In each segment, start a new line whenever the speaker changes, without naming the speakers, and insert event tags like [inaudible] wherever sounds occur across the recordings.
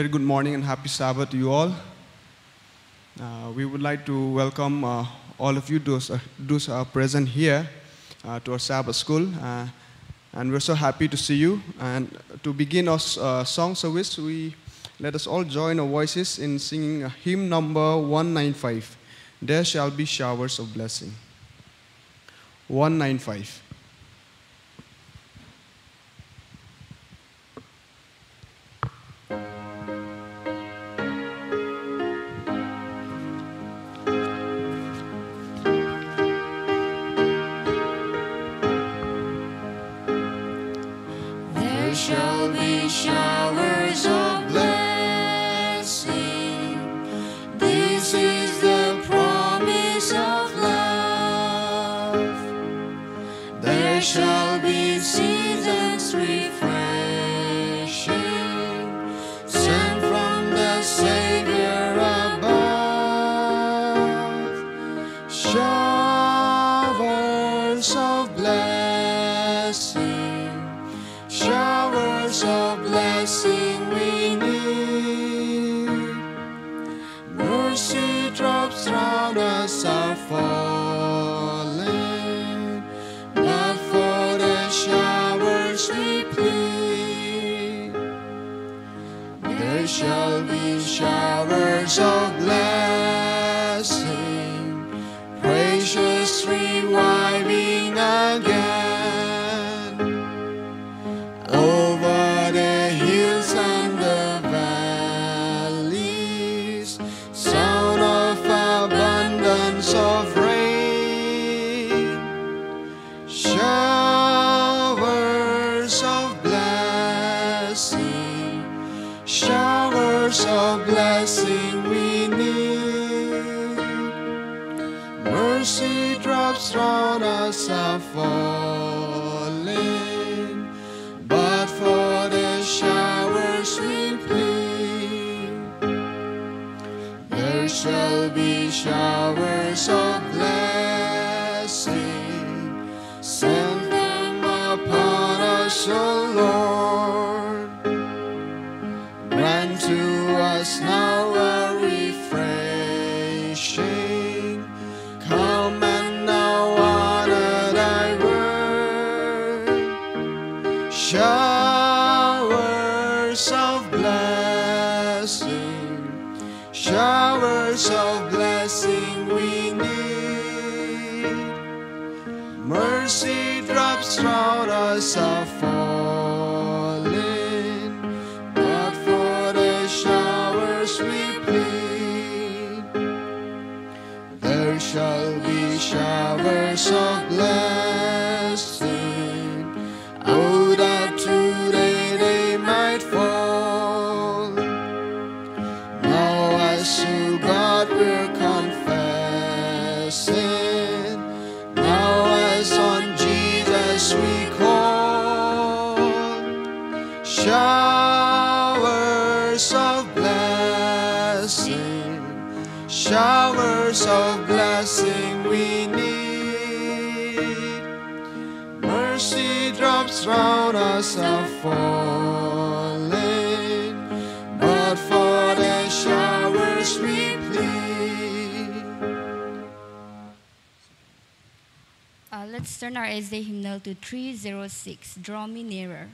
very good morning and happy Sabbath to you all. Uh, we would like to welcome uh, all of you, those, uh, those are present here uh, to our Sabbath school. Uh, and we're so happy to see you. And to begin our song service, we let us all join our voices in singing hymn number 195 There Shall Be Showers of Blessing. 195.
Blessing we need. Mercy drops round us are falling, but for the showers we plead. There shall be showers of blessing, send them upon us, falling, but for the showers we plead.
Uh, let's turn our SD hymnal to 306, Draw Me Nearer.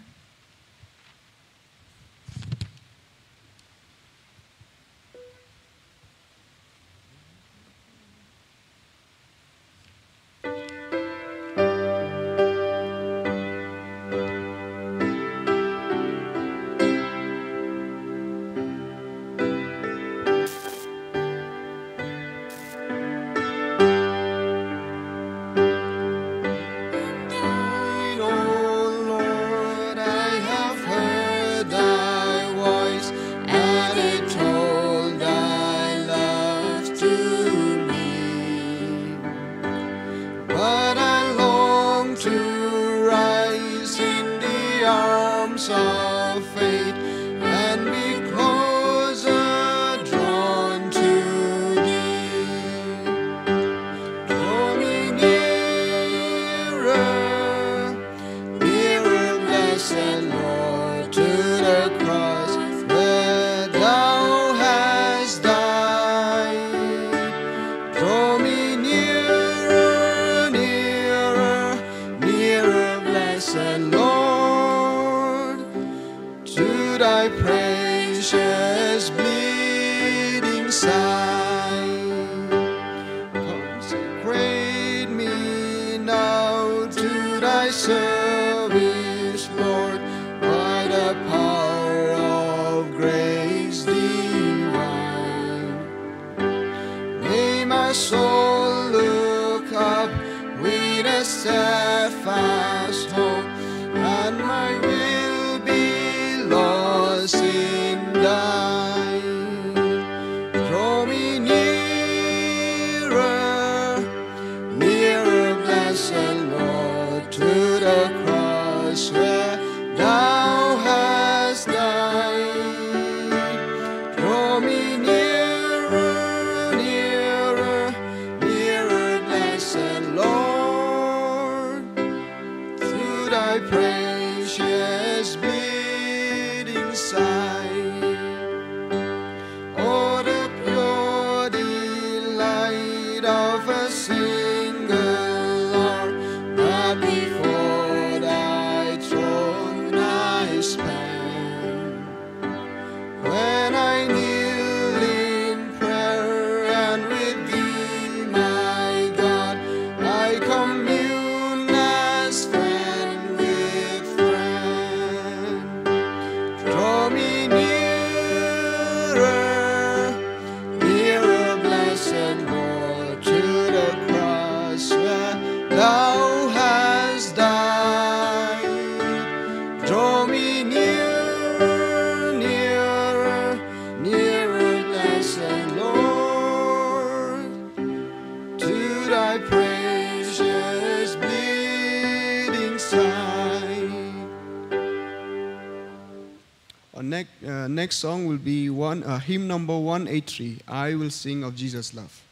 one, uh, hymn number 183, I Will Sing of Jesus' Love.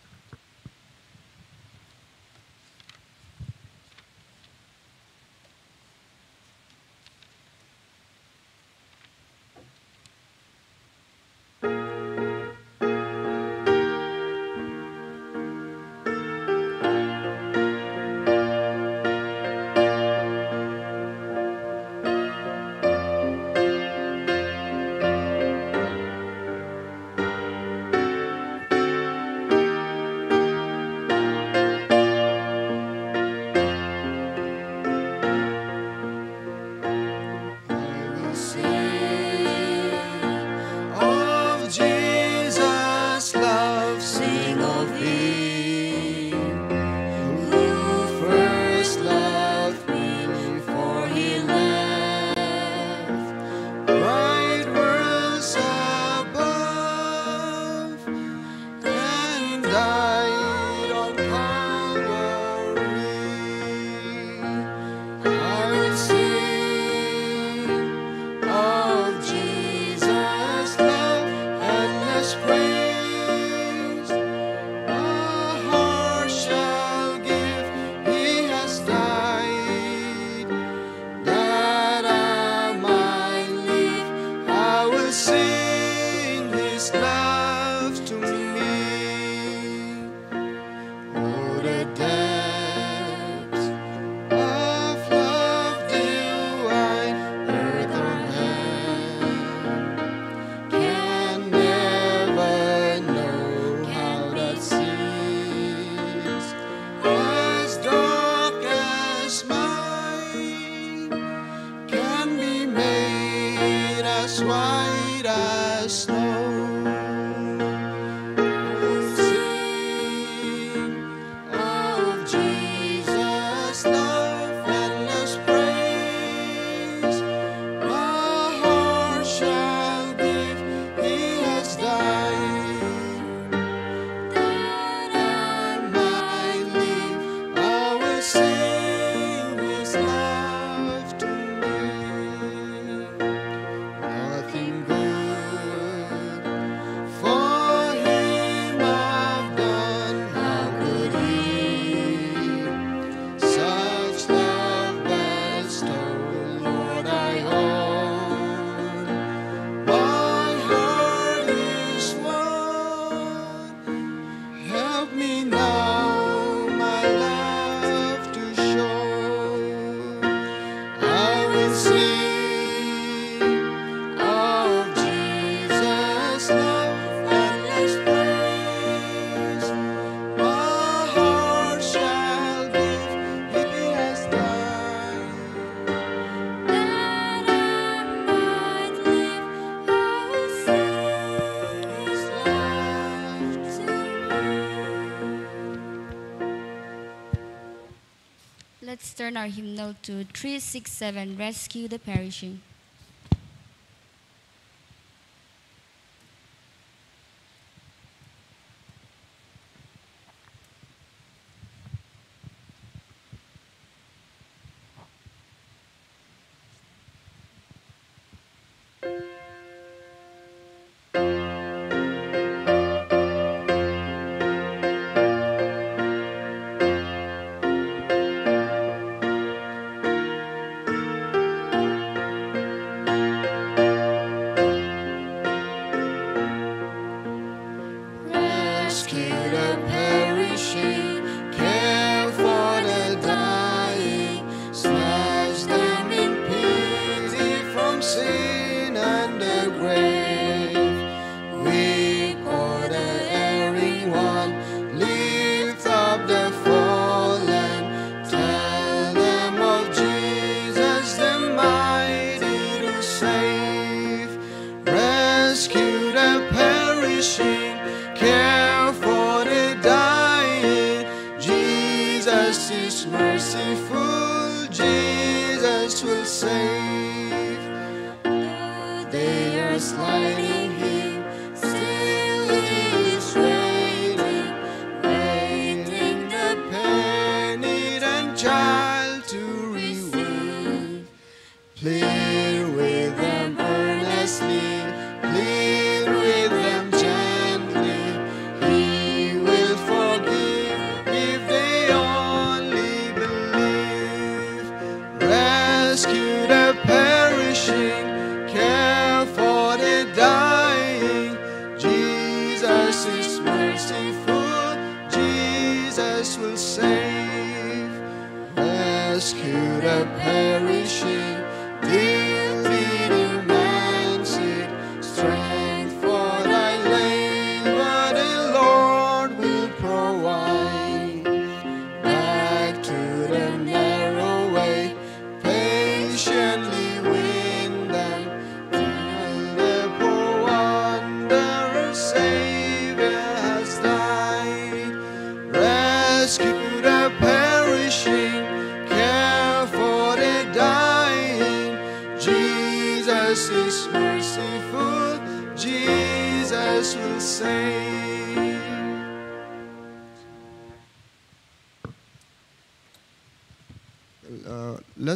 turn our hymnal to 367 Rescue the Perishing.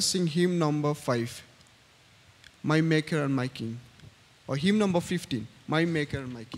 sing hymn number 5, My Maker and My King, or hymn number 15, My Maker and My King.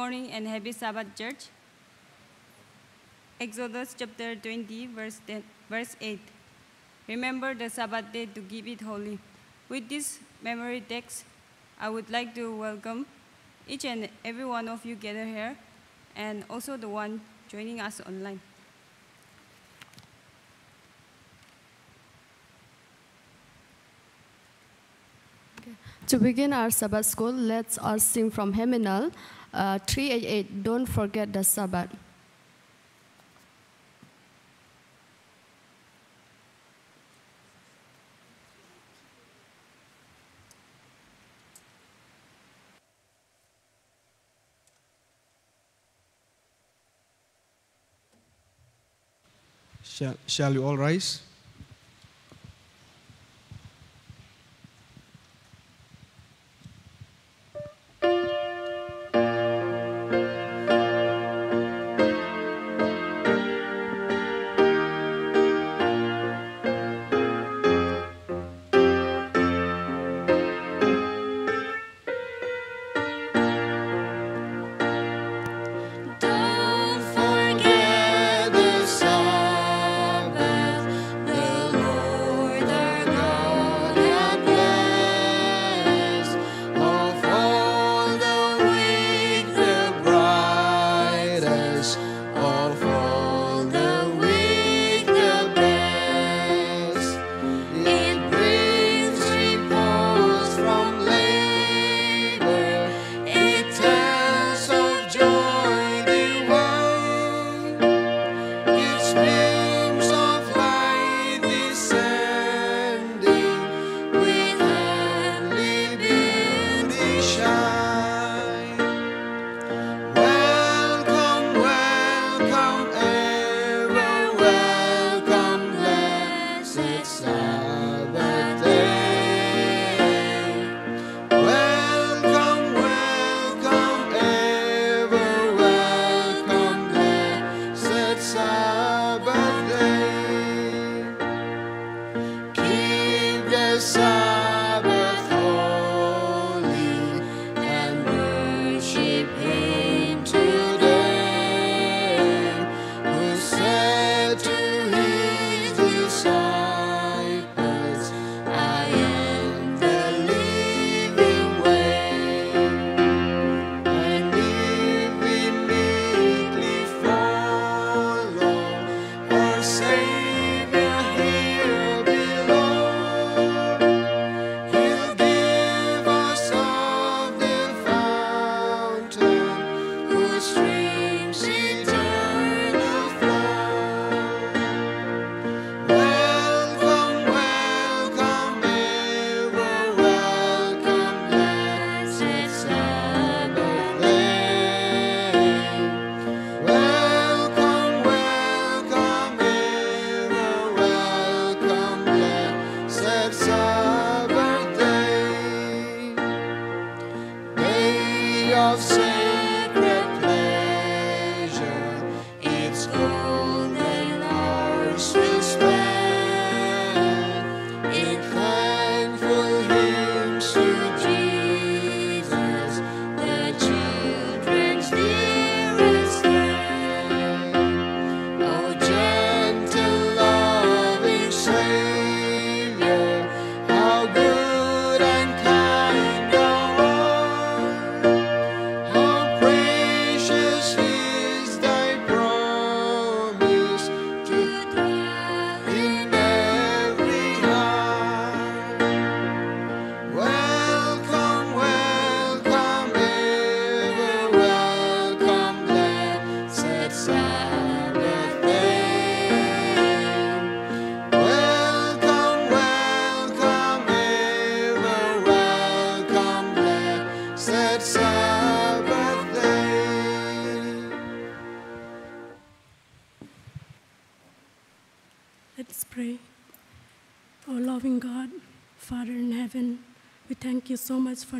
morning and happy Sabbath, church. Exodus chapter 20, verse, 10, verse 8. Remember the Sabbath day to keep it holy. With this memory text, I would like to welcome each and every one of you gathered here and also the one joining us online.
To begin our Sabbath school, let's all sing from hymnal uh, 388, don't forget the Sabbath.
Shall, shall you all rise?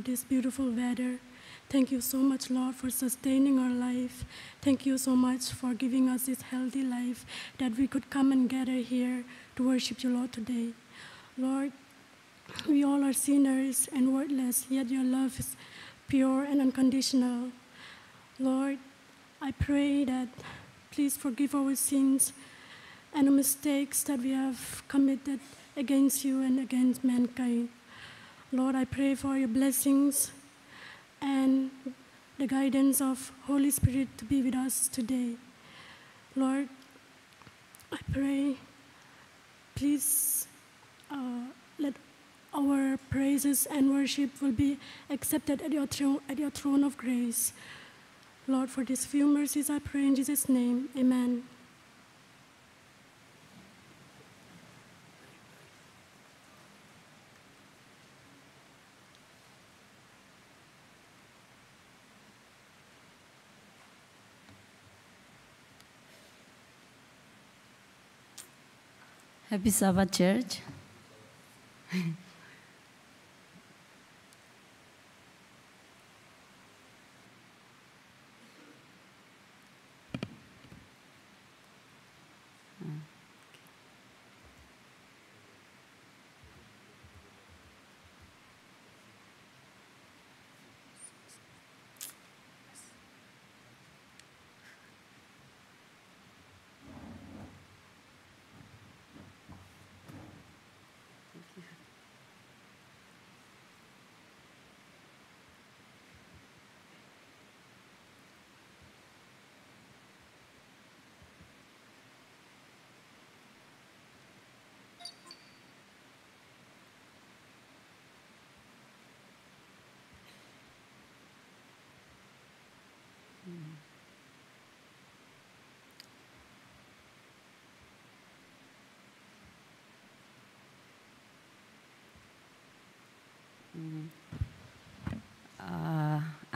this beautiful weather. Thank you so much, Lord, for sustaining our life. Thank you so much for giving us this healthy life that we could come and gather here to worship you, Lord, today. Lord, we all are sinners and worthless, yet your love is pure and unconditional. Lord, I pray that please forgive our sins and the mistakes that we have committed against you and against mankind. Lord, I pray for your blessings and the guidance of Holy Spirit to be with us today. Lord, I pray, please uh, let our praises and worship will be accepted at your, throne, at your throne of grace. Lord, for these few mercies I pray in Jesus' name. Amen.
Happy Sabbath, church. [laughs]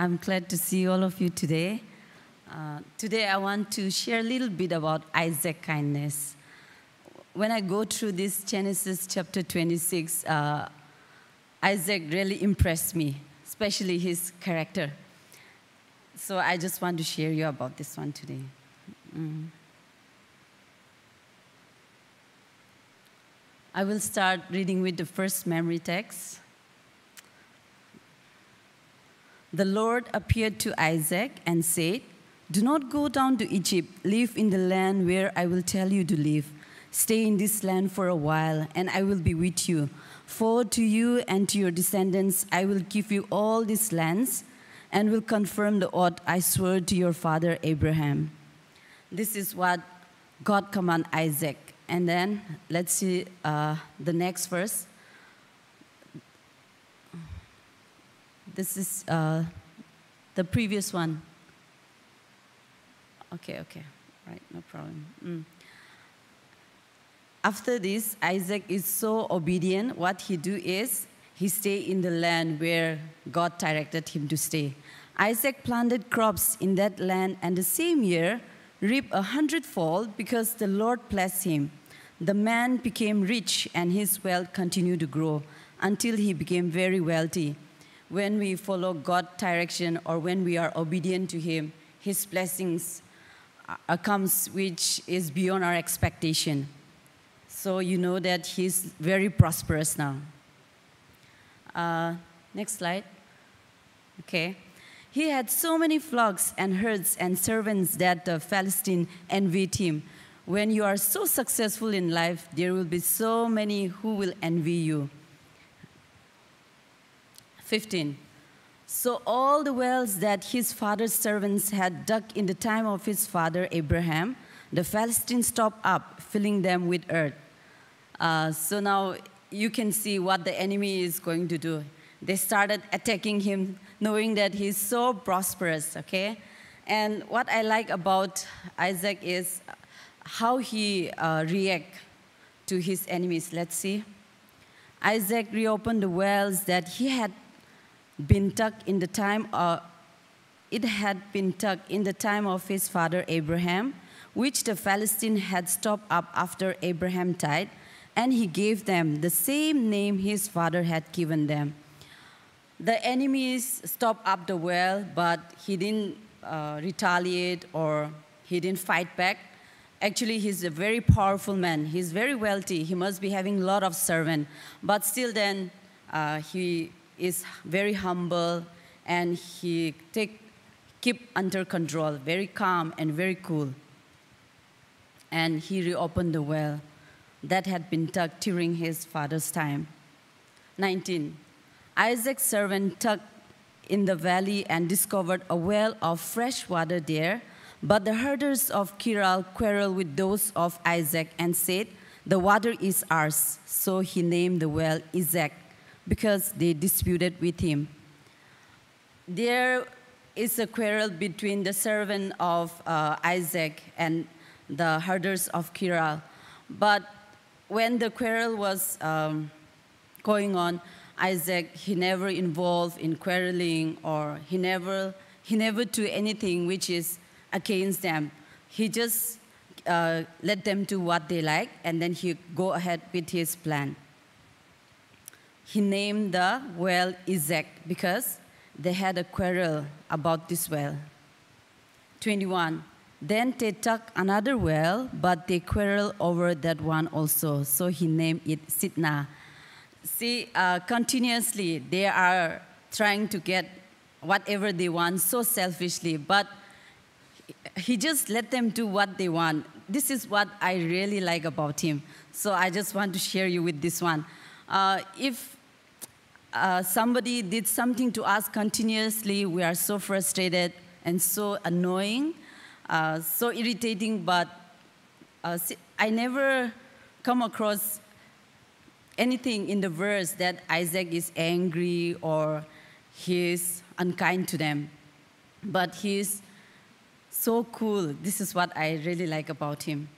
I'm glad to see all of you today. Uh, today, I want to share a little bit about Isaac kindness. When I go through this Genesis chapter 26, uh, Isaac really impressed me, especially his character. So I just want to share you about this one today. Mm. I will start reading with the first memory text. The Lord appeared to Isaac and said, Do not go down to Egypt. Live in the land where I will tell you to live. Stay in this land for a while, and I will be with you. For to you and to your descendants I will give you all these lands, and will confirm the oath I swore to your father Abraham. This is what God commanded Isaac. And then let's see uh, the next verse. This is uh, the previous one. Okay, okay, right, no problem. Mm. After this, Isaac is so obedient. What he do is he stay in the land where God directed him to stay. Isaac planted crops in that land, and the same year reaped a hundredfold because the Lord blessed him. The man became rich, and his wealth continued to grow until he became very wealthy. When we follow God's direction or when we are obedient to Him, His blessings uh, comes which is beyond our expectation. So you know that he's very prosperous now. Uh, next slide. Okay. He had so many flocks and herds and servants that the Philistine envied him. When you are so successful in life, there will be so many who will envy you. 15. So all the wells that his father's servants had dug in the time of his father Abraham, the Philistines stopped up, filling them with earth. Uh, so now you can see what the enemy is going to do. They started attacking him, knowing that he's so prosperous, okay? And what I like about Isaac is how he uh, to his enemies. Let's see. Isaac reopened the wells that he had been in the time of, it had been dug in the time of his father Abraham, which the Philistine had stopped up after Abraham died, and he gave them the same name his father had given them. The enemies stopped up the well, but he didn't uh, retaliate or he didn't fight back. Actually, he's a very powerful man. He's very wealthy. He must be having a lot of servants. But still, then, uh, he is very humble and he take, keep under control, very calm and very cool. And he reopened the well that had been dug during his father's time. 19. Isaac's servant dug in the valley and discovered a well of fresh water there. But the herders of Gerar quarreled with those of Isaac and said, The water is ours. So he named the well Esek because they disputed with him. There is a quarrel between the servant of uh, Isaac and the herders of Gerar. But when the quarrel was um, going on, Isaac, he never involved in quarreling or he never, he never do anything which is against them. He just uh, let them do what they like and then he go ahead with his plan. He named the well Esek because they had a quarrel about this well. 21. Then they dug another well, but they quarreled over that one also. So he named it Sitna. See, uh, continuously they are trying to get whatever they want so selfishly, but he just let them do what they want. This is what I really like about him. So I just want to share you with this one. Uh, if uh, somebody did something to us continuously, we are so frustrated and so annoying, uh, so irritating, but uh, I never come across anything in the verse that Isaac is angry or he's unkind to them. But he's so cool. This is what I really like about him.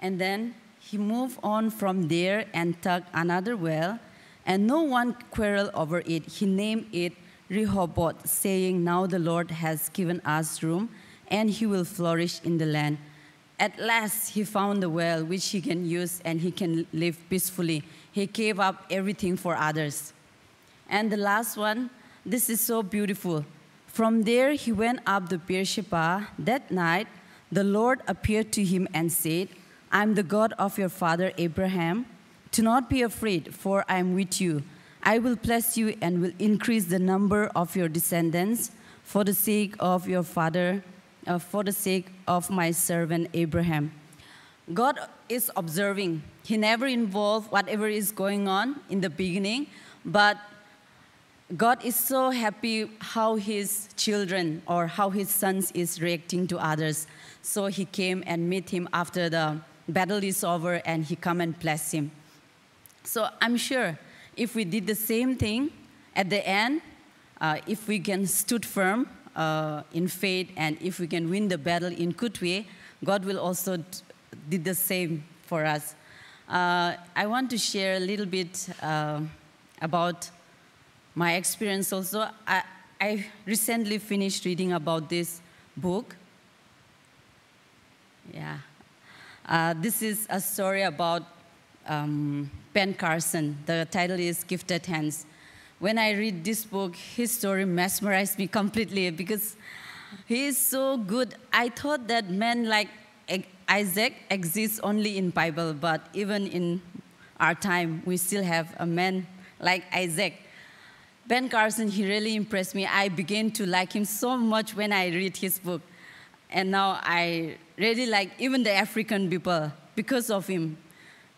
And then he moved on from there and dug another well, and no one quarreled over it. He named it Rehoboth, saying, Now the Lord has given us room, and he will flourish in the land. At last, he found the well which he can use and he can live peacefully. He gave up everything for others. And the last one, this is so beautiful. From there, he went up the Beersheba. That night, the Lord appeared to him and said, I am the God of your father Abraham. Do not be afraid, for I am with you. I will bless you and will increase the number of your descendants for the sake of your father uh, for the sake of my servant Abraham. God is observing. He never involved whatever is going on in the beginning, but God is so happy how his children or how his sons is reacting to others. So he came and meet him after the battle is over and he come and bless him. So I'm sure if we did the same thing at the end, uh, if we can stood firm uh, in faith, and if we can win the battle in good way, God will also did the same for us. Uh, I want to share a little bit uh, about my experience also. I, I recently finished reading about this book. Yeah. Uh, this is a story about um, Ben Carson. The title is Gifted Hands when I read this book, his story mesmerized me completely because he is so good. I thought that men like Isaac exists only in Bible, but even in our time, we still have a man like Isaac. Ben Carson, he really impressed me. I began to like him so much when I read his book. And now I really like even the African people because of him.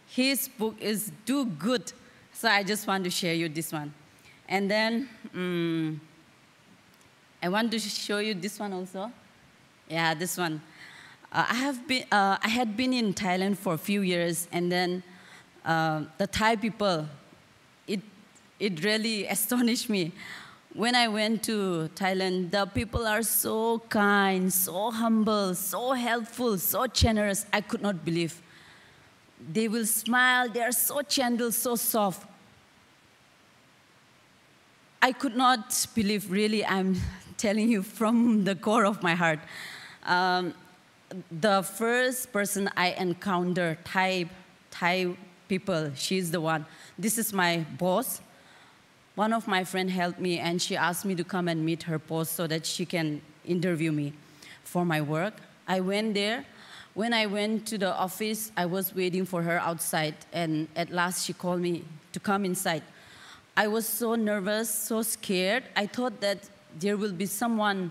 His book is do good. So I just want to share you this one. And then um, I want to show you this one also. Yeah, this one. Uh, I have been. Uh, I had been in Thailand for a few years, and then uh, the Thai people. It it really [laughs] astonished me. When I went to Thailand, the people are so kind, so humble, so helpful, so generous. I could not believe. They will smile. They are so gentle, so soft. I could not believe, really, I'm [laughs] telling you from the core of my heart. Um, the first person I encountered, Thai, Thai people, she's the one. This is my boss. one of my friend helped me and she asked me to come and meet her boss so that she can interview me for my work. I went there. When I went to the office, I was waiting for her outside, and at last she called me to come inside. I was so nervous, so scared. I thought that there will be someone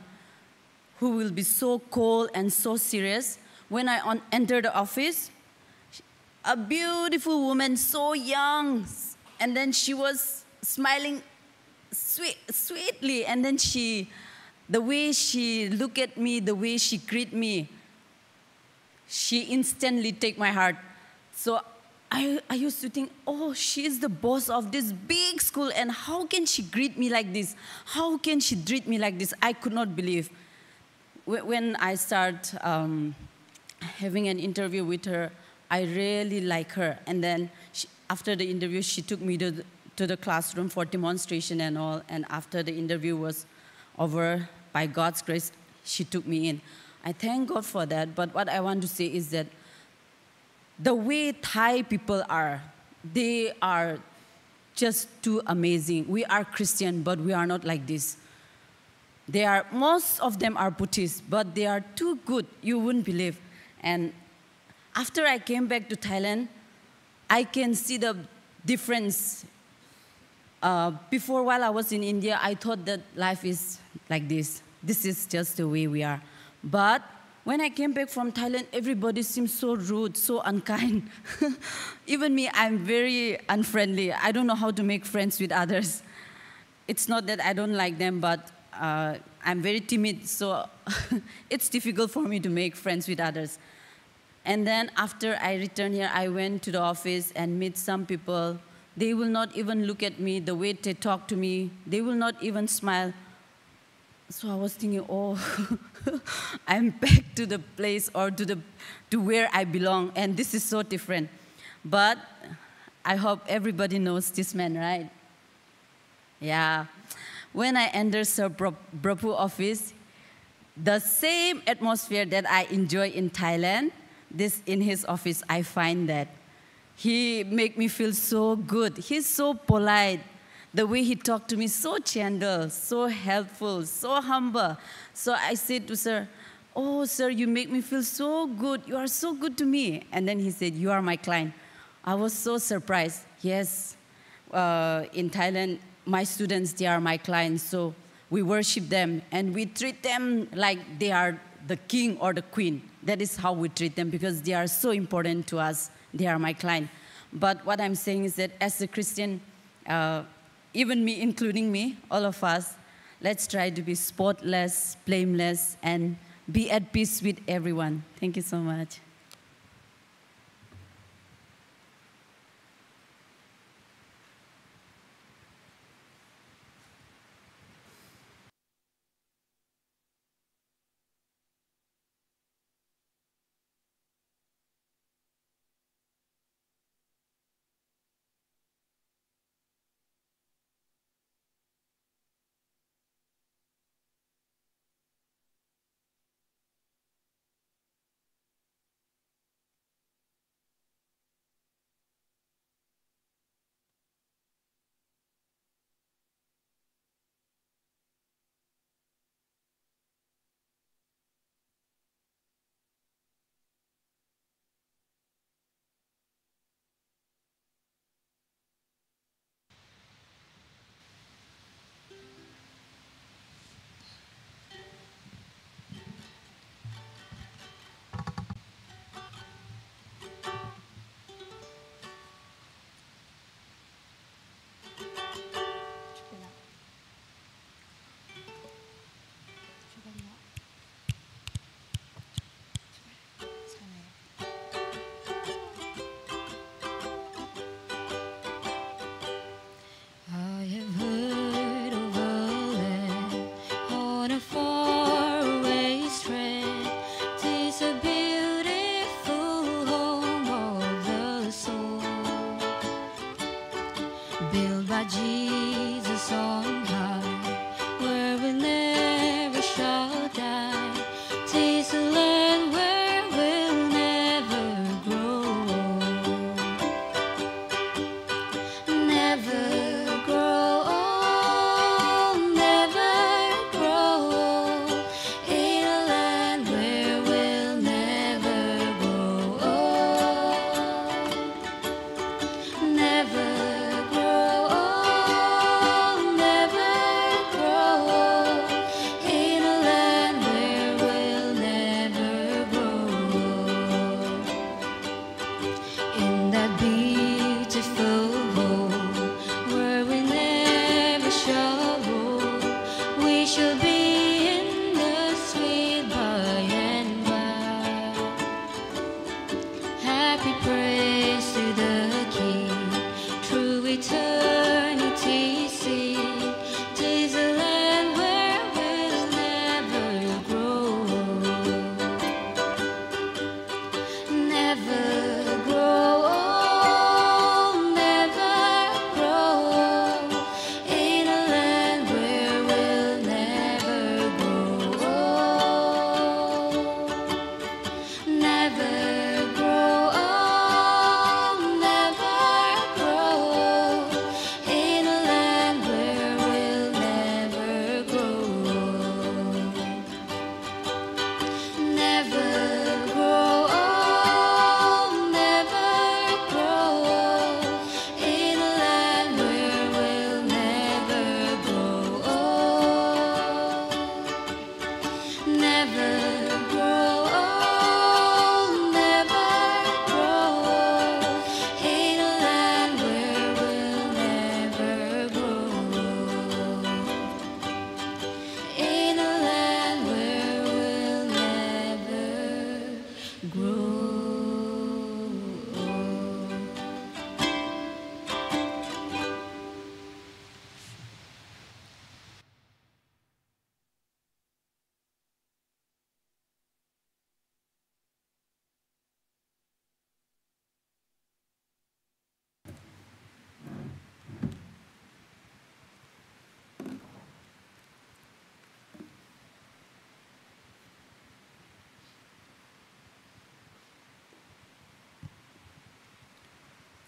who will be so cold and so serious. When I on, entered the office, a beautiful woman, so young, and then she was smiling sweet, sweetly, and then she, the way she looked at me, the way she greet me, she instantly take my heart. So I, I used to think, oh, she is the boss of this big school, and how can she greet me like this? How can she treat me like this? I could not believe. When I start um, having an interview with her, I really like her. And then she, after the interview, she took me to the, to the classroom for demonstration and all. And after the interview was over, by God's grace, she took me in. I thank God for that. But what I want to say is that the way Thai people are, they are just too amazing. We are Christian, but we are not like this. They are most of them are Buddhist, but they are too good. You wouldn't believe. And after I came back to Thailand, I can see the difference. Uh, before, while I was in India, I thought that life is like this. This is just the way we are. But when I came back from Thailand, everybody seemed so rude, so unkind. [laughs] Even me, I'm very unfriendly. I don't know how to make friends with others. It's not that I don't like them, but uh, I'm very timid, so [laughs] it's difficult for me to make friends with others. And then after I returned here, I went to the office and meet some people. They will not even look at me the way they talk to me. They will not even smile. So I was thinking, oh, [laughs] [laughs] I'm back to the place or to the to where I belong, and this is so different. But I hope everybody knows this man, right? Yeah. When I entered Sir Prabhu office, the same atmosphere that I enjoy in Thailand, this in his office, I find that. He make me feel so good. He's so polite. The way he talked to me, so gentle, so helpful, so humble. So I said to sir, Oh, sir, you make me feel so good. You are so good to me. And then he said, You are my client. I was so surprised. Yes, uh, in Thailand, my students, they are my clients. So we worship them and we treat them like they are the king or the queen. That is how we treat them because they are so important to us. They are my client. But what I'm saying is that as a Christian, uh, even me, including me, all of us, let's try to be spotless, blameless, and be at peace with everyone. Thank you so much.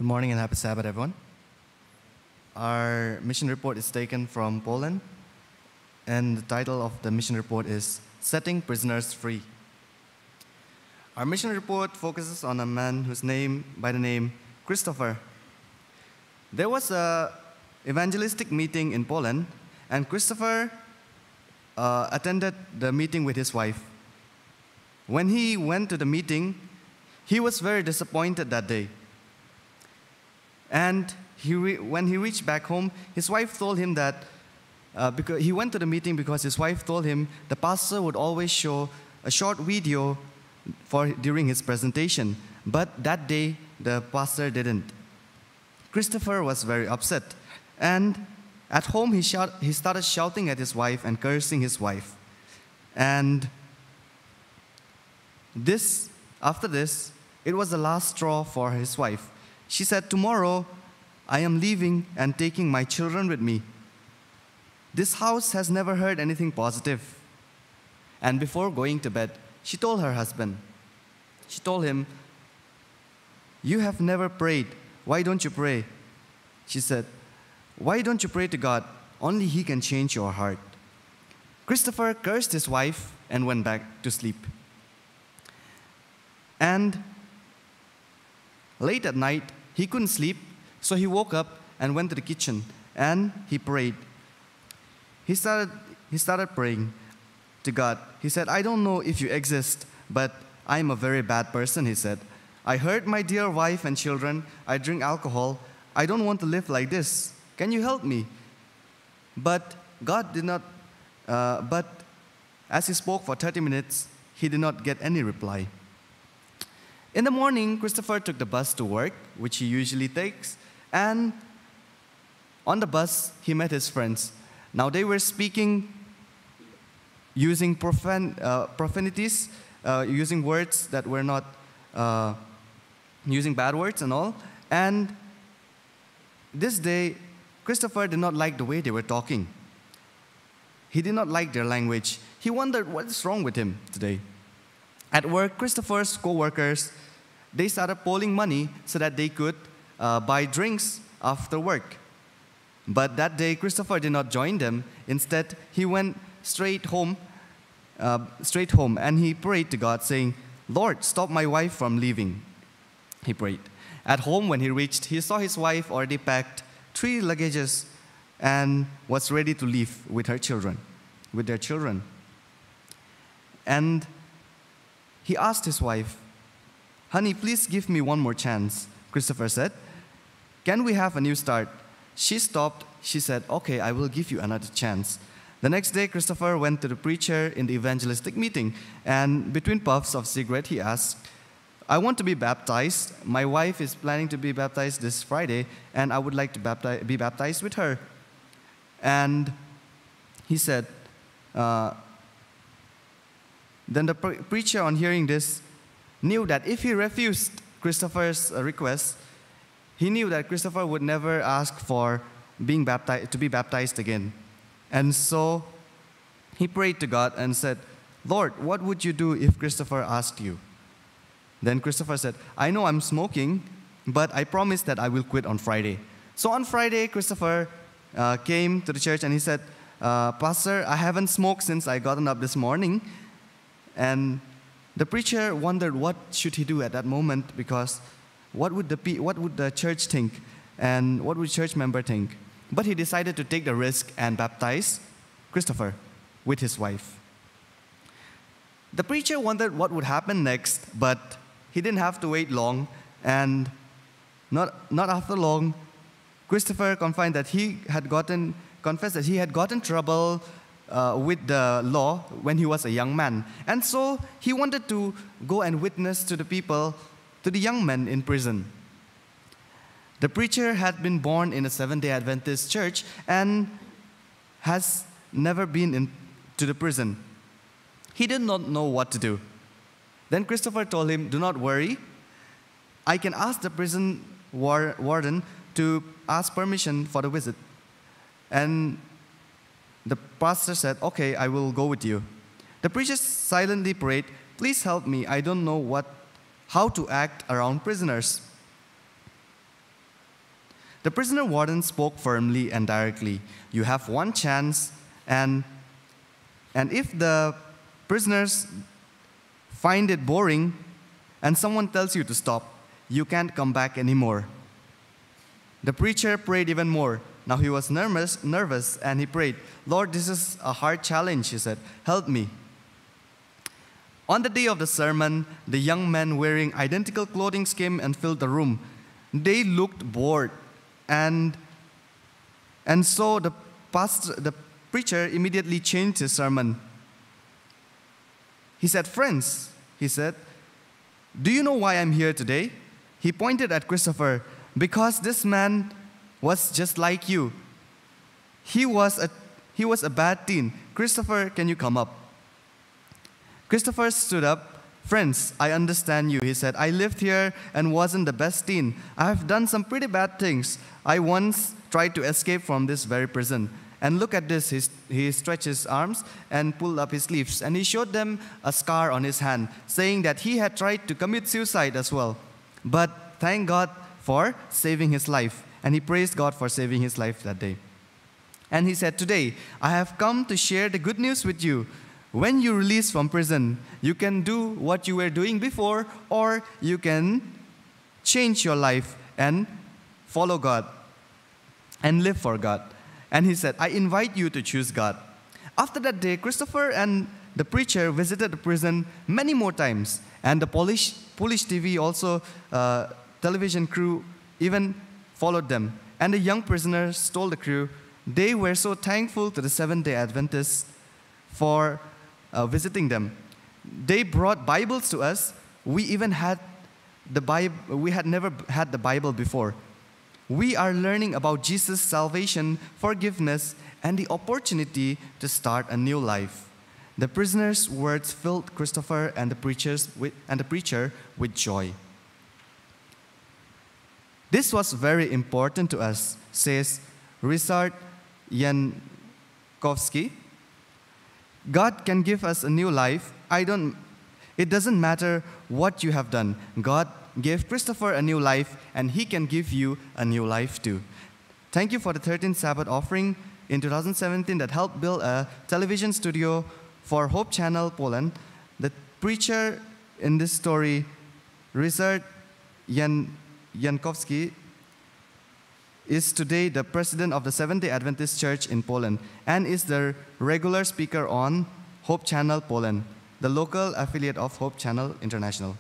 Good morning and happy Sabbath, everyone. Our mission report is taken from Poland, and the title of the mission report is Setting Prisoners Free. Our mission report focuses on a man whose name, by the name Christopher. There was a evangelistic meeting in Poland, and Christopher uh, attended the meeting with his wife. When he went to the meeting, he was very disappointed that day. And he when he reached back home, his wife told him that uh, because he went to the meeting because his wife told him the pastor would always show a short video for during his presentation. But that day, the pastor didn't. Christopher was very upset, and at home he, shout, he started shouting at his wife and cursing his wife. And this, after this, it was the last straw for his wife. She said, Tomorrow I am leaving and taking my children with me. This house has never heard anything positive. And before going to bed, she told her husband, She told him, You have never prayed. Why don't you pray? She said, Why don't you pray to God? Only He can change your heart. Christopher cursed his wife and went back to sleep. And late at night, he couldn't sleep, so he woke up and went to the kitchen and he prayed. He started, he started praying to God. He said, I don't know if you exist, but I'm a very bad person, he said. I hurt my dear wife and children. I drink alcohol. I don't want to live like this. Can you help me? But God did not, uh, but as he spoke for 30 minutes, he did not get any reply. In the morning, Christopher took the bus to work, which he usually takes, and on the bus, he met his friends. Now, they were speaking using profan- uh, profanities, uh, using words that were not, uh, using bad words and all. And this day, Christopher did not like the way they were talking. He did not like their language. He wondered what is wrong with him today. At work, Christopher's co-workers, they started polling money so that they could uh, buy drinks after work. But that day, Christopher did not join them. Instead, he went straight home, uh, straight home, and he prayed to God, saying, "Lord, stop my wife from leaving." He prayed. At home, when he reached, he saw his wife already packed three luggages and was ready to leave with her children, with their children. And he asked his wife, Honey, please give me one more chance. Christopher said, Can we have a new start? She stopped. She said, Okay, I will give you another chance. The next day, Christopher went to the preacher in the evangelistic meeting, and between puffs of cigarette, he asked, I want to be baptized. My wife is planning to be baptized this Friday, and I would like to be baptized with her. And he said, uh, then the pre- preacher, on hearing this, knew that if he refused Christopher's uh, request, he knew that Christopher would never ask for being baptized, to be baptized again. And so he prayed to God and said, Lord, what would you do if Christopher asked you? Then Christopher said, I know I'm smoking, but I promise that I will quit on Friday. So on Friday, Christopher uh, came to the church and he said, uh, Pastor, I haven't smoked since I gotten up this morning. And the preacher wondered what should he do at that moment because what would the, what would the church think and what would church member think? But he decided to take the risk and baptize Christopher with his wife. The preacher wondered what would happen next, but he didn't have to wait long, and not, not after long, Christopher confessed that he had gotten confessed that he had gotten trouble uh, with the law when he was a young man, and so he wanted to go and witness to the people, to the young men in prison. The preacher had been born in a Seventh-day Adventist church and has never been in, to the prison. He did not know what to do. Then Christopher told him, Do not worry. I can ask the prison war- warden to ask permission for the visit. And the pastor said, Okay, I will go with you. The preacher silently prayed, Please help me. I don't know what, how to act around prisoners. The prisoner warden spoke firmly and directly. You have one chance, and, and if the prisoners find it boring and someone tells you to stop, you can't come back anymore. The preacher prayed even more. Now he was nervous, nervous and he prayed, Lord, this is a hard challenge, he said. Help me. On the day of the sermon, the young men wearing identical clothing came and filled the room. They looked bored, and, and so the, pastor, the preacher immediately changed his sermon. He said, Friends, he said, do you know why I'm here today? He pointed at Christopher, because this man was just like you. He was a, he was a bad teen. Christopher, can you come up? Christopher stood up. Friends, I understand you, he said. I lived here and wasn't the best teen. I have done some pretty bad things. I once tried to escape from this very prison. And look at this. He, he stretched his arms and pulled up his sleeves. And he showed them a scar on his hand, saying that he had tried to commit suicide as well. But thank God for saving his life. And he praised God for saving his life that day. And he said, Today, I have come to share the good news with you. When you release from prison, you can do what you were doing before, or you can change your life and follow God and live for God. And he said, I invite you to choose God. After that day, Christopher and the preacher visited the prison many more times. And the Polish, Polish TV also, uh, television crew even followed them. And the young prisoners told the crew they were so thankful to the Seventh day Adventists for uh, visiting them. They brought Bibles to us. We even had the Bible, we had never had the Bible before. We are learning about Jesus' salvation, forgiveness, and the opportunity to start a new life. The prisoner's words filled Christopher and the, preachers with, and the preacher with joy. This was very important to us, says Richard Jankowski. God can give us a new life. I don't, it doesn't matter what you have done. God gave Christopher a new life, and he can give you a new life too. Thank you for the 13th Sabbath offering in 2017 that helped build a television studio for Hope Channel Poland. The preacher in this story, Richard Jan, Jankowski, is today the president of the Seventh day Adventist Church in Poland and is the regular speaker on Hope Channel Poland, the local affiliate of Hope Channel International.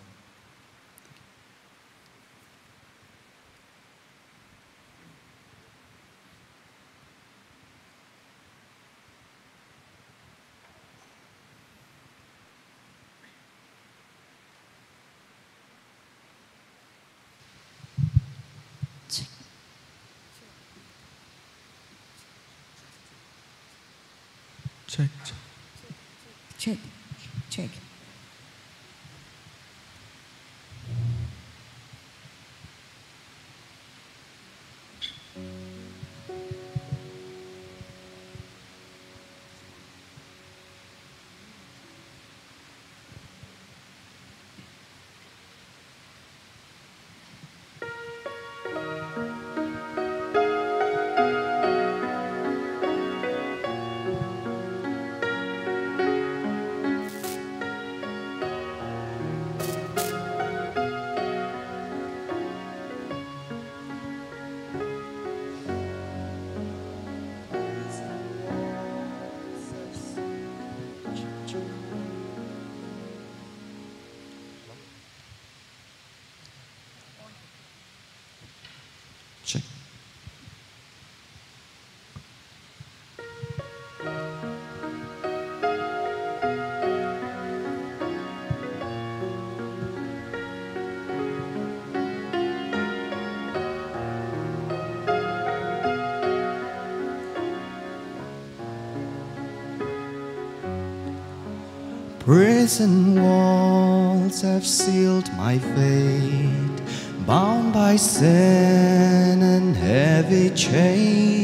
Prison walls have sealed my fate, bound by sin and heavy chains.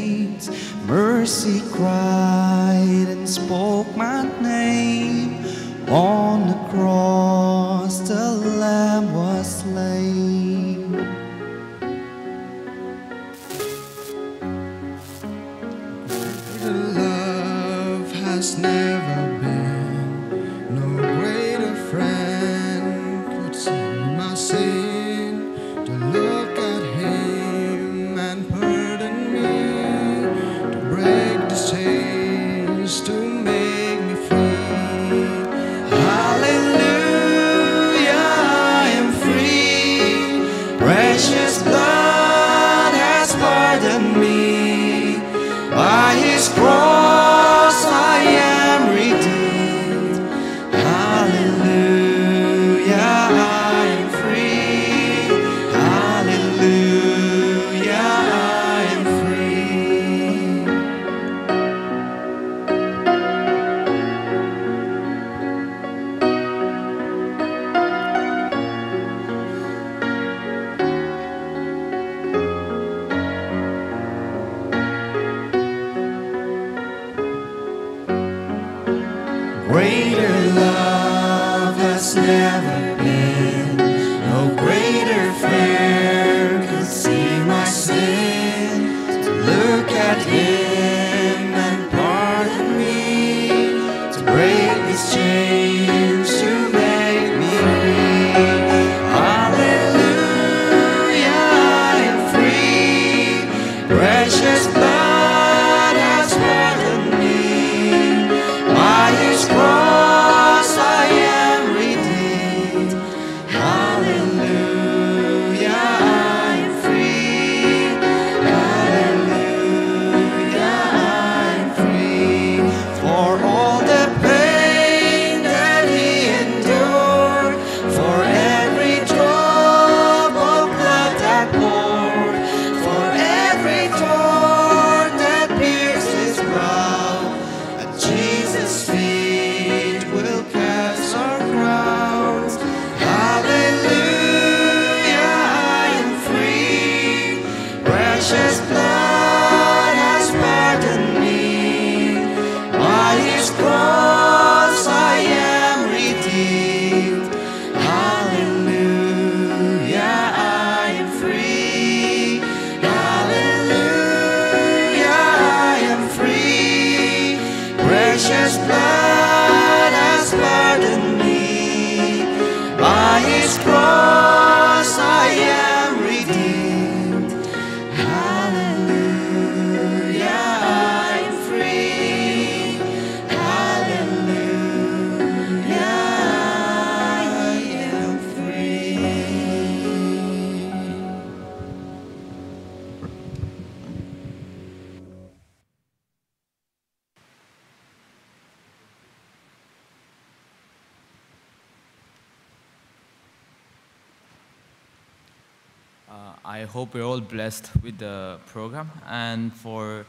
the
program. And for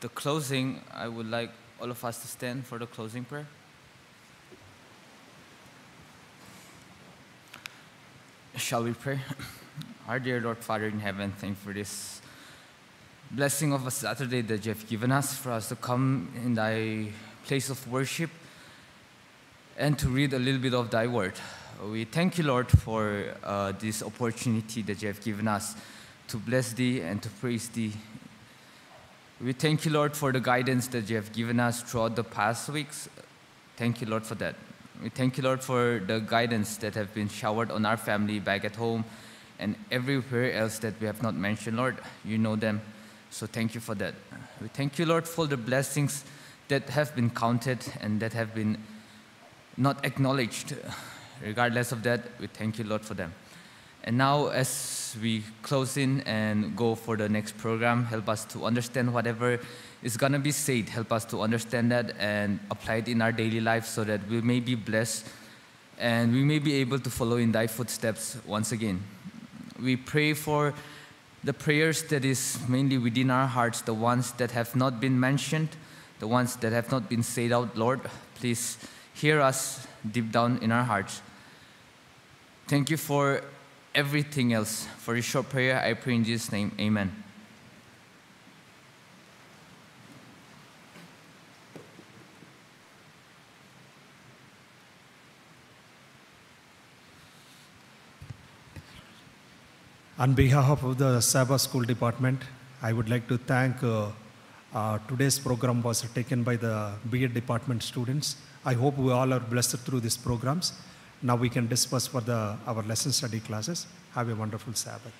the closing, I would like all of us to stand for the closing prayer. Shall we pray? [clears throat] Our dear Lord Father in heaven, thank you for this blessing of a Saturday that you have given us for us to come in thy place of worship and to read a little bit of thy word. We thank you, Lord, for uh, this opportunity that you have given us to bless thee and to praise thee. We thank you, Lord, for the guidance that you have given us throughout the past weeks. Thank you, Lord, for that. We thank you, Lord, for the guidance that have been showered on our family back at home and everywhere else that we have not mentioned, Lord. You know them. So thank you for that. We thank you, Lord, for the blessings that have been counted and that have been not acknowledged. Regardless of that, we thank you, Lord, for them. And now, as we close in and go for the next program, help us to understand whatever is going to be said. Help us to understand that and apply it in our daily life so that we may be blessed and we may be able to follow in thy footsteps once again. We pray for the prayers that is mainly within our hearts, the ones that have not been mentioned, the ones that have not been said out, Lord. Please hear us deep down in our hearts. Thank you for everything else. For this short prayer, I pray in Jesus' name. Amen.
On behalf of the Sabbath School Department, I would like to thank uh, uh, today's program was taken by the BEd department students. I hope we all are blessed through these programs. Now we can disperse for the, our lesson study classes. Have a wonderful Sabbath.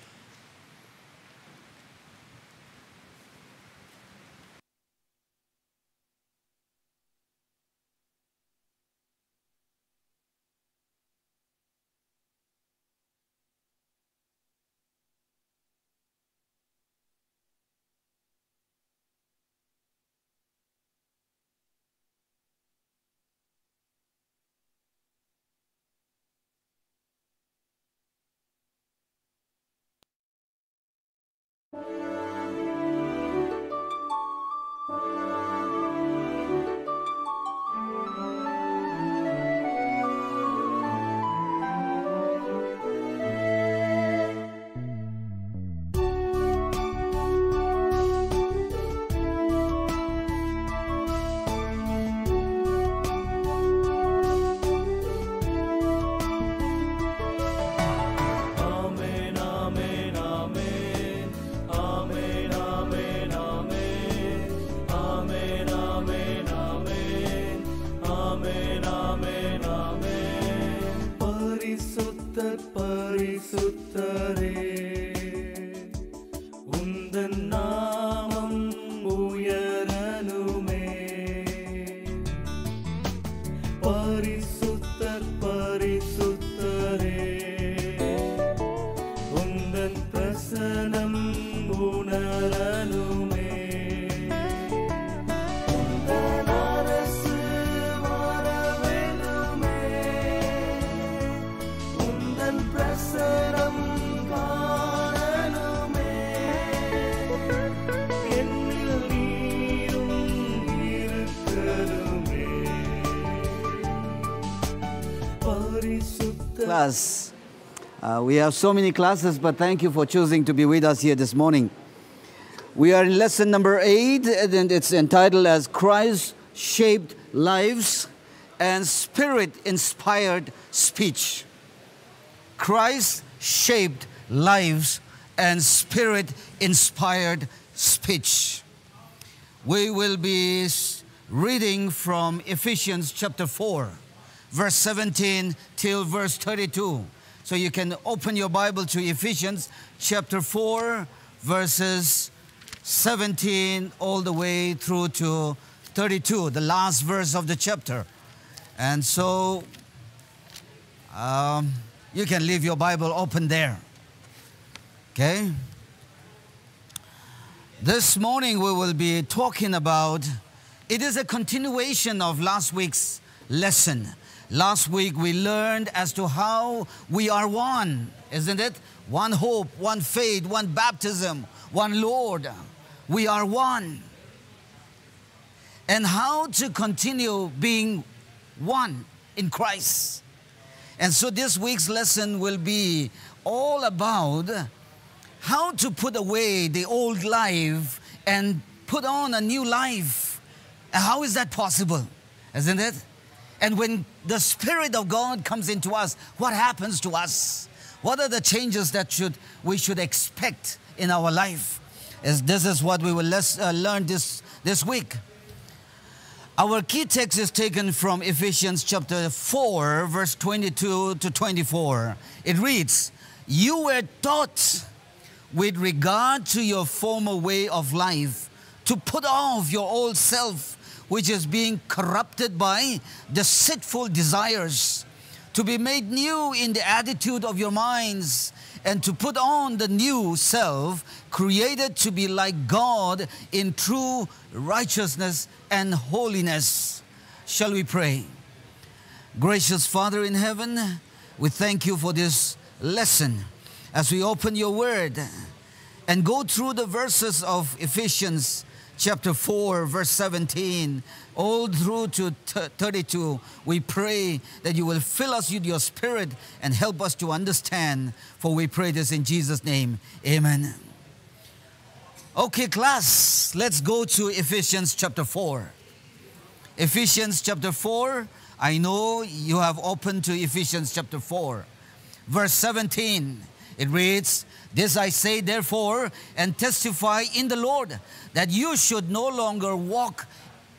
Uh, we have so many classes, but thank you for choosing to be with us here this morning. We are in lesson number eight, and it's entitled as Christ Shaped Lives and Spirit Inspired Speech. Christ shaped lives and spirit inspired speech. We will be reading from Ephesians chapter 4, verse 17 till verse 32. So you can open your Bible to Ephesians chapter 4, verses 17 all the way through to 32, the last verse of the chapter. And so um, you can leave your Bible open there. Okay? This morning we will be talking about it is a continuation of last week's lesson. Last week we learned as to how we are one, isn't it? One hope, one faith, one baptism, one Lord. We are one. and how to continue being one in Christ. And so this week's lesson will be all about how to put away the old life and put on a new life. How is that possible? Isn't it? And when the Spirit of God comes into us, what happens to us? What are the changes that should, we should expect in our life? As this is what we will uh, learn this, this week. Our key text is taken from Ephesians chapter 4, verse 22 to 24. It reads, You were taught with regard to your former way of life to put off your old self, which is being corrupted by deceitful desires, to be made new in the attitude of your minds, and to put on the new self, created to be like God in true righteousness and holiness. Shall we pray? Gracious Father in heaven, we thank you for this lesson as we open your word and go through the verses of Ephesians chapter 4, verse 17, all through to th- 32. We pray that you will fill us with your spirit and help us to understand. For we pray this in Jesus' name. Amen. Okay, class, let's go to Ephesians chapter 4. Ephesians chapter 4. I know you have opened to Ephesians chapter 4. Verse 17. It reads, This I say, therefore, and testify in the Lord, that you should no longer walk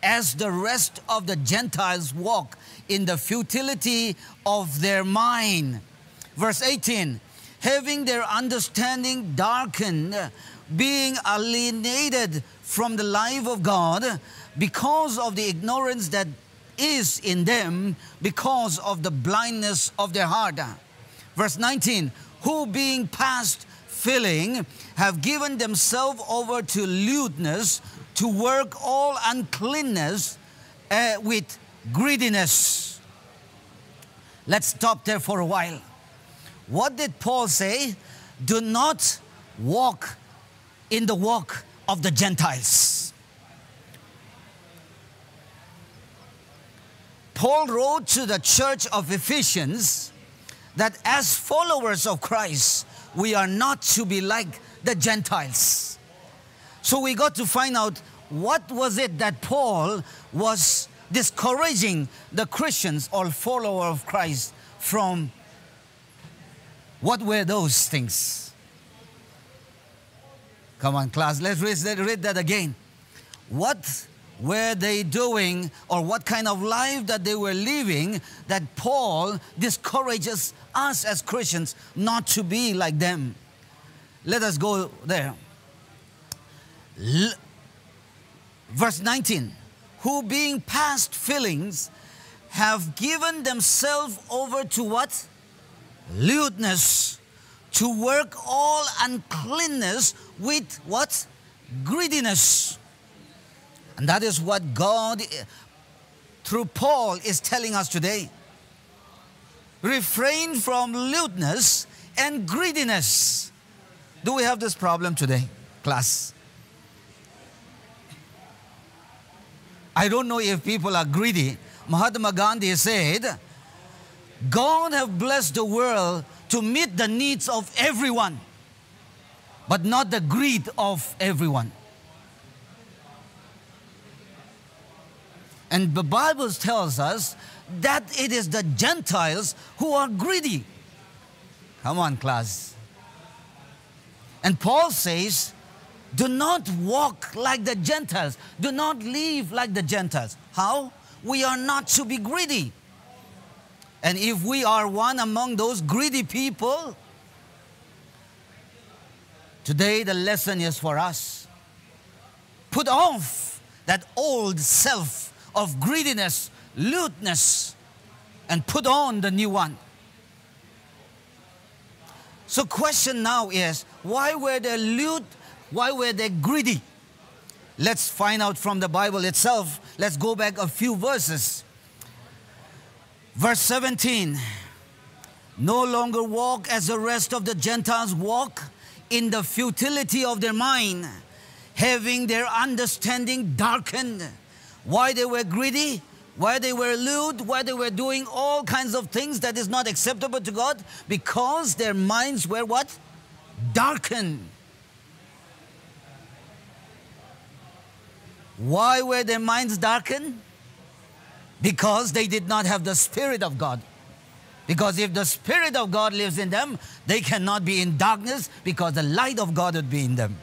as the rest of the Gentiles walk in the futility of their mind. Verse 18, having their understanding darkened, being alienated from the life of God because of the ignorance that is in them because of the blindness of their heart. Verse 19, who being past filling have given themselves over to lewdness to work all uncleanness uh, with greediness. Let's stop there for a while. What did Paul say? Do not walk in the walk of the Gentiles. Paul wrote to the church of Ephesians that as followers of Christ, we are not to be like the Gentiles. So we got to find out what was it that Paul was discouraging the Christians or follower of Christ from what were those things? Come on, class, let's read, read that again. What were they doing or what kind of life that they were living that Paul discourages us as Christians not to be like them? Let us go there. L- verse 19 who being past feelings have given themselves over to what? Lewdness, to work all uncleanness with what? Greediness. And that is what God, eh, through Paul, is telling us today. Refrain from lewdness and greediness. Do we have this problem today, class? I don't know if people are greedy. Mahatma Gandhi said, God have blessed the world to meet the needs of everyone, but not the greed of everyone. And the Bible tells us that it is the Gentiles who are greedy. Come on, class. And Paul says, do not walk like the Gentiles. Do not live like the Gentiles. How? We are not to be greedy. And if we are one among those greedy people, today the lesson is for us. Put off that old self of greediness, lewdness, and put on the new one. So, question now is why were they lewd? Why were they greedy? Let's find out from the Bible itself. Let's go back a few verses. Verse 17 No longer walk as the rest of the Gentiles walk in the futility of their mind, having their understanding darkened, why they were greedy, why they were lewd, why they were doing all kinds of things that is not acceptable to God, because their minds were what? Darkened. Why were their minds darkened? Because they did not have the Spirit of God. Because if the Spirit of God lives in them, they cannot be in darkness because the light of God would be in them.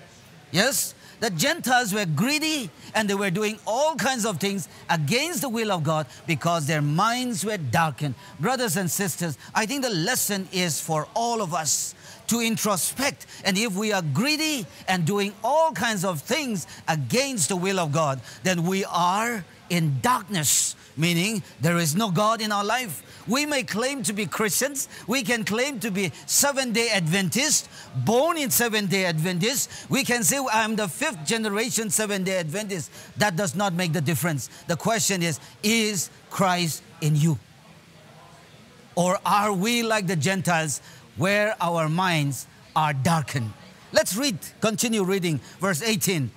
Yes? The Gentiles were greedy and they were doing all kinds of things against the will of God because their minds were darkened. Brothers and sisters, I think the lesson is for all of us to introspect. And if we are greedy and doing all kinds of things against the will of God, then we are in darkness, meaning there is no God in our life. We may claim to be Christians, we can claim to be seven day Adventists, born in seven day Adventists. We can say, I'm the fifth generation seven day Adventist. That does not make the difference. The question is, is Christ in you? Or are we like the Gentiles where our minds are darkened? Let's read, continue reading verse 18.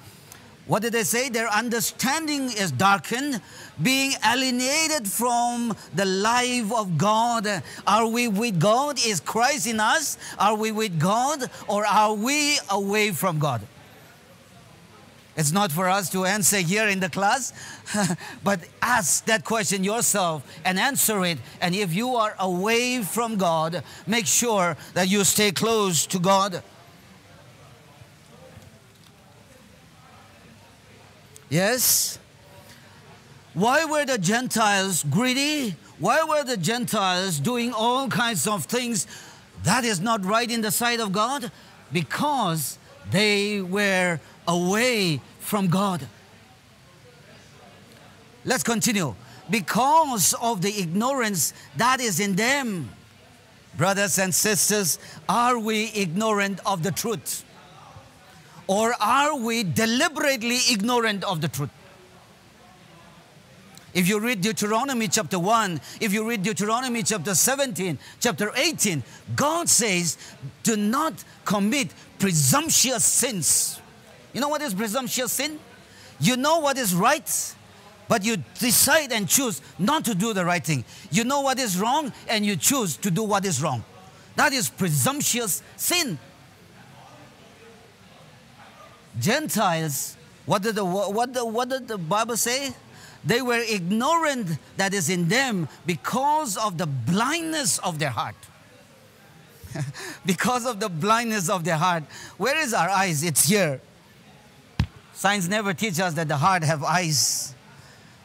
What did they say? Their understanding is darkened, being alienated from the life of God. Are we with God? Is Christ in us? Are we with God? Or are we away from God? It's not for us to answer here in the class, [laughs] but ask that question yourself and answer it. And if you are away from God, make sure that you stay close to God. Yes? Why were the Gentiles greedy? Why were the Gentiles doing all kinds of things that is not right in the sight of God? Because they were away from God. Let's continue. Because of the ignorance that is in them, brothers and sisters, are we ignorant of the truth? Or are we deliberately ignorant of the truth? If you read Deuteronomy chapter 1, if you read Deuteronomy chapter 17, chapter 18, God says, do not commit presumptuous sins. You know what is presumptuous sin? You know what is right, but you decide and choose not to do the right thing. You know what is wrong, and you choose to do what is wrong. That is presumptuous sin. Gentiles, what did the, what, the, what did the Bible say? They were ignorant that is in them because of the blindness of their heart. [laughs] because of the blindness of their heart. Where is our eyes? It's here. Science never teaches us that the heart have eyes.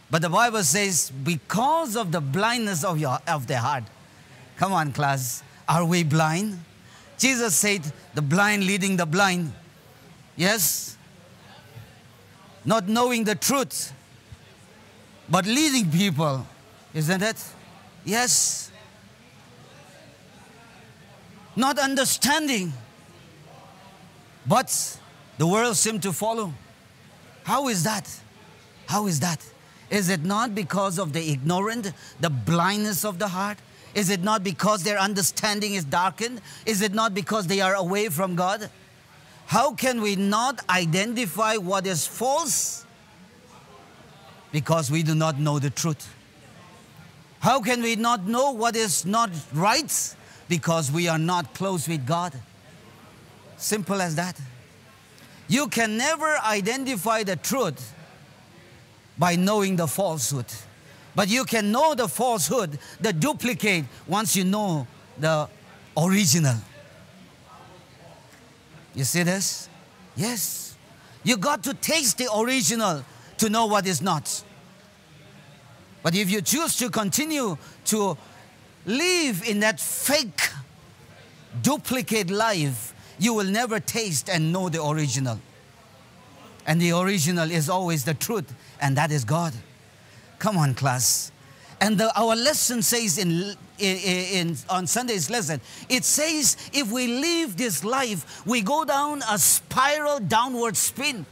But the Bible says, because of the blindness of, your, of their heart. Come on, class. Are we blind? Jesus said, the blind leading the blind. Yes? Not knowing the truth, but leading people. Isn't it? Yes. Not understanding, but the world seemed to follow. How is that? How is that? Is it not because of the ignorant, the blindness of the heart? Is it not because their understanding is darkened? Is it not because they are away from God? How can we not identify what is false? Because we do not know the truth. How can we not know what is not right? Because we are not close with God. Simple as that. You can never identify the truth by knowing the falsehood. But you can know the falsehood, the duplicate, once you know the original. You see this? Yes. You got to taste the original to know what is not. But if you choose to continue to live in that fake, duplicate life, you will never taste and know the original. And the original is always the truth, and that is God. Come on, class. And the, our lesson says in, in, in, on Sunday's lesson, it says if we live this life, we go down a spiral downward spin.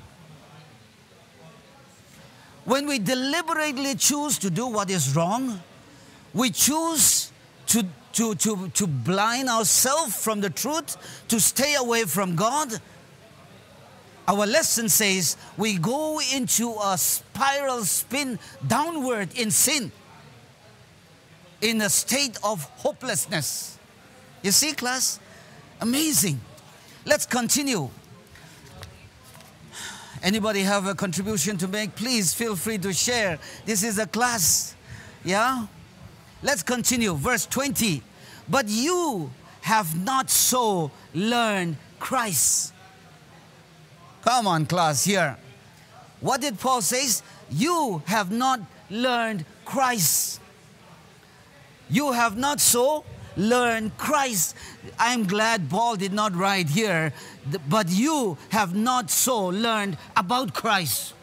When we deliberately choose to do what is wrong, we choose to, to, to, to blind ourselves from the truth, to stay away from God. Our lesson says we go into a spiral spin downward in sin, in a state of hopelessness. You see, class? Amazing. Let's continue. Anybody have a contribution to make? Please feel free to share. This is a class. Yeah? Let's continue. Verse 20. But you have not so learned Christ. Come on, class, here. What did Paul say? You have not learned Christ. You have not so learned Christ. I'm glad Paul did not write here, but you have not so learned about Christ.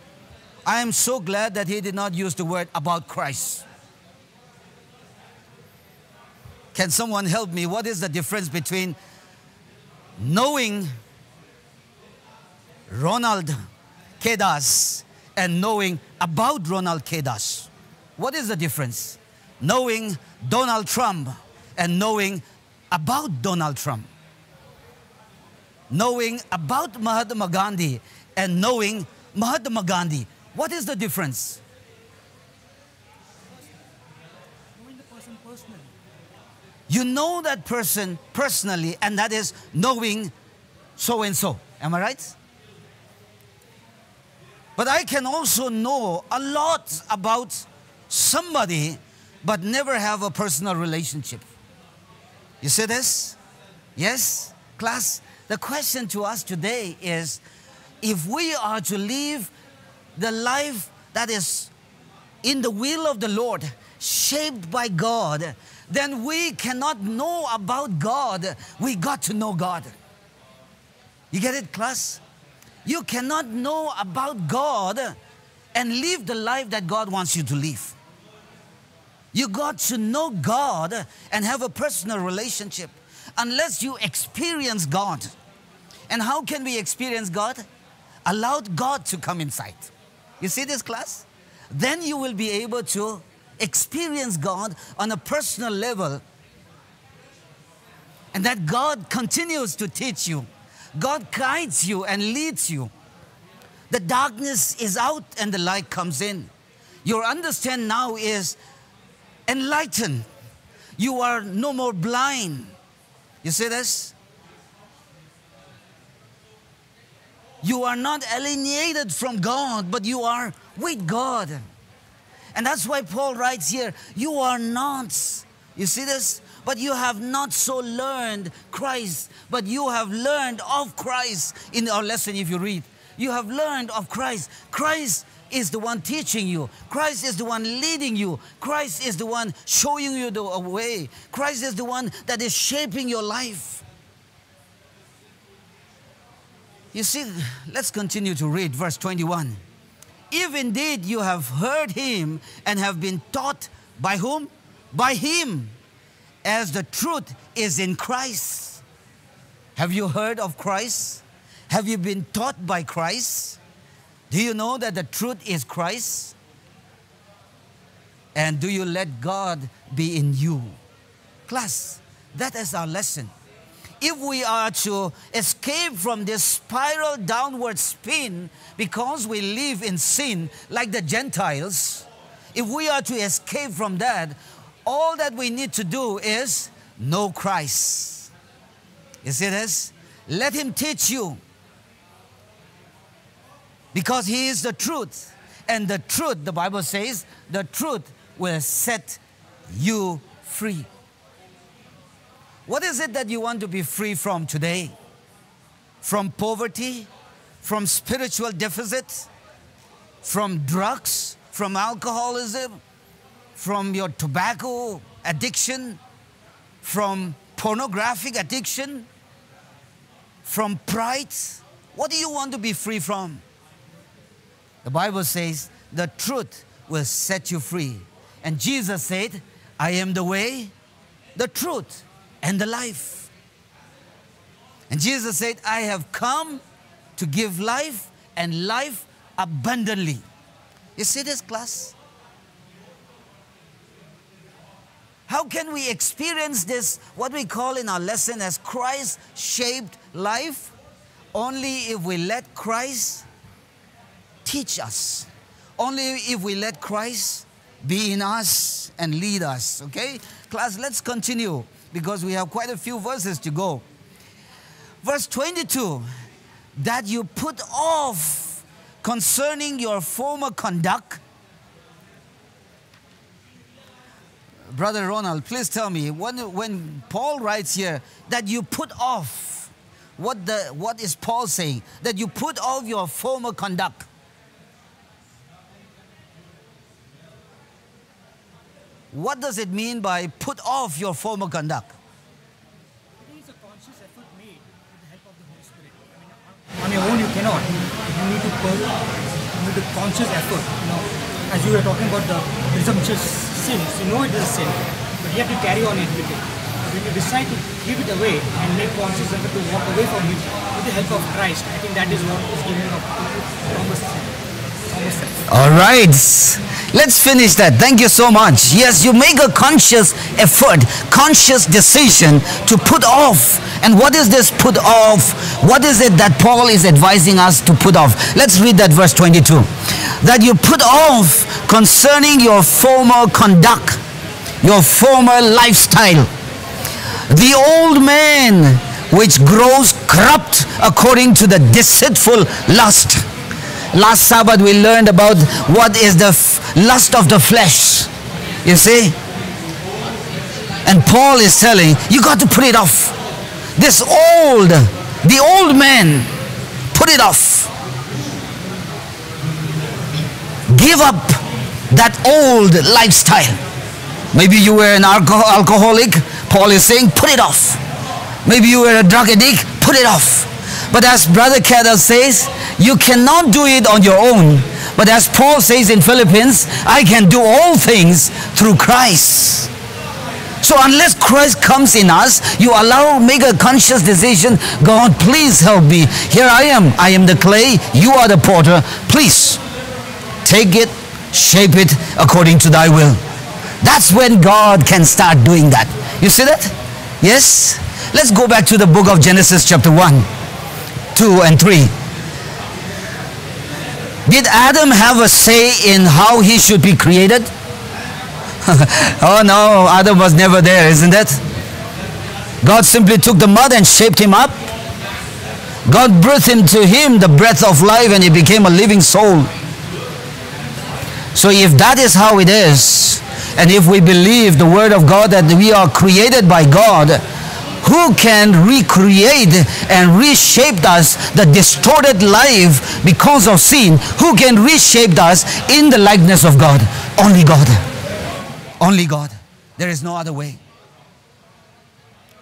I am so glad that he did not use the word about Christ. Can someone help me? What is the difference between knowing Ronald Kedas and knowing about Ronald Kedas? What is the difference? Knowing Donald Trump and knowing about Donald Trump. Knowing about Mahatma Gandhi and knowing Mahatma Gandhi. What is the difference? You know that person personally, and that is knowing so and so. Am I right? But I can also know a lot about somebody, but never have a personal relationship. You see this? Yes? Class, the question to us today is if we are to live the life that is in the will of the Lord, shaped by God, then we cannot know about God. We got to know God. You get it, class? You cannot know about God and live the life that God wants you to live. You got to know God and have a personal relationship unless you experience God. And how can we experience God? Allow God to come inside. You see this class? Then you will be able to experience God on a personal level. And that God continues to teach you. God guides you and leads you. The darkness is out and the light comes in. Your understand now is enlightened. You are no more blind. You see this? You are not alienated from God, but you are with God. And that's why Paul writes here, you are not. You see this? But you have not so learned Christ, but you have learned of Christ in our lesson if you read. You have learned of Christ. Christ is the one teaching you. Christ is the one leading you. Christ is the one showing you the way. Christ is the one that is shaping your life. You see, let's continue to read verse 21. If indeed you have heard him and have been taught by whom? By him, as the truth is in Christ. Have you heard of Christ? Have you been taught by Christ? Do you know that the truth is Christ? And do you let God be in you? Class, that is our lesson. If we are to escape from this spiral downward spin because we live in sin like the Gentiles, if we are to escape from that, all that we need to do is know Christ. You see this? Let Him teach you. Because He is the truth. And the truth, the Bible says, the truth will set you free. What is it that you want to be free from today? From poverty? From spiritual deficit? From drugs? From alcoholism? From your tobacco addiction? From pornographic addiction? From pride? What do you want to be free from? The Bible says the truth will set you free. And Jesus said, I am the way, the truth, and the life. And Jesus said, I have come to give life and life abundantly. You see this class? How can we experience this, what we call in our lesson as Christ shaped life? only if we let Christ teach us, only if we let Christ be in us and lead us. Okay? Class, let's continue because we have quite a few verses to go. Verse 22 that you put off concerning your former conduct. Brother Ronald, please tell me when, when Paul writes here that you put off, what, the, what is Paul saying? That you put off your former conduct. What does it mean by put off your former conduct?
It is a conscious effort made with the help of the Holy Spirit. I mean, on your own you cannot. You need to put, you a conscious effort. You know, as you were talking about the presumptuous sins, you know it is a sin, but you have to carry on it with it. When you decide to give it away and make conscious effort to walk away from it with the help of Christ, I think that is what is giving of Thomas.
All right. Let's finish that. Thank you so much. Yes, you make a conscious effort, conscious decision to put off. And what is this put off? What is it that Paul is advising us to put off? Let's read that verse 22. That you put off concerning your former conduct, your former lifestyle, the old man which grows corrupt according to the deceitful lust. Last Sabbath we learned about what is the lust of the flesh. You see? And Paul is telling, you got to put it off. This old, the old man, put it off. Give up that old lifestyle. Maybe you were an alco- alcoholic. Paul is saying, put it off. Maybe you were a drug addict. Put it off. But as Brother Kedar says, you cannot do it on your own. But as Paul says in Philippians, I can do all things through Christ. So unless Christ comes in us, you allow, make a conscious decision, God, please help me. Here I am. I am the clay. You are the potter. Please take it, shape it according to thy will. That's when God can start doing that. You see that? Yes? Let's go back to the book of Genesis, chapter 1, 2, and 3. Did Adam have a say in how he should be created? [laughs] oh no, Adam was never there, isn't it? God simply took the mud and shaped him up. God breathed into him the breath of life and he became a living soul. So if that is how it is, and if we believe the word of God that we are created by God, who can recreate and reshape us the distorted life because of sin? Who can reshape us in the likeness of God? Only God. Only God. There is no other way.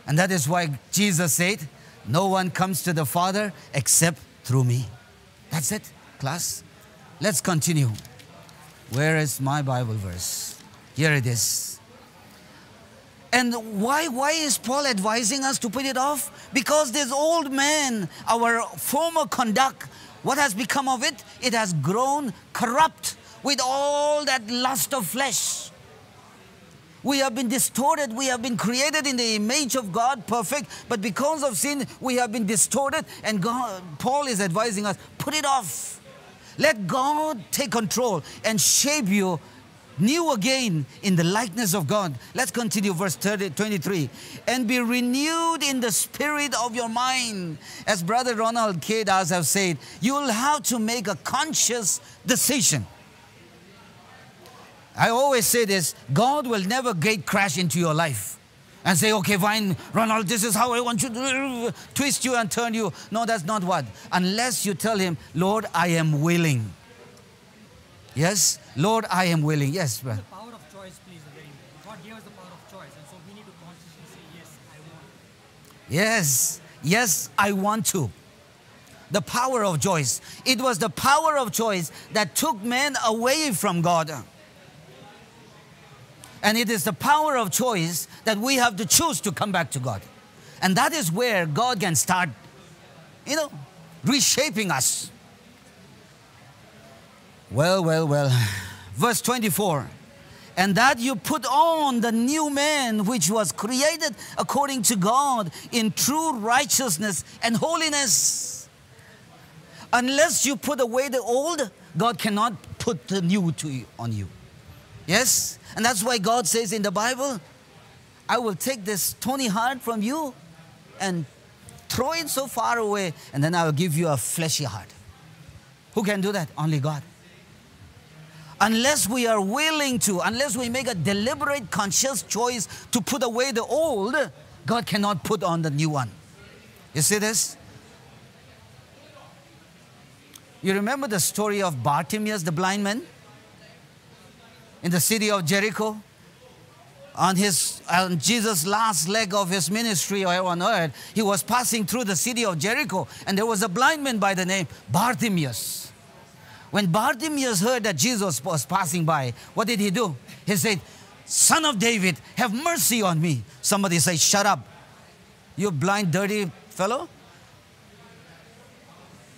And that is why Jesus said, No one comes to the Father except through me. That's it, class. Let's continue. Where is my Bible verse? Here it is. And why, why is Paul advising us to put it off? Because this old man, our former conduct, what has become of it? It has grown corrupt with all that lust of flesh. We have been distorted. We have been created in the image of God, perfect. But because of sin, we have been distorted. And God, Paul is advising us put it off. Let God take control and shape you new again in the likeness of God. Let's continue, verse 30, 23. And be renewed in the spirit of your mind. As Brother Ronald K. Das have said, you will have to make a conscious decision. I always say this God will never gate crash into your life and say, okay, fine, Ronald, this is how I want you to twist you and turn you. No, that's not what. Unless you tell him, Lord, I am willing. Yes? Lord, I am willing. Yes, brother.
The power of choice plays a very important. God gave us the power of choice, and so we need to consciously say, yes, I want.
Yes, yes, I want to. The power of choice. It was the power of choice that took men away from God. And it is the power of choice that we have to choose to come back to God. And that is where God can start, you know, reshaping us. Well, well, well. Verse 24. And that you put on the new man which was created according to God in true righteousness and holiness. Unless you put away the old, God cannot put the new to you, on you. Yes? And that's why God says in the Bible, I will take this stony heart from you and throw it so far away, and then I will give you a fleshy heart. Who can do that? Only God. Unless we are willing to, unless we make a deliberate, conscious choice to put away the old, God cannot put on the new one. You see this? You remember the story of Bartimaeus, the blind man? In the city of Jericho? On his on Jesus' last leg of his ministry on earth, he was passing through the city of Jericho, and there was a blind man by the name Bartimaeus. When Bartimaeus heard that Jesus was passing by, what did he do? He said, Son of David, have mercy on me. Somebody say, Shut up, you blind, dirty fellow.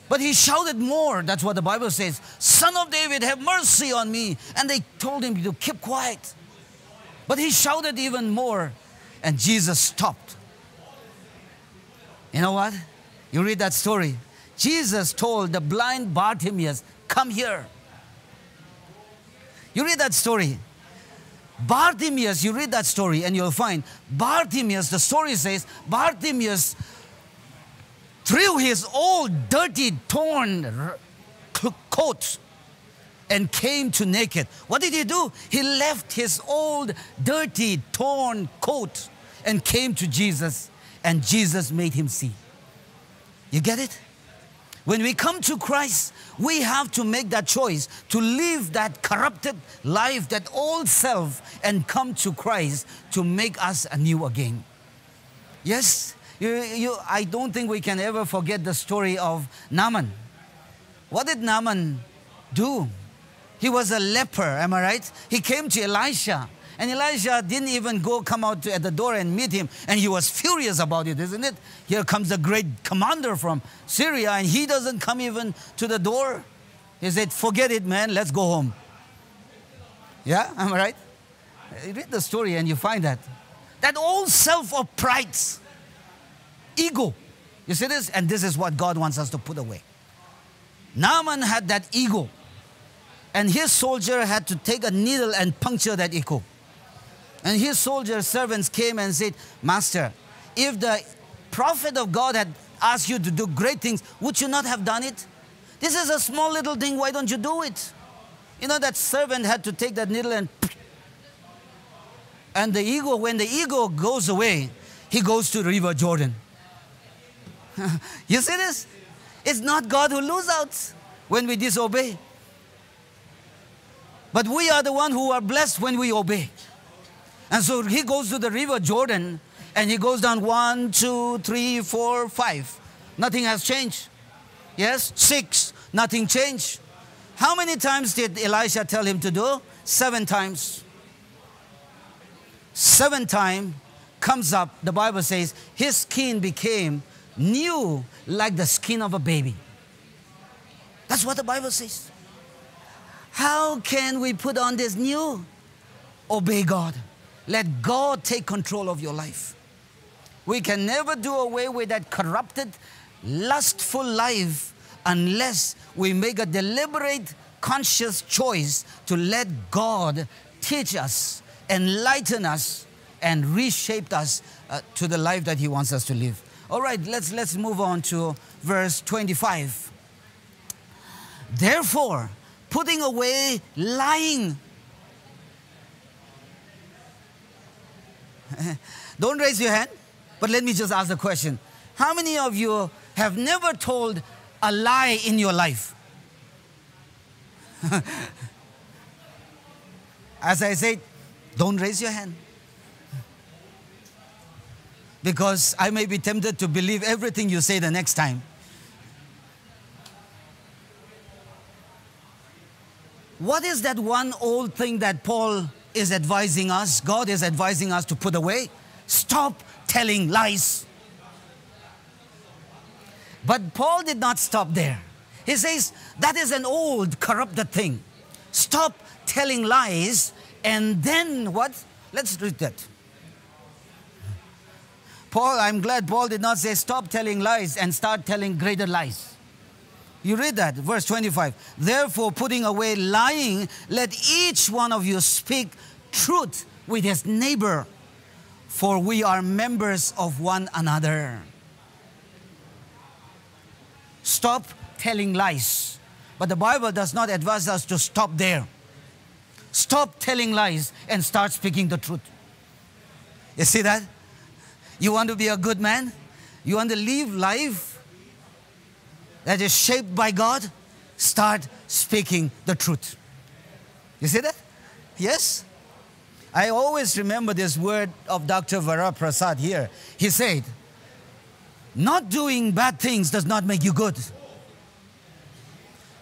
But he shouted more. That's what the Bible says. Son of David, have mercy on me. And they told him to keep quiet. But he shouted even more. And Jesus stopped. You know what? You read that story. Jesus told the blind Bartimaeus, Come here. You read that story. Bartimaeus, you read that story and you'll find Bartimaeus, the story says, Bartimaeus threw his old, dirty, torn coat and came to naked. What did he do? He left his old, dirty, torn coat and came to Jesus, and Jesus made him see. You get it? When we come to Christ, we have to make that choice to leave that corrupted life, that old self, and come to Christ to make us anew again. Yes, you, you, I don't think we can ever forget the story of Naaman. What did Naaman do? He was a leper, am I right? He came to Elisha, and Elijah didn't even go come out to, at the door and meet him, and he was furious about it, isn't it? Here comes the great commander from Syria, and he doesn't come even to the door. He said, Forget it, man, let's go home. Yeah, [laughs] am I right? You read the story and you find that. That old self of pride, ego. You see this? And this is what God wants us to put away. Naaman had that ego. And his soldier had to take a needle and puncture that ego. And his soldier servants came and said, Master, if the prophet of God had asked you to do great things, would you not have done it? This is a small little thing, why don't you do it? You know, that servant had to take that needle and and the ego, when the ego goes away, he goes to River Jordan. [laughs] you see this? It's not God who loses out when we disobey. But we are the one who are blessed when we obey. And so he goes to the river Jordan and he goes down one, two, three, four, five. Nothing has changed. Yes, six, nothing changed. How many times did Elisha tell him to do? Seven times. Seven time comes up, the Bible says, his skin became new like the skin of a baby. That's what the Bible says. How can we put on this new? Obey God. Let God take control of your life. We can never do away with that corrupted, lustful life unless we make a deliberate, conscious choice to let God teach us, enlighten us, and reshape us uh, to the life that He wants us to live. All right, let's, let's move on to verse 25. Therefore, putting away lying. [laughs] Don't raise your hand, but let me just ask the question. How many of you have never told a lie in your life? [laughs] As I said, don't raise your hand. Because I may be tempted to believe everything you say the next time. What is that one old thing that Paul is advising us, God is advising us to put away? Stop telling lies. But Paul did not stop there. He says, that is an old, corrupted thing. Stop telling lies, and then what? Let's read that. Paul, I'm glad Paul did not say, stop telling lies and start telling greater lies. You read that, verse 25. Therefore, putting away lying, let each one of you speak truth with his neighbor, for we are members of one another. Stop telling lies. But the Bible does not advise us to stop there. Stop telling lies and start speaking the truth. You see that? You want to be a good man? You want to live life that is shaped by God? Start speaking the truth. You see that? Yes? I always remember this word of Dr. Vara Prasad here. He said, Not doing bad things does not make you good.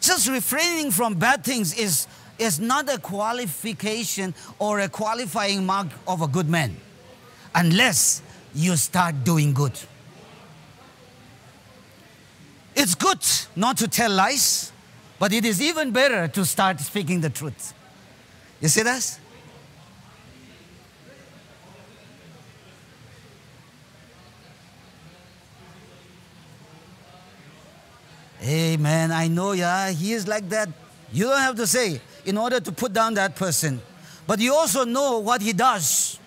Just refraining from bad things is, is not a qualification or a qualifying mark of a good man unless you start doing good. It's good not to tell lies, but it is even better to start speaking the truth. You see that? Amen. I know, yeah, he is like that. You don't have to say in order to put down that person. But you also know what he does.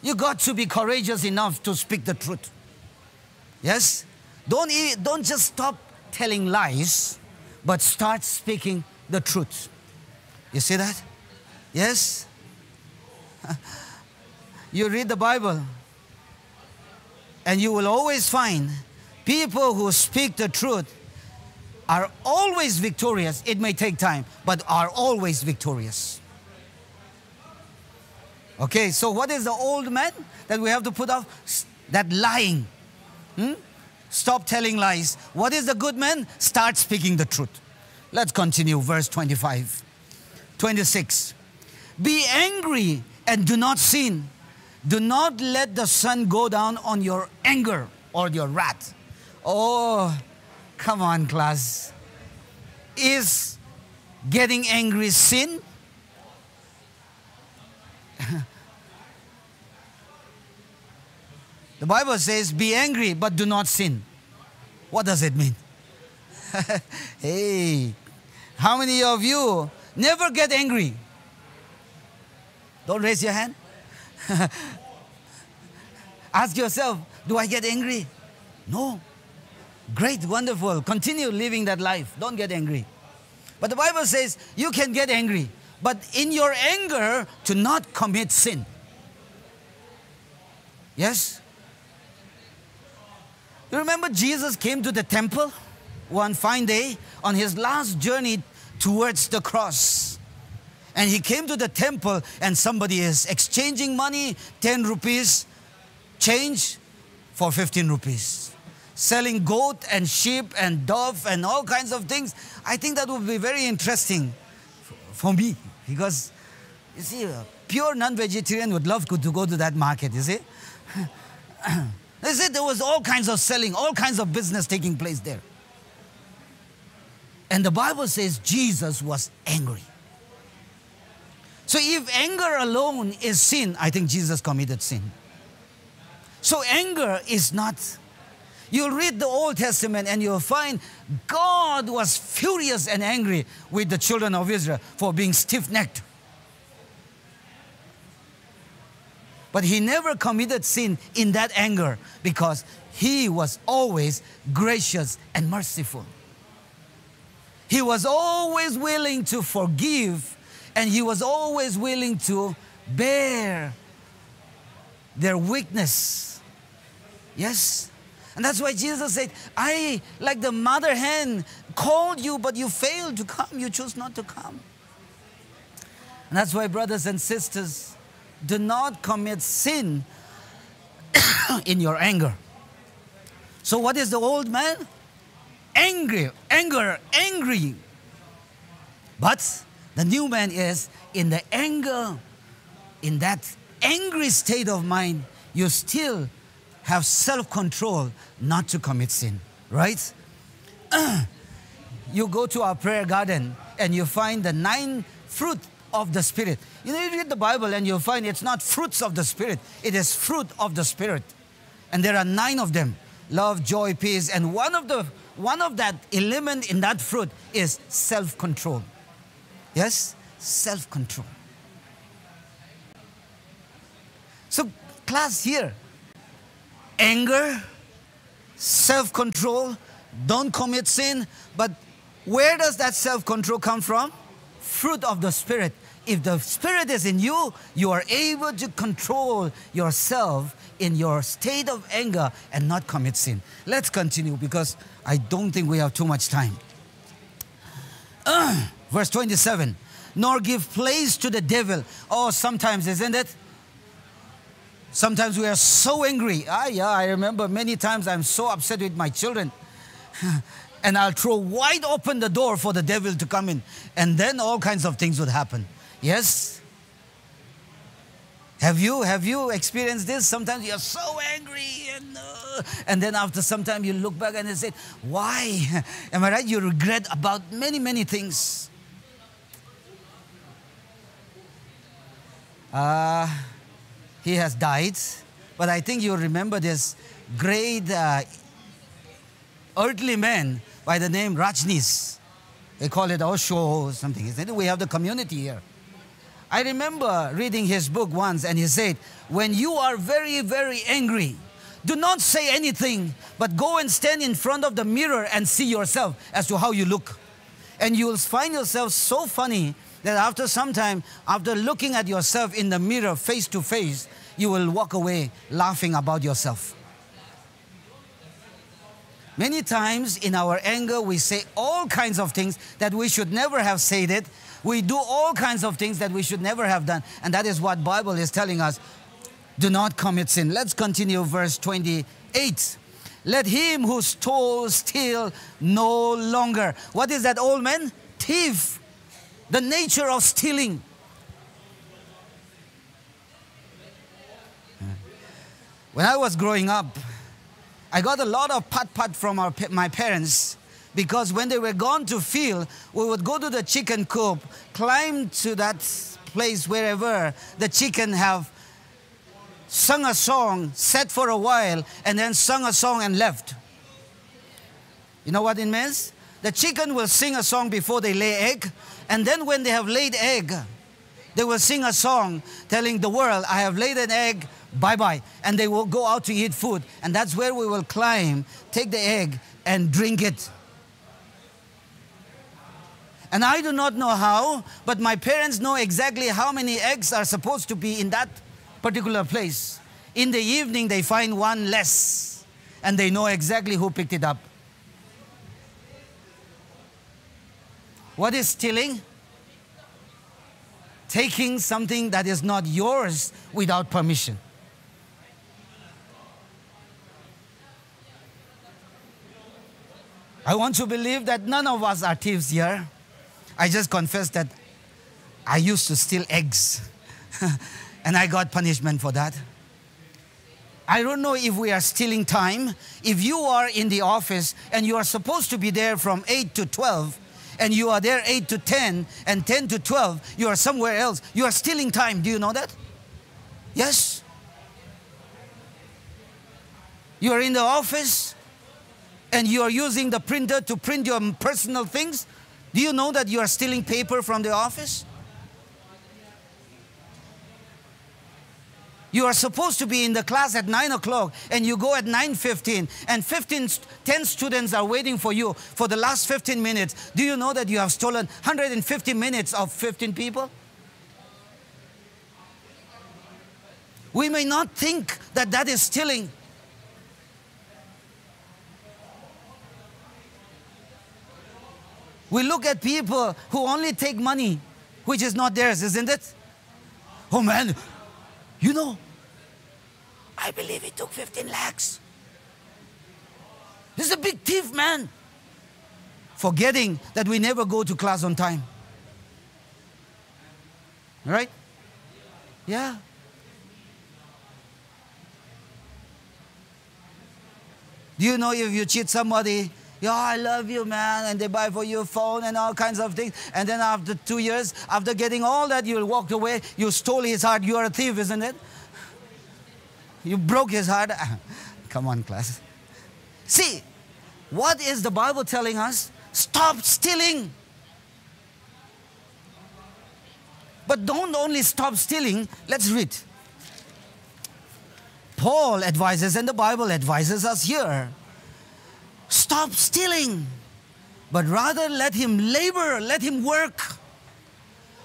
You got to be courageous enough to speak the truth. Yes? Don't, don't just stop telling lies, but start speaking the truth. You see that? Yes? [laughs] You read the Bible, and you will always find people who speak the truth are always victorious. It may take time, but are always victorious. Okay, so what is the old man that we have to put off? That lying. Hmm? Stop telling lies. What is the good man? Start speaking the truth. Let's continue, verse 25. 26. Be angry and do not sin. Do not let the sun go down on your anger or your wrath. Oh, come on, class. Is getting angry sin? [laughs] the Bible says, Be angry, but do not sin. What does it mean? [laughs] hey, how many of you never get angry? Don't raise your hand. [laughs] Ask yourself, do I get angry? No. Great, wonderful. Continue living that life. Don't get angry. But the Bible says you can get angry, but in your anger, to not commit sin. Yes? You remember Jesus came to the temple one fine day on his last journey towards the cross. And he came to the temple, and somebody is exchanging money 10 rupees change for 15 rupees. Selling goat and sheep and dove and all kinds of things. I think that would be very interesting for me because you see, a pure non vegetarian would love to go to that market, you see. [laughs] they said there was all kinds of selling, all kinds of business taking place there. And the Bible says Jesus was angry. So if anger alone is sin, I think Jesus committed sin. So anger is not. You'll read the Old Testament and you'll find God was furious and angry with the children of Israel for being stiff necked. But he never committed sin in that anger because he was always gracious and merciful. He was always willing to forgive and he was always willing to bear their weakness. Yes? And that's why Jesus said, I, like the mother hen, called you, but you failed to come. You chose not to come. And that's why, brothers and sisters, do not commit sin [coughs] in your anger. So, what is the old man? Angry, anger, angry. But the new man is in the anger, in that angry state of mind, you still have self control not to commit sin, right? [coughs] you go to our prayer garden and you find the nine fruit of the Spirit. You know, you read the Bible and you'll find it's not fruits of the Spirit, it is fruit of the Spirit. And there are nine of them. love, joy, peace. And one of the one of that element in that fruit is self-control. Yes? Self-control. So, class here, anger, self-control, don't commit sin, but where does that self-control come from? Fruit of the Spirit. If the Spirit is in you, you are able to control yourself in your state of anger and not commit sin. Let's continue because I don't think we have too much time. Uh, [clears throat] verse 27 Nor give place to the devil. Oh, sometimes, isn't it? Sometimes we are so angry. Ah, yeah, I remember many times I'm so upset with my children. [laughs] and I'll throw wide open the door for the devil to come in. And then all kinds of things would happen. Yes? Have you have you experienced this? Sometimes you're so angry, and uh, and then after some time you look back and you say, "Why?" [laughs] Am I right? You regret about many many things. Uh, he has died, but I think you remember this great uh, earthly man by the name Rajneesh. They call it Osho or something. We have the community here. I remember reading his book once, and he said, When you are very, very angry, do not say anything, but go and stand in front of the mirror and see yourself as to how you look. And you will find yourself so funny that after some time, after looking at yourself in the mirror face to face, you will walk away laughing about yourself. Many times in our anger, we say all kinds of things that we should never have said it. We do all kinds of things that we should never have done. And that is what Bible is telling us. Do not commit sin. Let's continue verse 28. Let him who stole steal no longer. What is that old man? Thief. The nature of stealing. When I was growing up, I got a lot of pat pat from our, my parents because when they were gone to field, we would go to the chicken coop, climb to that place wherever the chicken have sung a song, sat for a while, and then sung a song and left. You know what it means? The chicken will sing a song before they lay egg, and then when they have laid egg, they will sing a song telling the world, I have laid an egg, bye bye. And they will go out to eat food. And that's where we will climb, take the egg, and drink it. And I do not know how, but my parents know exactly how many eggs are supposed to be in that particular place. In the evening, they find one less, and they know exactly who picked it up. What is stealing? Taking something that is not yours without permission. I want to believe that none of us are thieves here. I just confess that I used to steal eggs [laughs] and I got punishment for that. I don't know if we are stealing time. If you are in the office and you are supposed to be there from 8 to 12, and you are there 8 to 10 and 10 to 12, you are somewhere else. You are stealing time. Do you know that? Yes. You are in the office and you are using the printer to print your personal things. Do you know that you are stealing paper from the office? You are supposed to be in the class at 9 o'clock and you go at 9.15 and 15, 10 students are waiting for you for the last 15 minutes. Do you know that you have stolen 150 minutes of 15 people? We may not think that that is stealing. We look at people who only take money which is not theirs, isn't it? Oh man, you know, I believe he took 15 lakhs. He's a big thief, man. Forgetting that we never go to class on time. Right? Yeah. Do you know if you cheat somebody, yeah, I love you, man, and they buy for you a phone and all kinds of things, and then after two years, after getting all that, you walked away, you stole his heart, you are a thief, isn't it? You broke his heart. [laughs] Come on, class. See, what is the Bible telling us? Stop stealing. But don't only stop stealing, let's read. Paul advises, and the Bible advises us here stop stealing, but rather let him labor, let him work.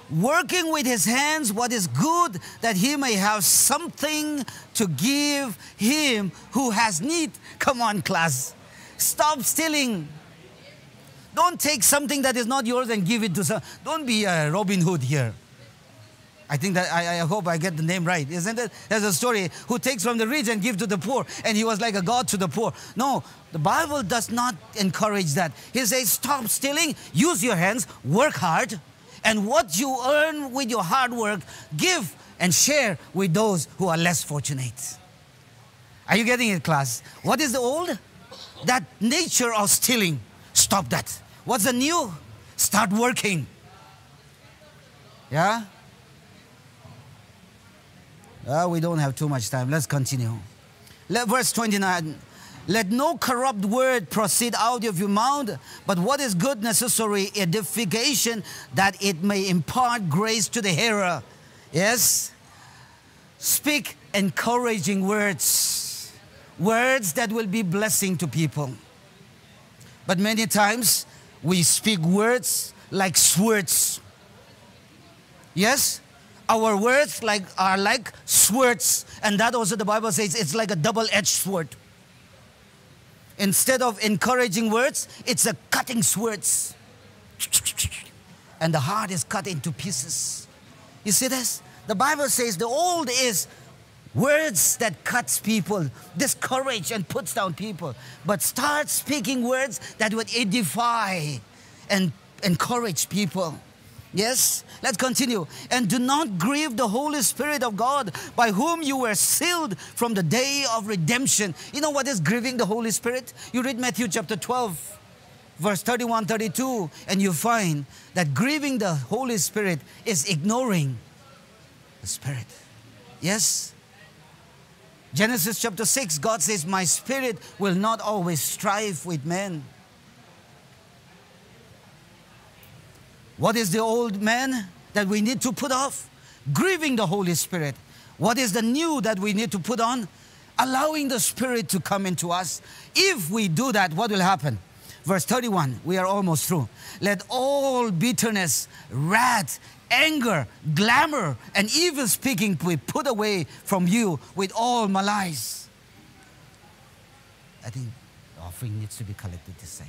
Working with his hands what is good, that he may have something to give him who has need. Come on, class. Stop stealing. Don't take something that is not yours and give it to some. Don't be a Robin Hood here. I think that I, I hope I get the name right, isn't it? There's a story who takes from the rich and gives to the poor, and he was like a god to the poor. No, the Bible does not encourage that. He says, stop stealing, use your hands, work hard, and what you earn with your hard work, give and share with those who are less fortunate. Are you getting it, class? What is the old? That nature of stealing. Stop that. What's the new? Start working. Yeah? Uh, we don't have too much time. Let's continue. Let, verse 29 Let no corrupt word proceed out of your mouth, but what is good, necessary edification, that it may impart grace to the hearer. Yes? Speak encouraging words, words that will be blessing to people. But many times we speak words like swords. Yes? Our words like are like swords, and that also the Bible says it's like a double-edged sword. Instead of encouraging words, it's a cutting swords. And the heart is cut into pieces. You see this? The Bible says the old is words that cuts people, discourage and puts down people. But start speaking words that would edify and encourage people. Yes? Let's continue. And do not grieve the Holy Spirit of God, by whom you were sealed from the day of redemption. You know what is grieving the Holy Spirit? You read Matthew chapter 12, verse 31 32, and you find that grieving the Holy Spirit is ignoring the Spirit. Yes? Genesis chapter 6, God says, My spirit will not always strive with men. What is the old man that we need to put off? Grieving the Holy Spirit. What is the new that we need to put on? Allowing the Spirit to come into us. If we do that, what will happen? Verse 31, we are almost through. Let all bitterness, wrath, anger, glamour, and evil speaking be put away from you with all malice. I think the offering needs to be collected this side.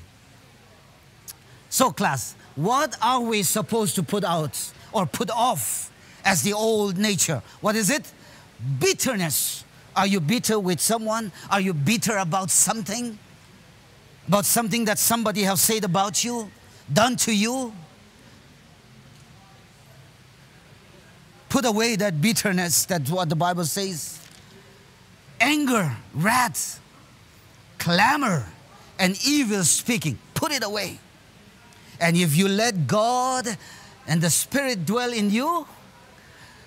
So, class, what are we supposed to put out or put off as the old nature? What is it? Bitterness. Are you bitter with someone? Are you bitter about something? About something that somebody has said about you, done to you? Put away that bitterness, that's what the Bible says. Anger, wrath, clamor, and evil speaking. Put it away. And if you let God and the Spirit dwell in you,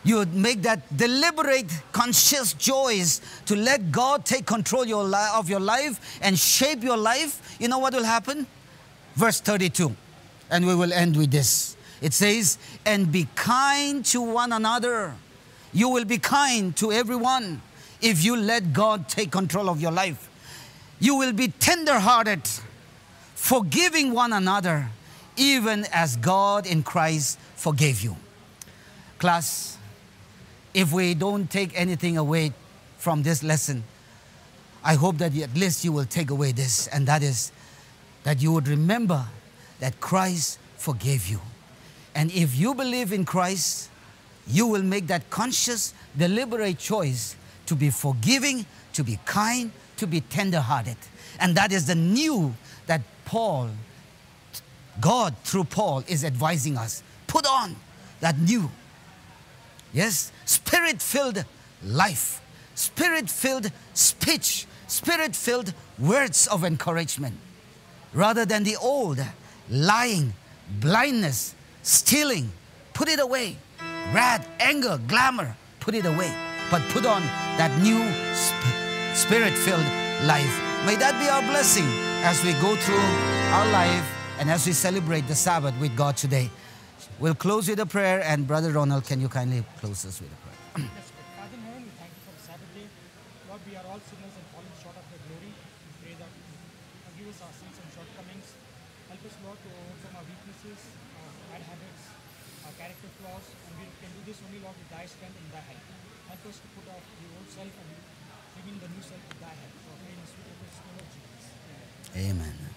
you would make that deliberate, conscious choice to let God take control your of your life and shape your life. You know what will happen? Verse 32. And we will end with this. It says, And be kind to one another. You will be kind to everyone if you let God take control of your life. You will be tender hearted, forgiving one another, even as God in Christ forgave you. Class, if we don't take anything away from this lesson, I hope that at least you will take away this, and that is that you would remember that Christ forgave you. And if you believe in Christ, you will make that conscious, deliberate choice to be forgiving, to be kind, to be tender hearted. And that is the new that Paul, God through Paul, is advising us. Put on that new. Yes, spirit filled life, spirit filled speech, spirit filled words of encouragement, rather than the old lying, blindness, stealing. Put it away. Wrath, anger, glamour, put it away. But put on that new sp- spirit filled life
May that be our blessing as we go through our life and as we celebrate the Sabbath with God today. We'll close with a prayer, and Brother Ronald, can you kindly close us with a prayer? [clears throat]
Father in heaven, we thank you for the Sabbath day. Lord, we are all sinners and falling short of your glory. We pray that you forgive us our sins and shortcomings. Help us, Lord, to overcome our weaknesses, our bad habits, our character flaws, and we can do this only, Lord, with thy strength and thy help. Help us to put off the old self and bring in the new self with thy help. For in the sweet name of Jesus.
Amen.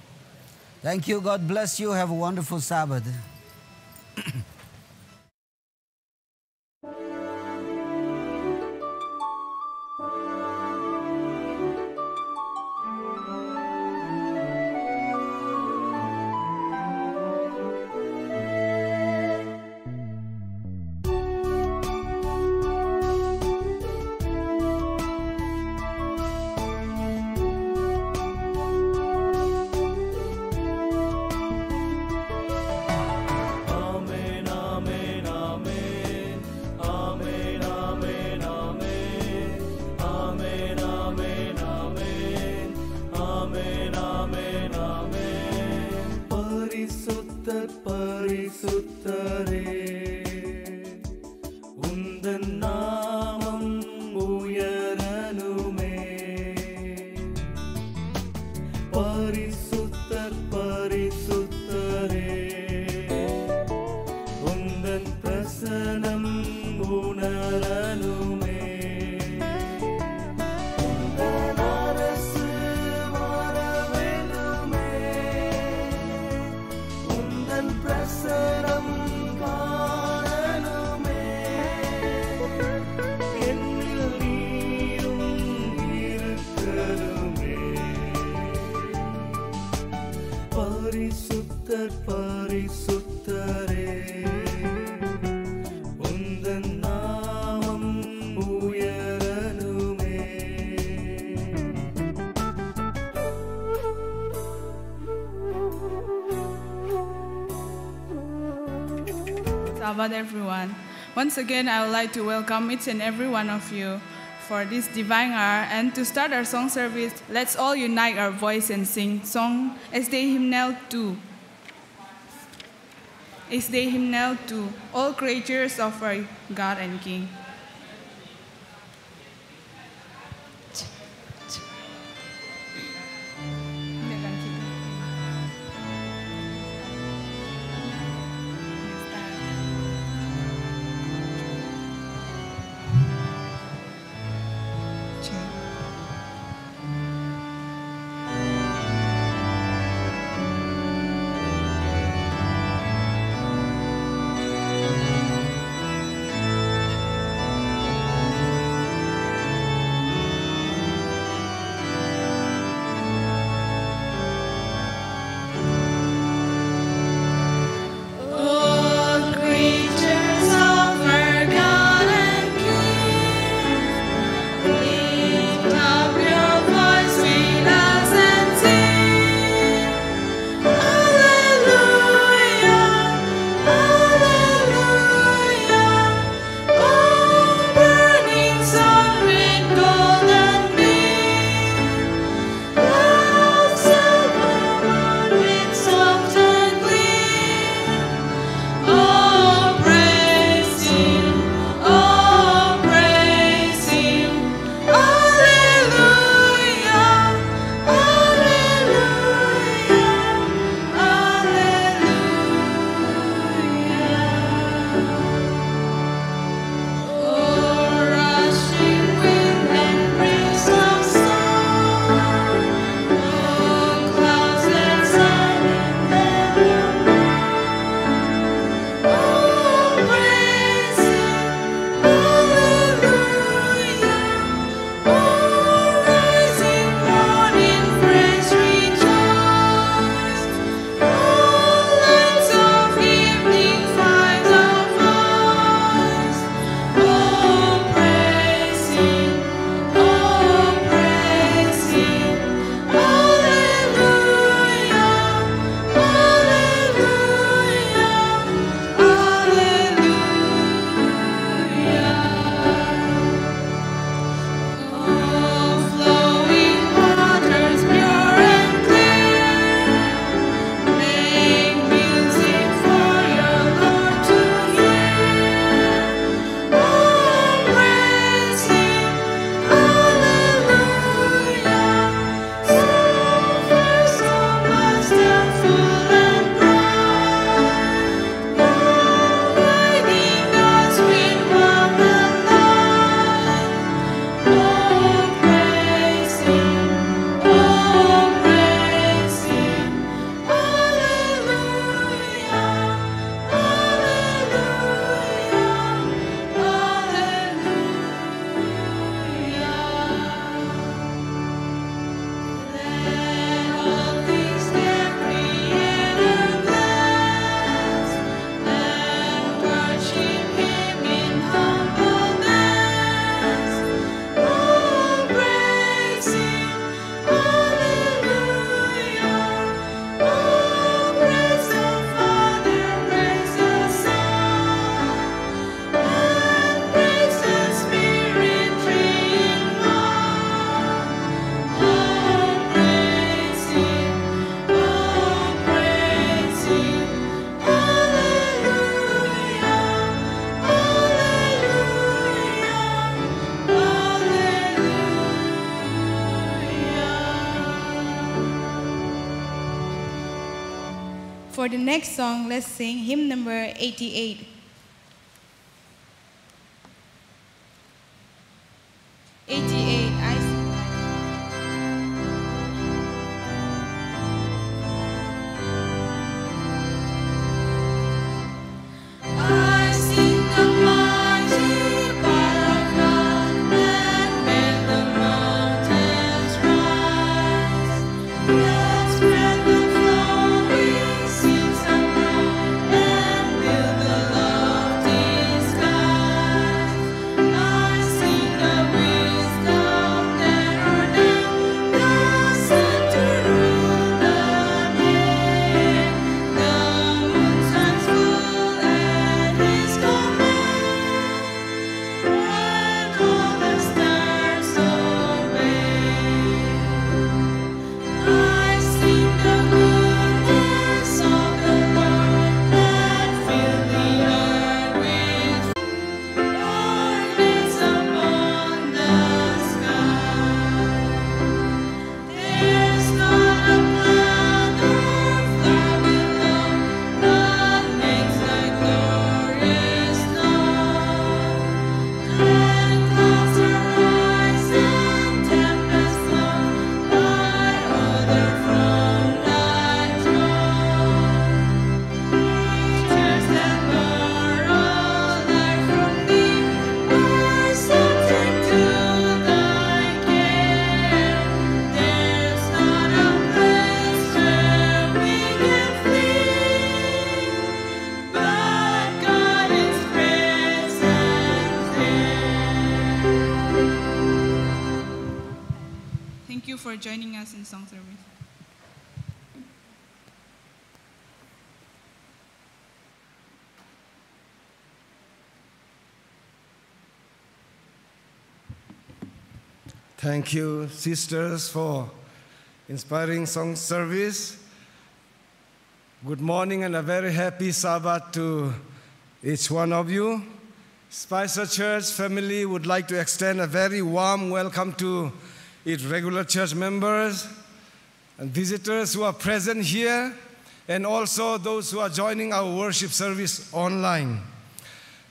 Thank you. God bless you. Have a wonderful Sabbath. [clears throat]
Once again, I would like to welcome each and every one of you for this divine hour. And to start our song service, let's all unite our voice and sing song SD Hymnal 2. SD Hymnal 2. All creatures of our God and King.
Next song, let's sing hymn number 88.
Thank you,
sisters, for inspiring song service. Good morning and a very happy Sabbath to each one of you. Spicer Church family would like to extend a very warm welcome to its regular church members and visitors who are present here, and also those who are joining our worship service online.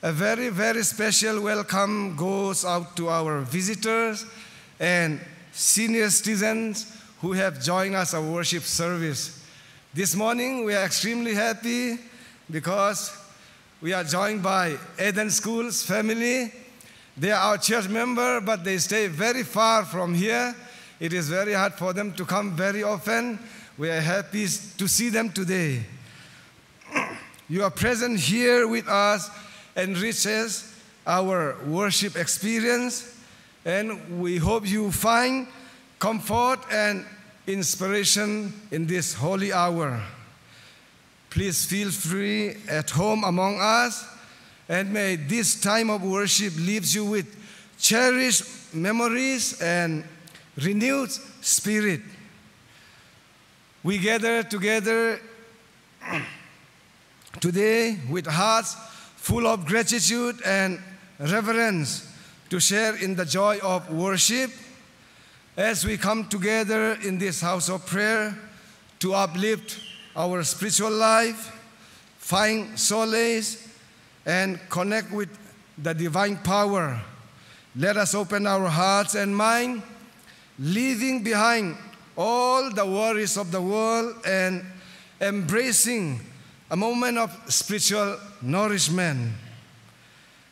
A very, very special welcome goes out to our visitors and senior citizens who have joined us our worship service. This morning we are extremely happy because we are joined by Eden Schools family. They are our church member, but they stay very far from here. It is very hard for them to come very often. We are happy to see them today. [clears throat] You are present here with us enriches our worship experience, and we hope you find comfort and inspiration in this holy hour. Please feel free at home among us, and may this time of worship leaves you with cherished memories and renewed spirit. We gather together today with hearts full of gratitude and reverence to share in the joy of worship as we come together in this house of prayer to uplift our spiritual life, find solace, and connect with the divine power. Let us open our hearts and mind, leaving behind all the worries of the world and embracing a moment of spiritual nourishment.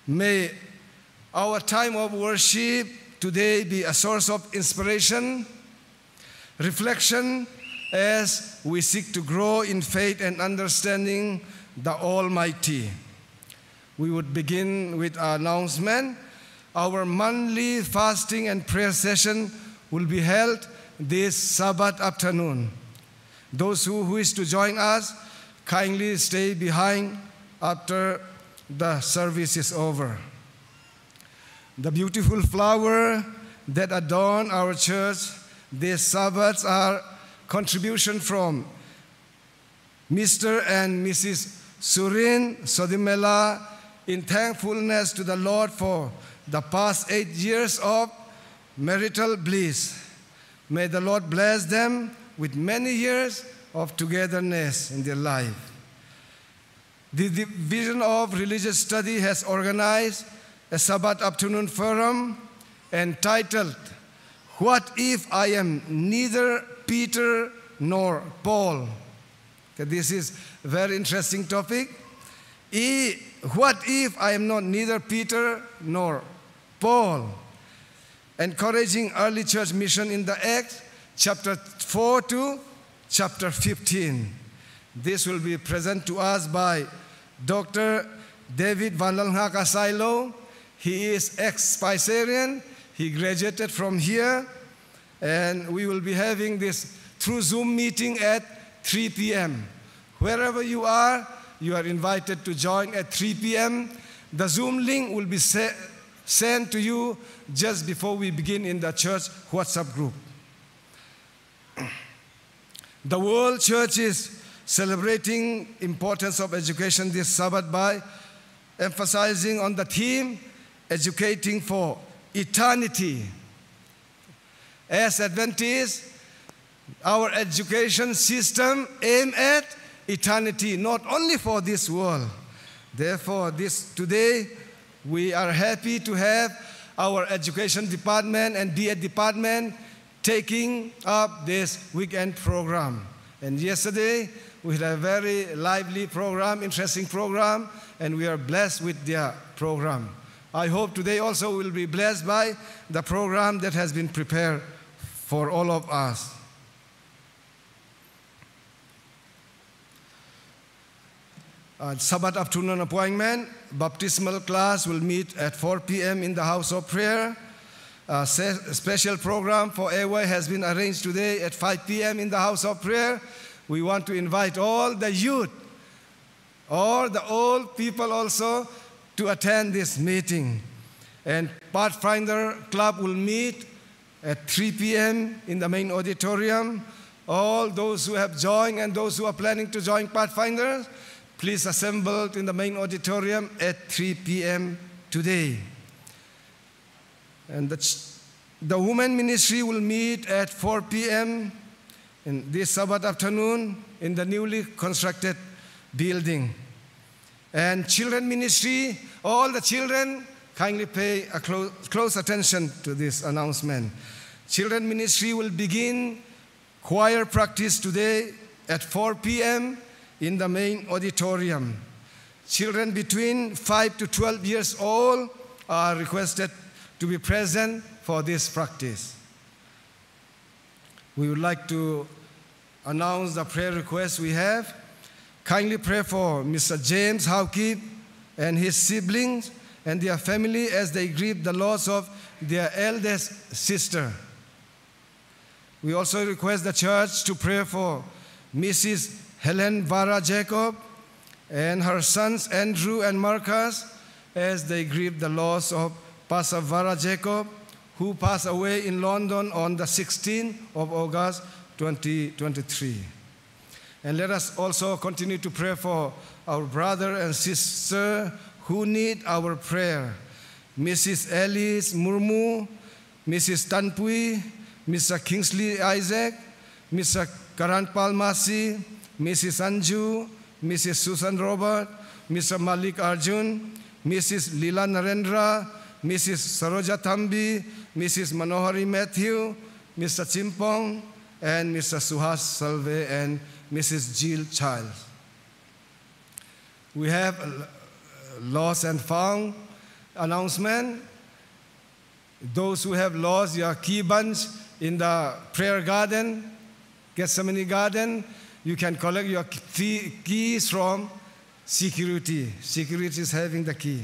May our time of worship today be a source of inspiration, reflection, as we seek to grow in faith and understanding the Almighty. We would begin with our announcement. Our monthly fasting and prayer session will be held this Sabbath afternoon. Those who wish to join us, kindly stay behind after the service is over. The beautiful flower that adorn our church this Sabbath are contribution from Mr. and Mrs. Surin Sodimela in thankfulness to the Lord for the past eight years of marital bliss. May the Lord bless them with many years of togetherness in their life. The Division of Religious Study has organized a Sabbath afternoon forum entitled, What If I Am Neither Peter nor Paul? Okay, this is a very interesting topic. E- what if I am not neither Peter nor Paul? Encouraging early church mission in the Acts, chapter 4 to chapter 15. This will be present to us by Dr. David Van Langhak Asilo. He is ex-Spicerian. He graduated from here. And we will be having this through Zoom meeting at 3 p.m. Wherever you are, you are invited to join at 3 p.m. The Zoom link will be se- sent to you just before we begin in the church WhatsApp group. [clears throat] The world church is celebrating importance of education this Sabbath by emphasizing on the theme educating for eternity. As Adventists, our education system aim at eternity, not only for this world. Therefore, this today we are happy to have our education department and BA department taking up this weekend program. And yesterday we had a very lively program, interesting program, and we are blessed with their program. I hope today also will be blessed by the program that has been prepared for all of us. Uh, Sabbath afternoon appointment, baptismal class will meet at 4 p.m. in the house of prayer. A special program for AY has been arranged today at 5 p.m. in the house of prayer. We want to invite all the youth all the old people also to attend this meeting. And Pathfinder Club will meet at 3 p.m. in the main auditorium. All those who have joined and those who are planning to join Pathfinder, please assemble in the main auditorium at 3 p.m. today. And the, the women ministry will meet at 4 p.m. in this Sabbath afternoon in the newly constructed building. And children ministry, all the children kindly pay a close, close attention to this announcement. Children ministry will begin choir practice today at 4 p.m. in the main auditorium. Children between 5 to 12 years old are requested to be present for this practice. We would like to announce the prayer request we have. Kindly pray for Mr. James Howkeep and his siblings and their family as they grieve the loss of their eldest sister. We also request the church to pray for Mrs. Helen Vara Jacob and her sons Andrew and Marcus as they grieve the loss of Pastor Vara Jacob, who passed away in London on the 16th of August 2023. And let us also continue to pray for our brother and sister who need our prayer. Mrs. Alice Murmu, Mrs. Tanpui, Mr. Kingsley Isaac, Mr. Karan Palmasi, Mrs. Anju, Mrs. Susan Robert, Mr. Malik Arjun, Mrs. Lila Narendra, Mrs. Saroja Tambi, Mrs. Manohari Matthew, Mr. Chimpong, and Mr. Suhas Salve and Mrs. Jill Child. We have lost and found announcement. Those who have lost your key bunch in the prayer garden, Gethsemane garden, you can collect your keys from security. Security is having the key.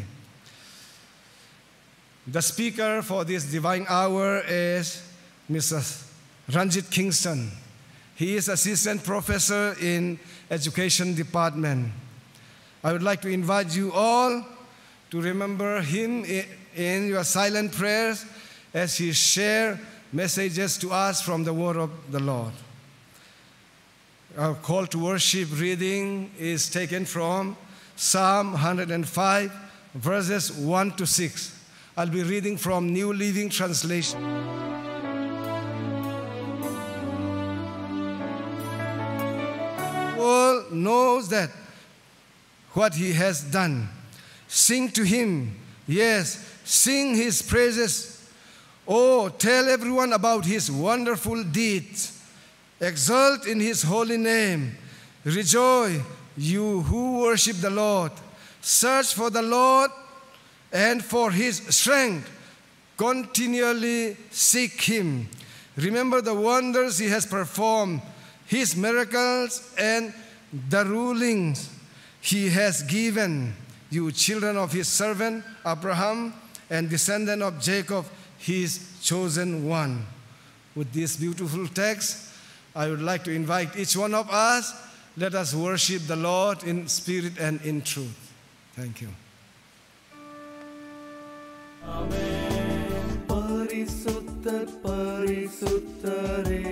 The speaker for this divine hour is Mrs. Ranjith Kingston. He is assistant professor in education department. I would like to invite you all to remember him in your silent prayers as he share messages to us from the word of the Lord. Our call to worship reading is taken from Psalm 105, verses 1 to 6. I'll be reading from New Living Translation. People knows that what he has done. Sing to him. Yes, sing his praises. Oh, tell everyone about his wonderful deeds. Exult in his holy name. Rejoice, you who worship the Lord. Search for the Lord and for his strength. Continually seek him. Remember the wonders he has performed, his miracles, and the rulings he has given you, children of his servant Abraham and descendant of Jacob, his chosen one. With this beautiful text, I would like to invite each one of us, let us worship the Lord in spirit and in truth. Thank you.
பரிசுத்தர் பரிசுத்தரே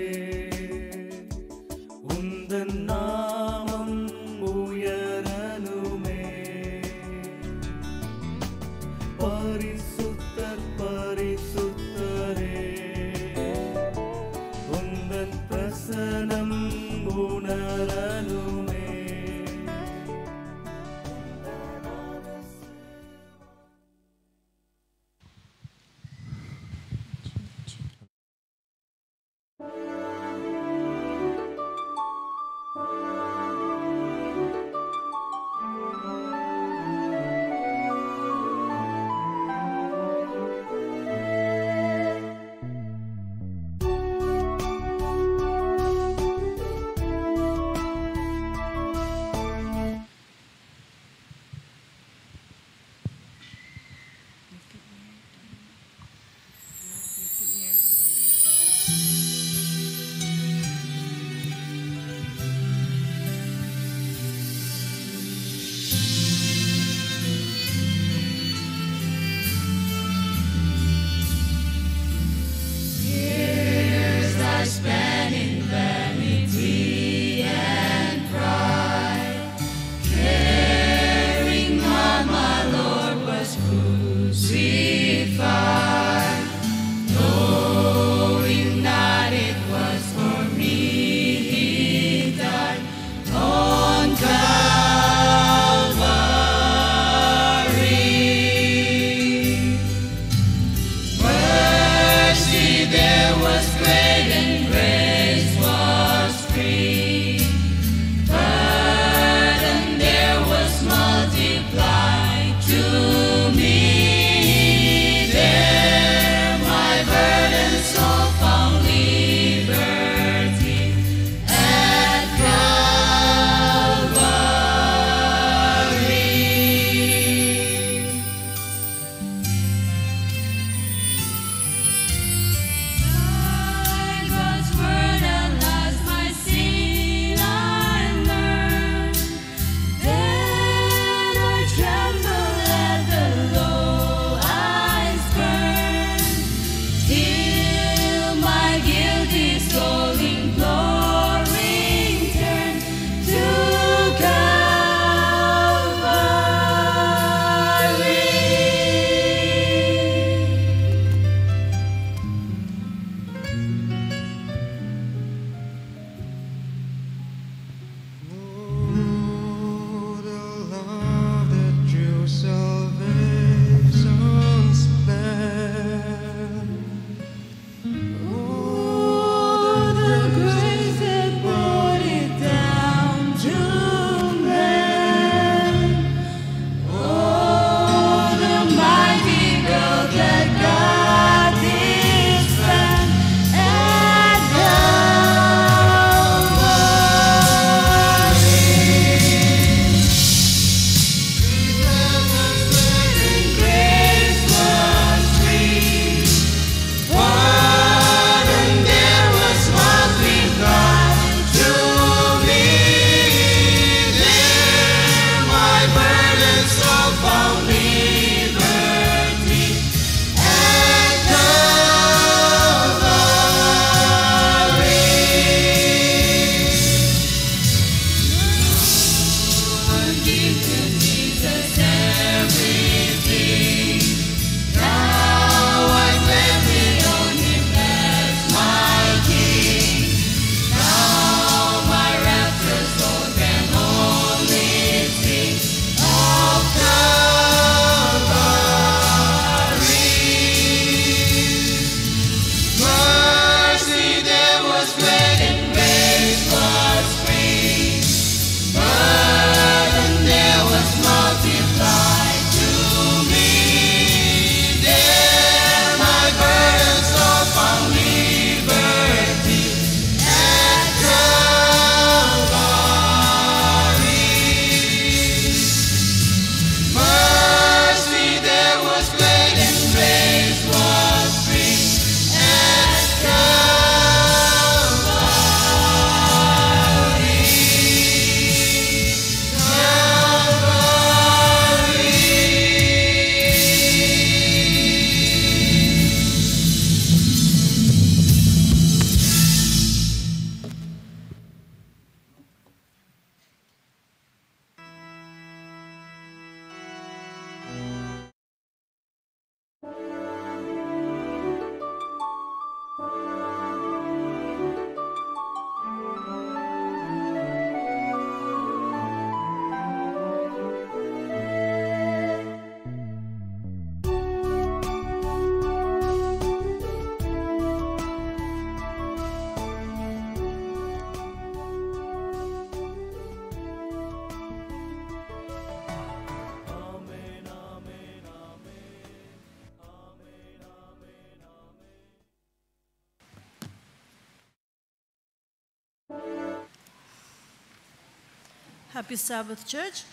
Happy Sabbath, Church.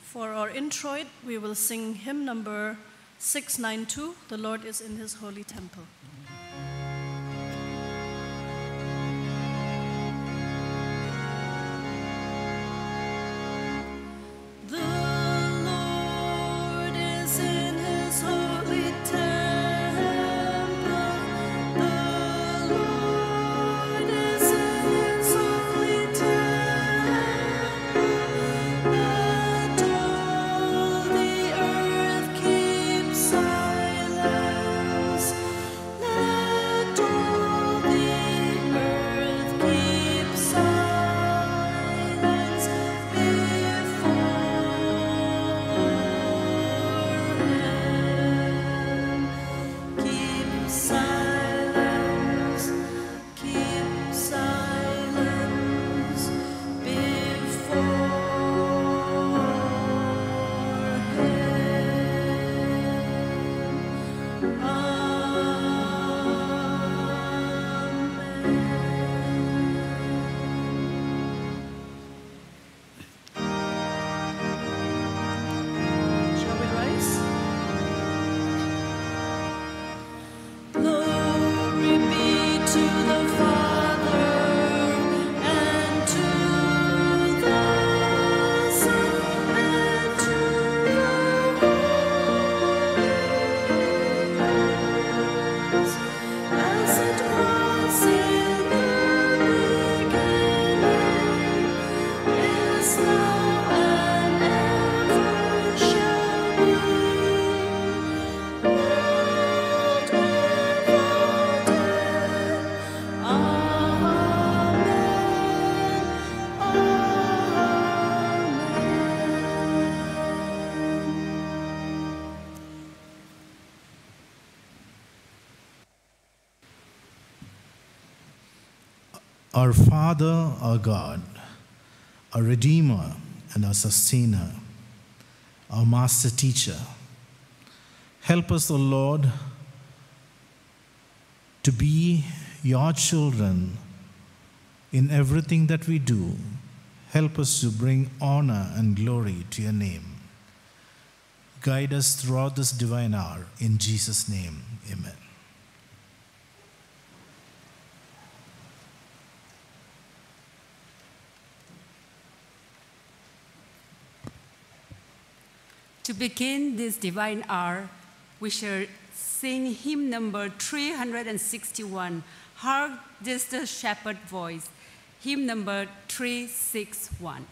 For our introit, we will sing hymn number 692 The Lord is in His Holy Temple.
Our Father, our God, our Redeemer and our Sustainer, our Master Teacher, help us, O Lord, to be your children in everything that we do. Help us to bring honor and glory to your name. Guide us throughout this divine hour. In Jesus' name, amen.
To begin this divine hour, we shall sing hymn number 361, Hark 'Tis the Shepherd Voice, hymn number 361.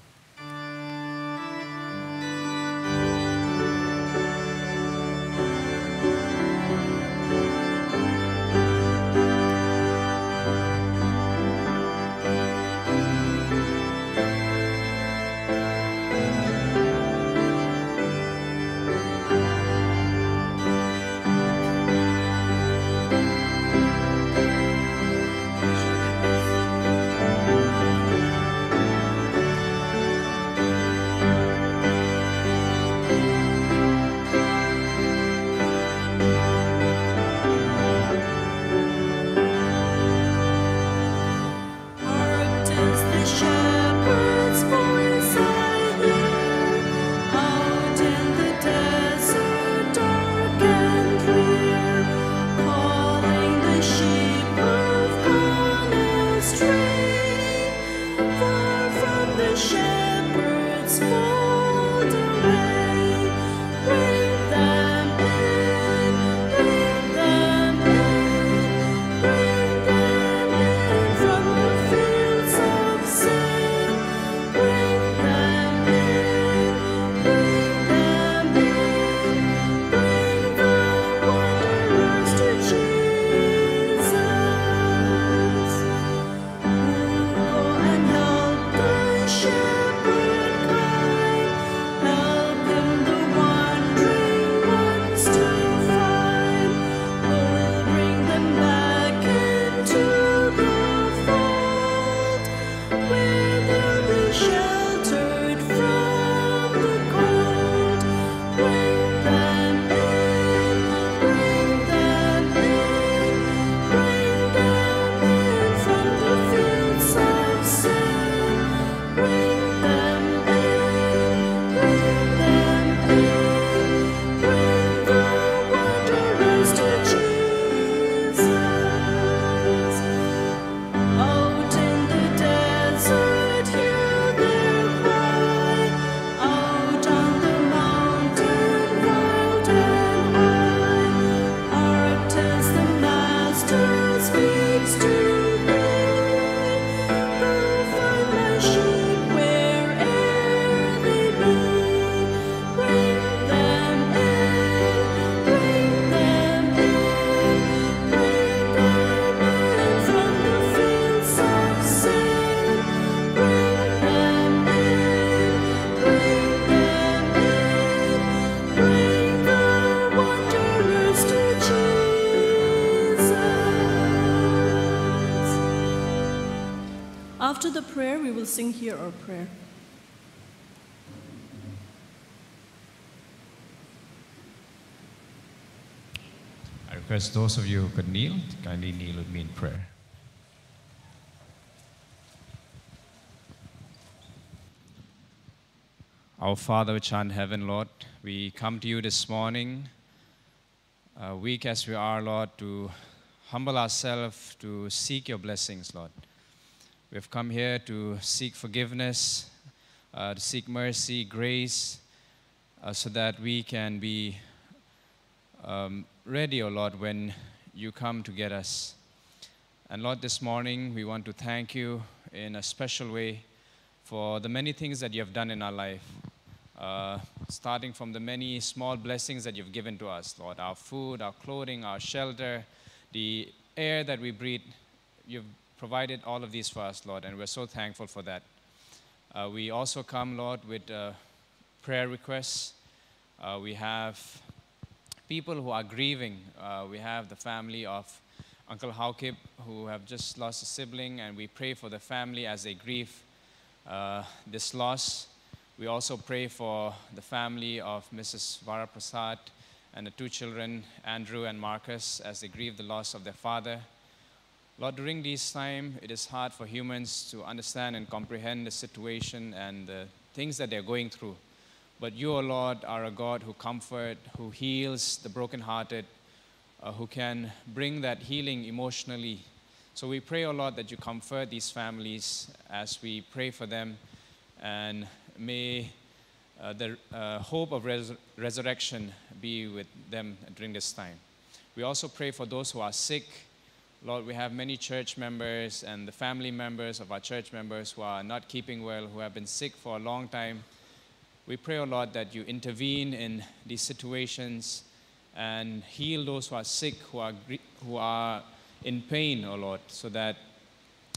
Will sing here Our Prayer.
I request those of you who could kneel to kindly kneel with me in prayer. Our Father which art in heaven, Lord, we come to you this morning, uh, weak as we are, Lord, to humble ourselves to seek your blessings, Lord. We have come here to seek forgiveness, uh, to seek mercy, grace, uh, so that we can be um, ready, O Lord, when you come to get us. And Lord, this morning we want to thank you in a special way for the many things that you have done in our life. Uh, starting from the many small blessings that you've given to us, Lord, our food, our clothing, our shelter, the air that we breathe. You've provided all of these for us, Lord, and we're so thankful for that. Uh, we also come, Lord, with uh, prayer requests. Uh, we have people who are grieving. Uh, we have the family of Uncle Haokip who have just lost a sibling, and we pray for the family as they grieve uh, this loss. We also pray for the family of Mrs. Vara Prasad and the two children, Andrew and Marcus, as they grieve the loss of their father. Lord, during this time, it is hard for humans to understand and comprehend the situation and the things that they're going through. But you, O Lord, are a God who comforts, who heals the brokenhearted, uh, who can bring that healing emotionally. So we pray, O Lord, that you comfort these families as we pray for them, and may uh, the uh, hope of res- resurrection be with them during this time. We also pray for those who are sick. Lord, we have many church members and the family members of our church members who are not keeping well, who have been sick for a long time. We pray, O Lord, that you intervene in these situations and heal those who are sick, who are, who are in pain, O Lord, so that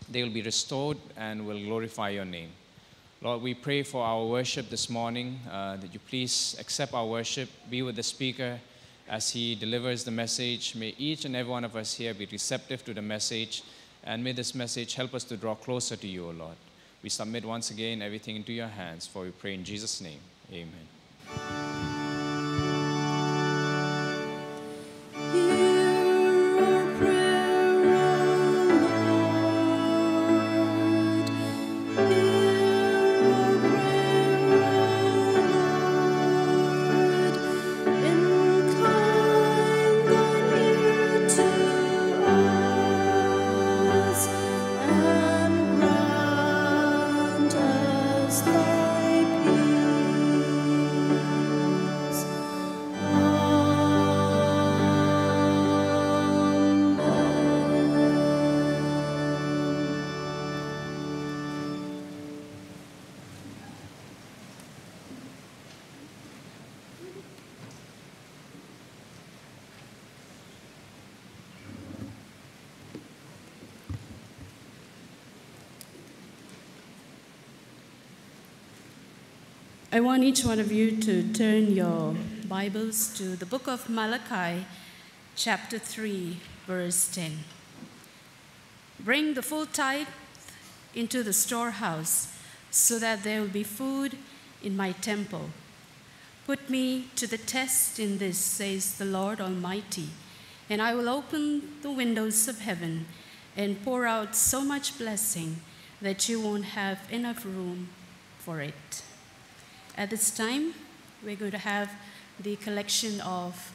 they will be restored and will glorify your name. Lord, we pray for our worship this morning, uh, that you please accept our worship, be with the speaker as he delivers the message. May each and every one of us here be receptive to the message, and may this message help us to draw closer to you, O Lord. We submit once again everything into your hands, for we pray in Jesus' name. Amen.
I want each one of you to turn your Bibles to the book of Malachi, chapter 3, verse 10. Bring the full tithe into the storehouse, so that there will be food in my temple. Put me to the test in this, says the Lord Almighty, and I will open the windows of heaven and pour out so much blessing that you won't have enough room for it. At this time, we're going to have the collection of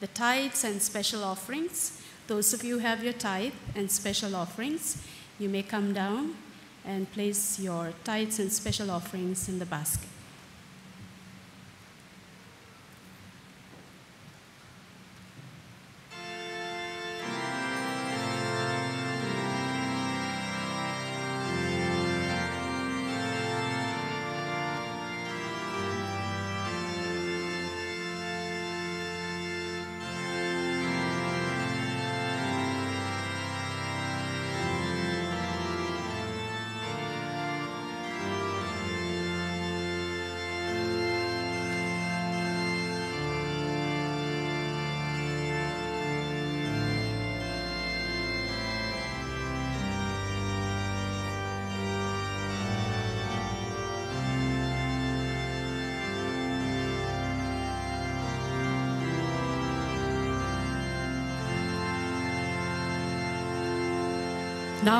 the tithes and special offerings. Those of you who have your tithe and special offerings, you may come down and place your tithes and special offerings in the basket.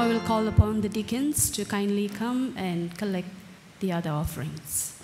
I will call upon the deacons to kindly come and collect the other offerings.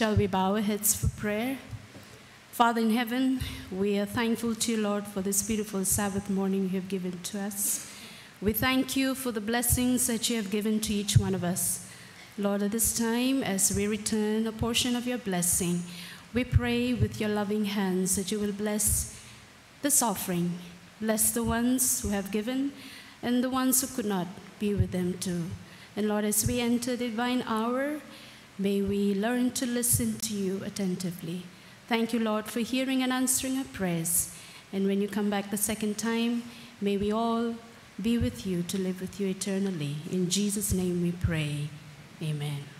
Shall we
bow our heads for prayer? Father in heaven, we are thankful to you, Lord, for this beautiful Sabbath morning you have given to us. We thank you for the blessings that you have given to each one of us. Lord, at this time, as we return a portion of your blessing, we pray with your loving hands that you will bless this offering. Bless the ones who have given and the ones who could not be with them too. And Lord, as we enter the divine hour, may we learn to listen to you attentively. Thank you, Lord, for hearing and answering our prayers. And when you come back the second time, may we all be with you to live with you eternally. In Jesus' name we pray. Amen.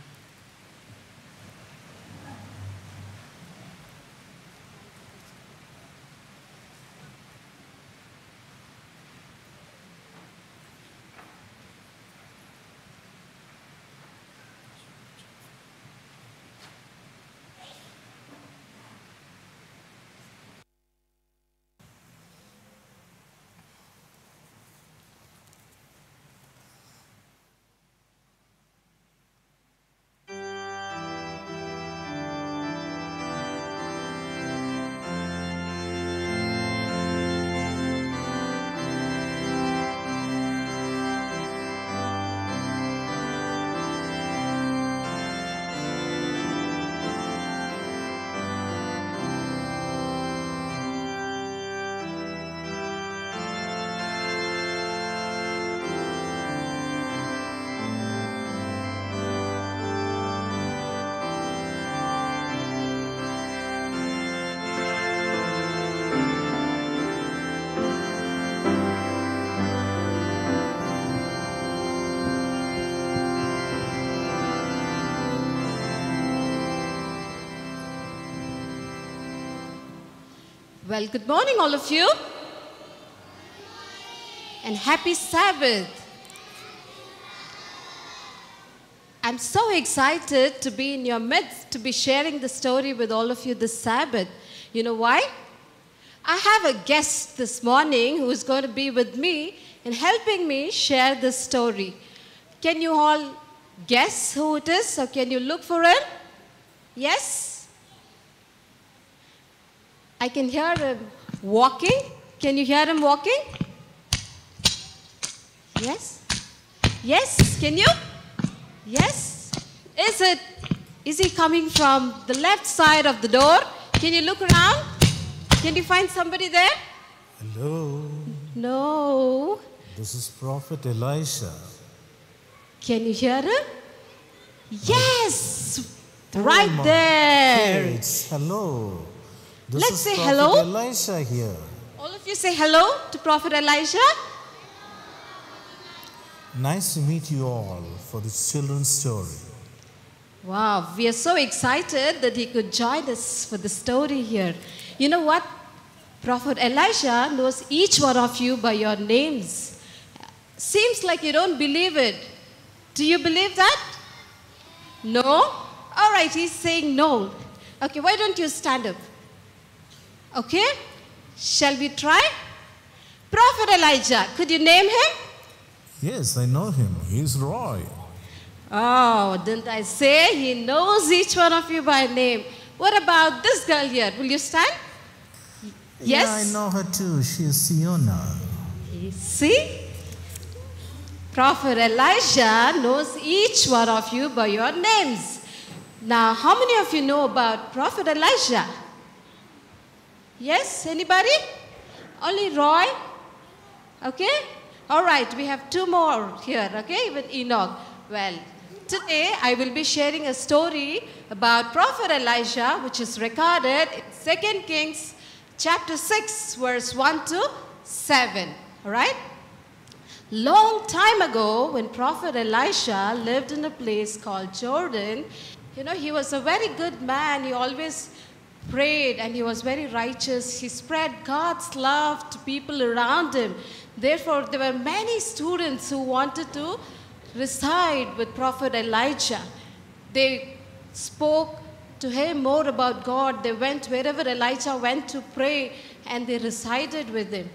Well, good morning, all of you. And happy Sabbath. I'm so excited to be in your midst, to be sharing the story with all of you this Sabbath. You know why? I have a guest this morning who is going to be with me and helping me share this story. Can you all guess who it is, or can you look for it? Yes? I can hear him walking. Can you hear him walking? Yes? Yes? Can you? Yes? Is it, is he coming from the left side of the door? Can you look around? Can you find somebody there?
Hello,
No.
this is Prophet Elisha.
Can you hear him? Yes!
Oh
Right
my
there.
kids, hello. This
Let's say
Prophet
hello.
Elisha here.
All of you say hello to Prophet Elijah.
Nice to meet you all for this children's story.
Wow, we are so excited that he could join us for the story here. You know what? Prophet Elisha knows each one of you by your names. Seems like you don't believe it. Do you believe that? No? All right, he's saying no. Okay, why don't you stand up? Okay? Shall we try? Prophet Elijah, could you name him?
Yes, I know him. He's Roy.
Oh, didn't I say he knows each one of you by name? What about this girl here? Will you stand?
Yeah,
Yes?
I know her too. She is Siona.
See? Prophet Elijah knows each one of you by your names. Now, how many of you know about Prophet Elijah? Yes? Anybody? Only Roy? Okay? All right, we have two more here, okay? With Enoch. Well, today I will be sharing a story about Prophet Elijah, which is recorded in 2 Kings chapter 6, verse 1 to 7. All right? Long time ago, when Prophet Elisha lived in a place called Jordan, you know, he was a very good man. He always prayed and he was very righteous. He spread God's love to people around him. Therefore, there were many students who wanted to reside with Prophet Elijah. They spoke to him more about God. They went wherever Elijah went to pray and they resided with him.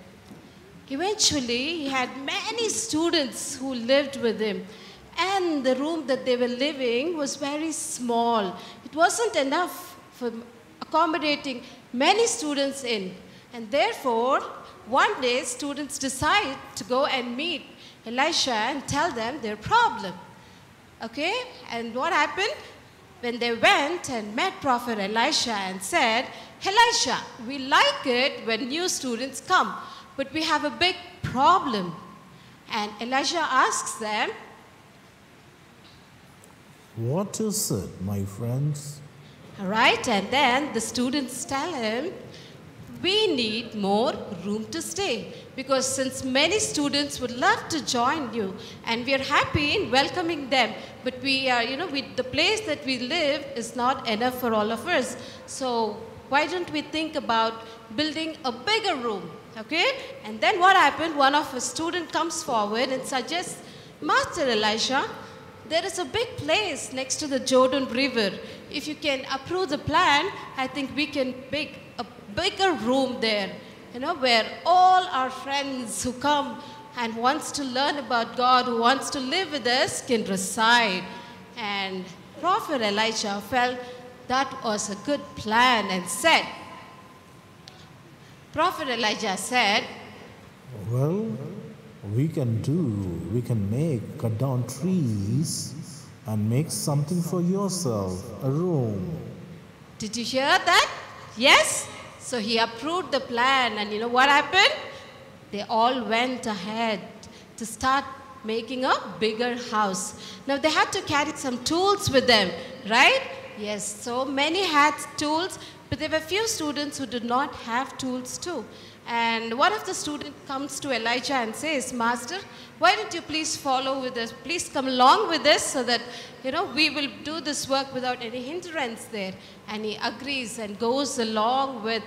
Eventually, he had many students who lived with him, and the room that they were living was very small. It wasn't enough for accommodating many students in, and therefore, one day, students decide to go and meet Elisha and tell them their problem. Okay? And what happened? When they went and met Prophet Elisha and said, Elisha, we like it when new students come, but we have a big problem. And Elisha asks them,
What is it, my friends?
Right, and then the students tell him, we need more room to stay because since many students would love to join you and we are happy in welcoming them but we are you know we, the place that we live is not enough for all of us. So why don't we think about building a bigger room okay? And then what happened? One of a student comes forward and suggests master elisha there is a big place next to the Jordan River. If you can approve the plan, I think we can make a bigger room there, you know, where all our friends who come and wants to learn about God, who wants to live with us, can reside. And Prophet Elijah felt that was a good plan and said, Prophet Elijah said,
Well, we can do, we can make, cut down trees and make something for yourself, a room.
Did you hear that? Yes? So he approved the plan, and you know what happened? They all went ahead to start making a bigger house. Now they had to carry some tools with them, right? Yes, so many had tools, but there were few students who did not have tools too. And one of the students comes to Elijah and says, Master, why don't you please follow with us? Please come along with us so that, you know, we will do this work without any hindrance there. And he agrees and goes along with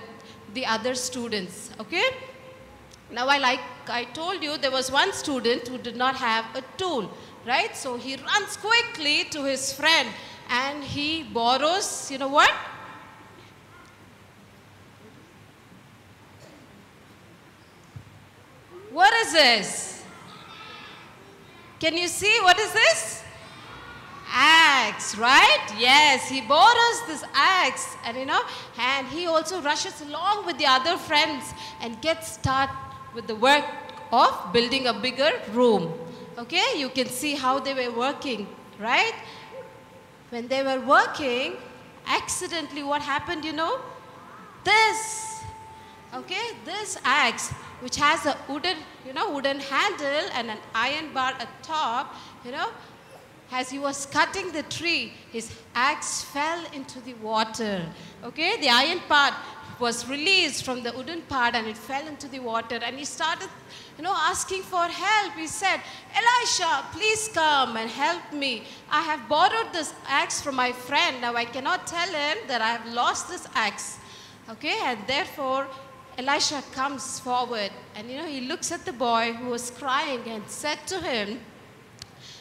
the other students. Okay? Now, I like I told you, there was one student who did not have a tool, right? So he runs quickly to his friend and he borrows, you know what? What is this? Can you see what is this? Axe, right? Yes, he borrows this axe and you know, and he also rushes along with the other friends and gets started with the work of building a bigger room. Okay, you can see how they were working, right? When they were working, accidentally what happened, you know? This, okay, this axe, which has a wooden, you know, wooden handle and an iron bar at top, you know, as he was cutting the tree, his axe fell into the water. Okay, the iron part was released from the wooden part and it fell into the water. And he started, you know, asking for help. He said, Elisha, please come and help me. I have borrowed this axe from my friend. Now I cannot tell him that I have lost this axe. Okay, and therefore Elisha comes forward and, you know, he looks at the boy who was crying and said to him,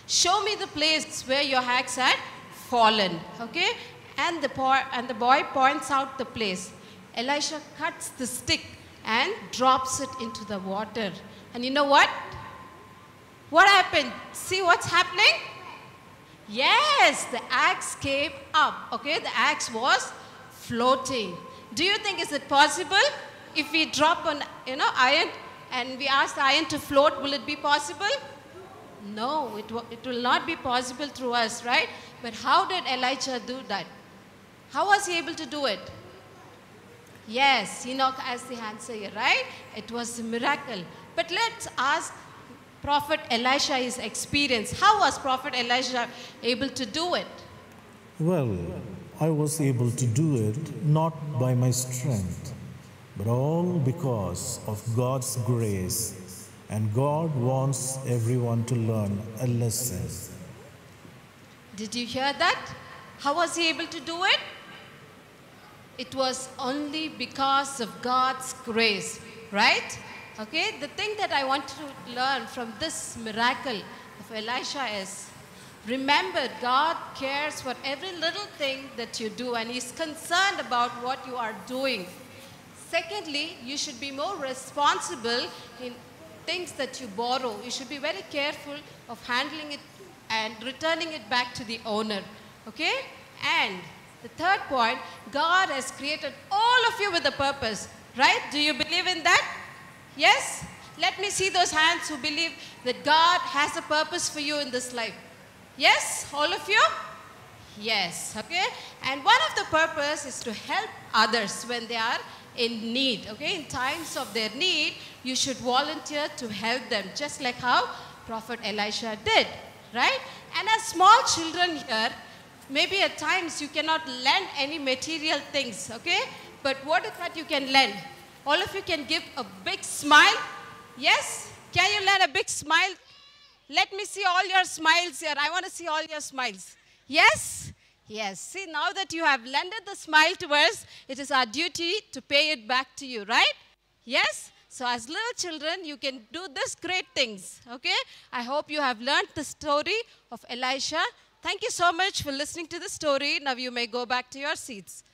Show me the place where your axe had fallen. Okay? And the, boy, and the boy points out the place. Elisha cuts the stick and drops it into the water. And you know what? What happened? See what's happening? Yes, the axe came up. Okay, the axe was floating. Do you think is it possible if we drop an you know iron and we ask the iron to float, will it be possible? No, it, it will not be possible through us, right? But how did Elijah do that? How was he able to do it? Yes, Enoch has the answer right? It was a miracle. But let's ask Prophet Elisha his experience. How was Prophet Elijah able to do it?
Well, I was able to do it not by my strength, but all because of God's grace. And God wants everyone to learn a lesson.
Did you hear that? How was he able to do it? It was only because of God's grace, right? Okay, the thing that I want to learn from this miracle of Elisha is remember, God cares for every little thing that you do and He's concerned about what you are doing. Secondly, you should be more responsible in things that you borrow. You should be very careful of handling it and returning it back to the owner. Okay? And the third point, God has created all of you with a purpose. Right? Do you believe in that? Yes? Let me see those hands who believe that God has a purpose for you in this life. Yes? All of you? Yes. Okay? And one of the purpose is to help others when they are in need. Okay? In times of their need, you should volunteer to help them, just like how Prophet Elisha did. Right? And as small children here, maybe at times you cannot lend any material things. Okay? But what is that you can lend? All of you can give a big smile. Yes? Can you lend a big smile? Let me see all your smiles here. I want to see all your smiles. Yes? Yes. See, now that you have lended the smile to us, it is our duty to pay it back to you, right? Yes? So, as little children, you can do this great things. Okay? I hope you have learned the story of Elisha. Thank you so much for listening to the story. Now you may go back to your seats.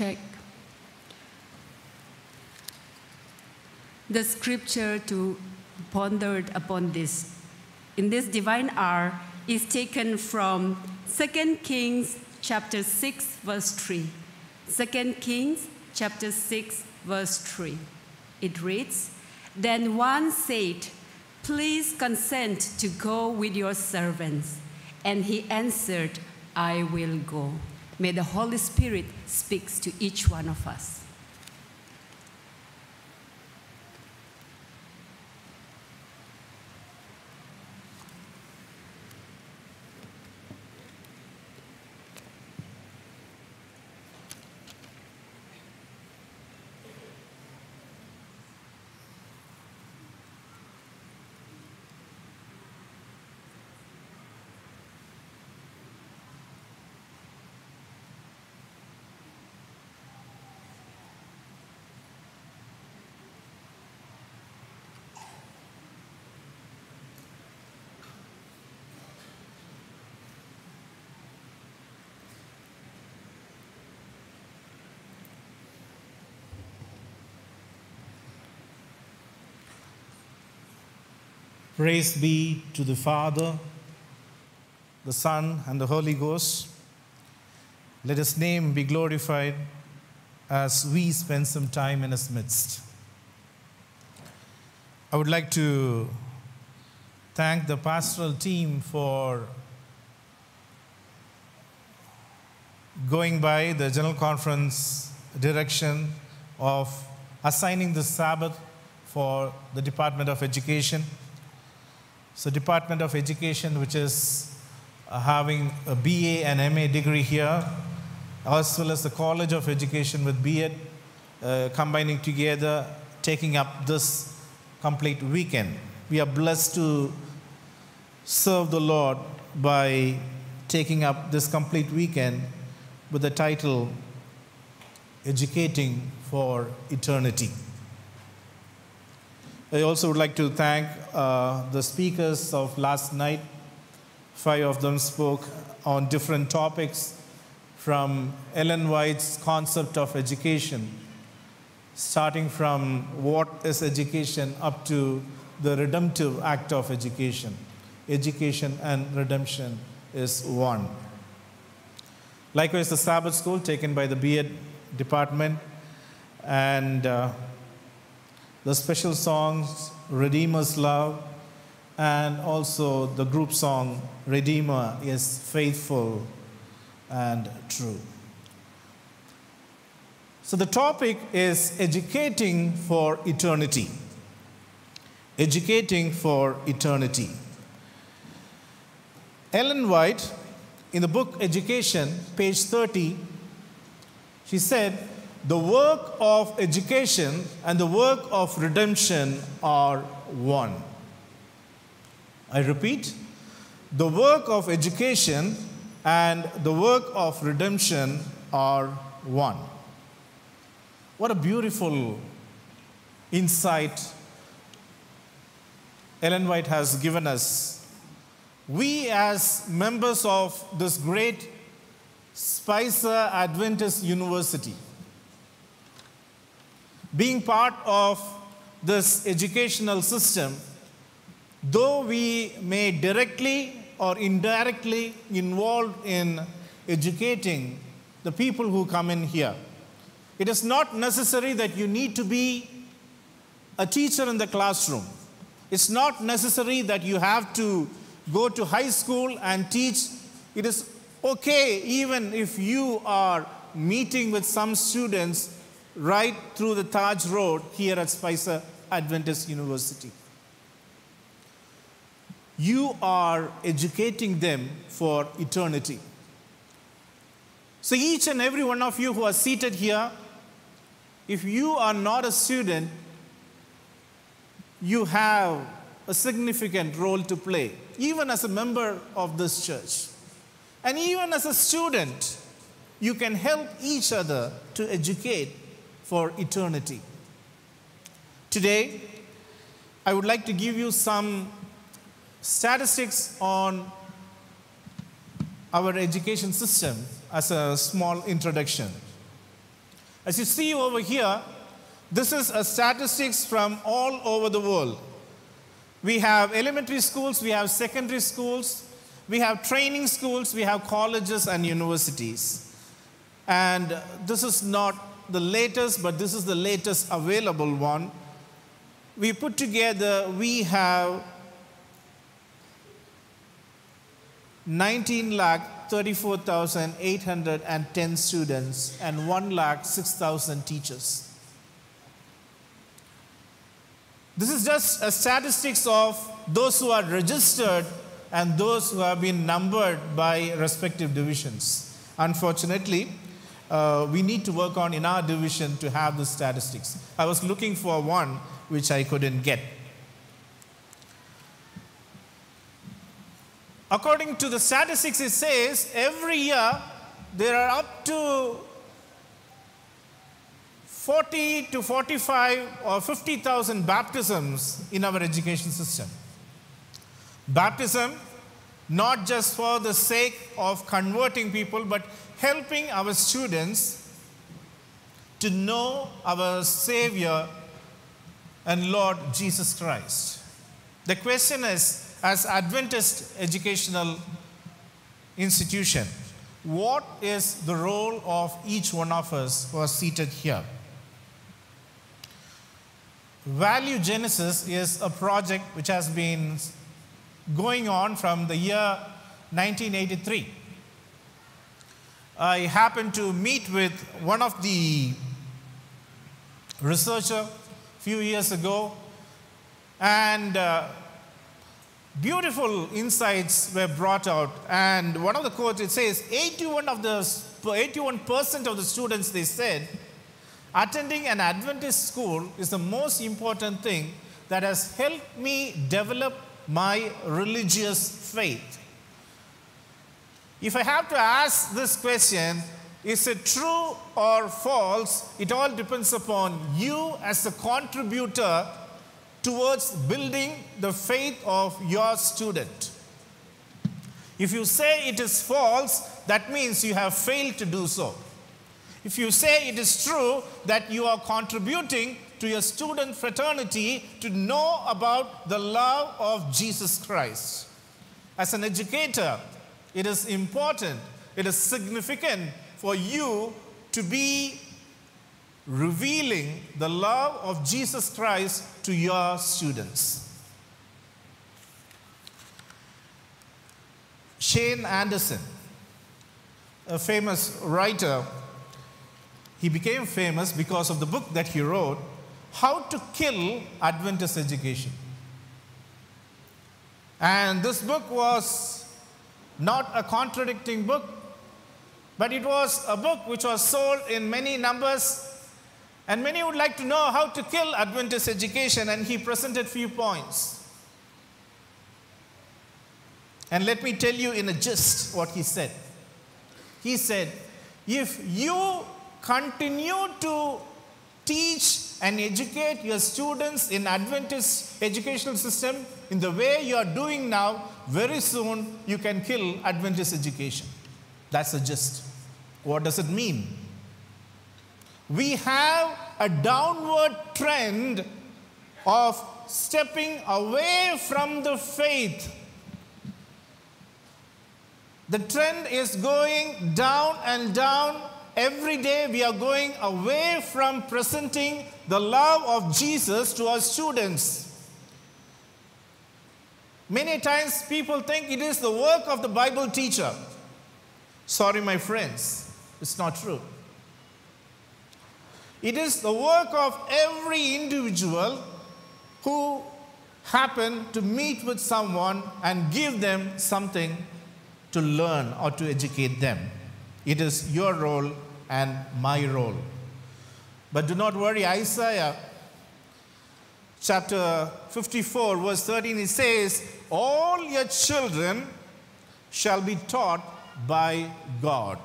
Check. The scripture to ponder upon this in this divine hour is taken from 2 Kings chapter 6 verse 3. 2 Kings chapter 6 verse 3. It reads, Then one said, Please consent to go with your servants. And he answered, I will go. May the Holy Spirit speaks to each one of us.
Praise be to the Father, the Son, and the Holy Ghost. Let his name be glorified as we spend some time in his midst. I would like to thank the pastoral team for going by the General Conference direction of assigning the Sabbath for the Department of Education. So, Department of Education, which is uh, having a BA and MA degree here, as well as the College of Education with BEd, uh, combining together, taking up this complete weekend. We are blessed to serve the Lord by taking up this complete weekend with the title Educating for Eternity. I also would like to thank uh, the speakers of last night. Five of them spoke on different topics from Ellen White's concept of education, starting from what is education up to the redemptive act of education. Education and redemption is one. Likewise, the Sabbath school taken by the BEd department and uh, the special songs Redeemer's Love and also the group song Redeemer is Faithful and True. So the topic is educating for eternity. Educating for eternity. Ellen White, in the book Education, page 30, she said, The work of education and the work of redemption are one. I repeat, the work of education and the work of redemption are one. What a beautiful insight Ellen White has given us. We, as members of this great Spicer Adventist University, being part of this educational system, though we may directly or indirectly involved in educating the people who come in here, it is not necessary that you need to be a teacher in the classroom. It's not necessary that you have to go to high school and teach. It is okay even if you are meeting with some students right through the Taj Road here at Spicer Adventist University. You are educating them for eternity. So, each and every one of you who are seated here, if you are not a student, you have a significant role to play, even as a member of this church. And even as a student, you can help each other to educate for eternity. Today, I would like to give you some statistics on our education system as a small introduction. As you see over here, this is a statistics from all over the world. We have elementary schools, we have secondary schools, we have training schools, we have colleges and universities. And this is not the latest, but this is the latest available one. We put together, we have 19 lakh 34,810 students and 1 lakh 6,000 teachers. This is just a statistics of those who are registered and those who have been numbered by respective divisions. Unfortunately, uh, we need to work on in our division to have the statistics. I was looking for one which I couldn't get. According to the statistics, it says every year there are up to 40 to 45 or 50,000 baptisms in our education system. Baptism, not just for the sake of converting people, but helping our students to know our Savior and Lord Jesus Christ. The question is as Adventist educational institution, what is the role of each one of us who are seated here? Valuegenesis is a project which has been going on from the year 1983. I happened to meet with one of the researcher a few years ago and uh, beautiful insights were brought out and one of the quotes it says 81 of the 81% of the students they said attending an adventist school is the most important thing that has helped me develop my religious faith if i have to ask this question is it true or false it all depends upon you as a contributor towards building the faith of your student. If you say it is false, that means you have failed to do so. If you say it is true, that you are contributing to your student fraternity to know about the love of Jesus Christ. As an educator, it is important, it is significant for you to be revealing the love of Jesus Christ to your students. Shane Anderson, a famous writer, he became famous because of the book that he wrote, How to Kill Adventist Education. And this book was not a contradicting book, but it was a book which was sold in many numbers and many would like to know how to kill Adventist education, and he presented few points. And let me tell you in a gist what he said. He said, if you continue to teach and educate your students in Adventist educational system in the way you are doing now, very soon you can kill Adventist education. That's the gist. What does it mean? we have a downward trend of stepping away from the faith. The trend is going down and down. Every day we are going away from presenting the love of Jesus to our students. Many times people think it is the work of the Bible teacher. Sorry, my friends, it's not true. It is the work of every individual who happen to meet with someone and give them something to learn or to educate them. It is your role and my role. But do not worry, Isaiah chapter 54, verse 13, it says, All your children shall be taught by God,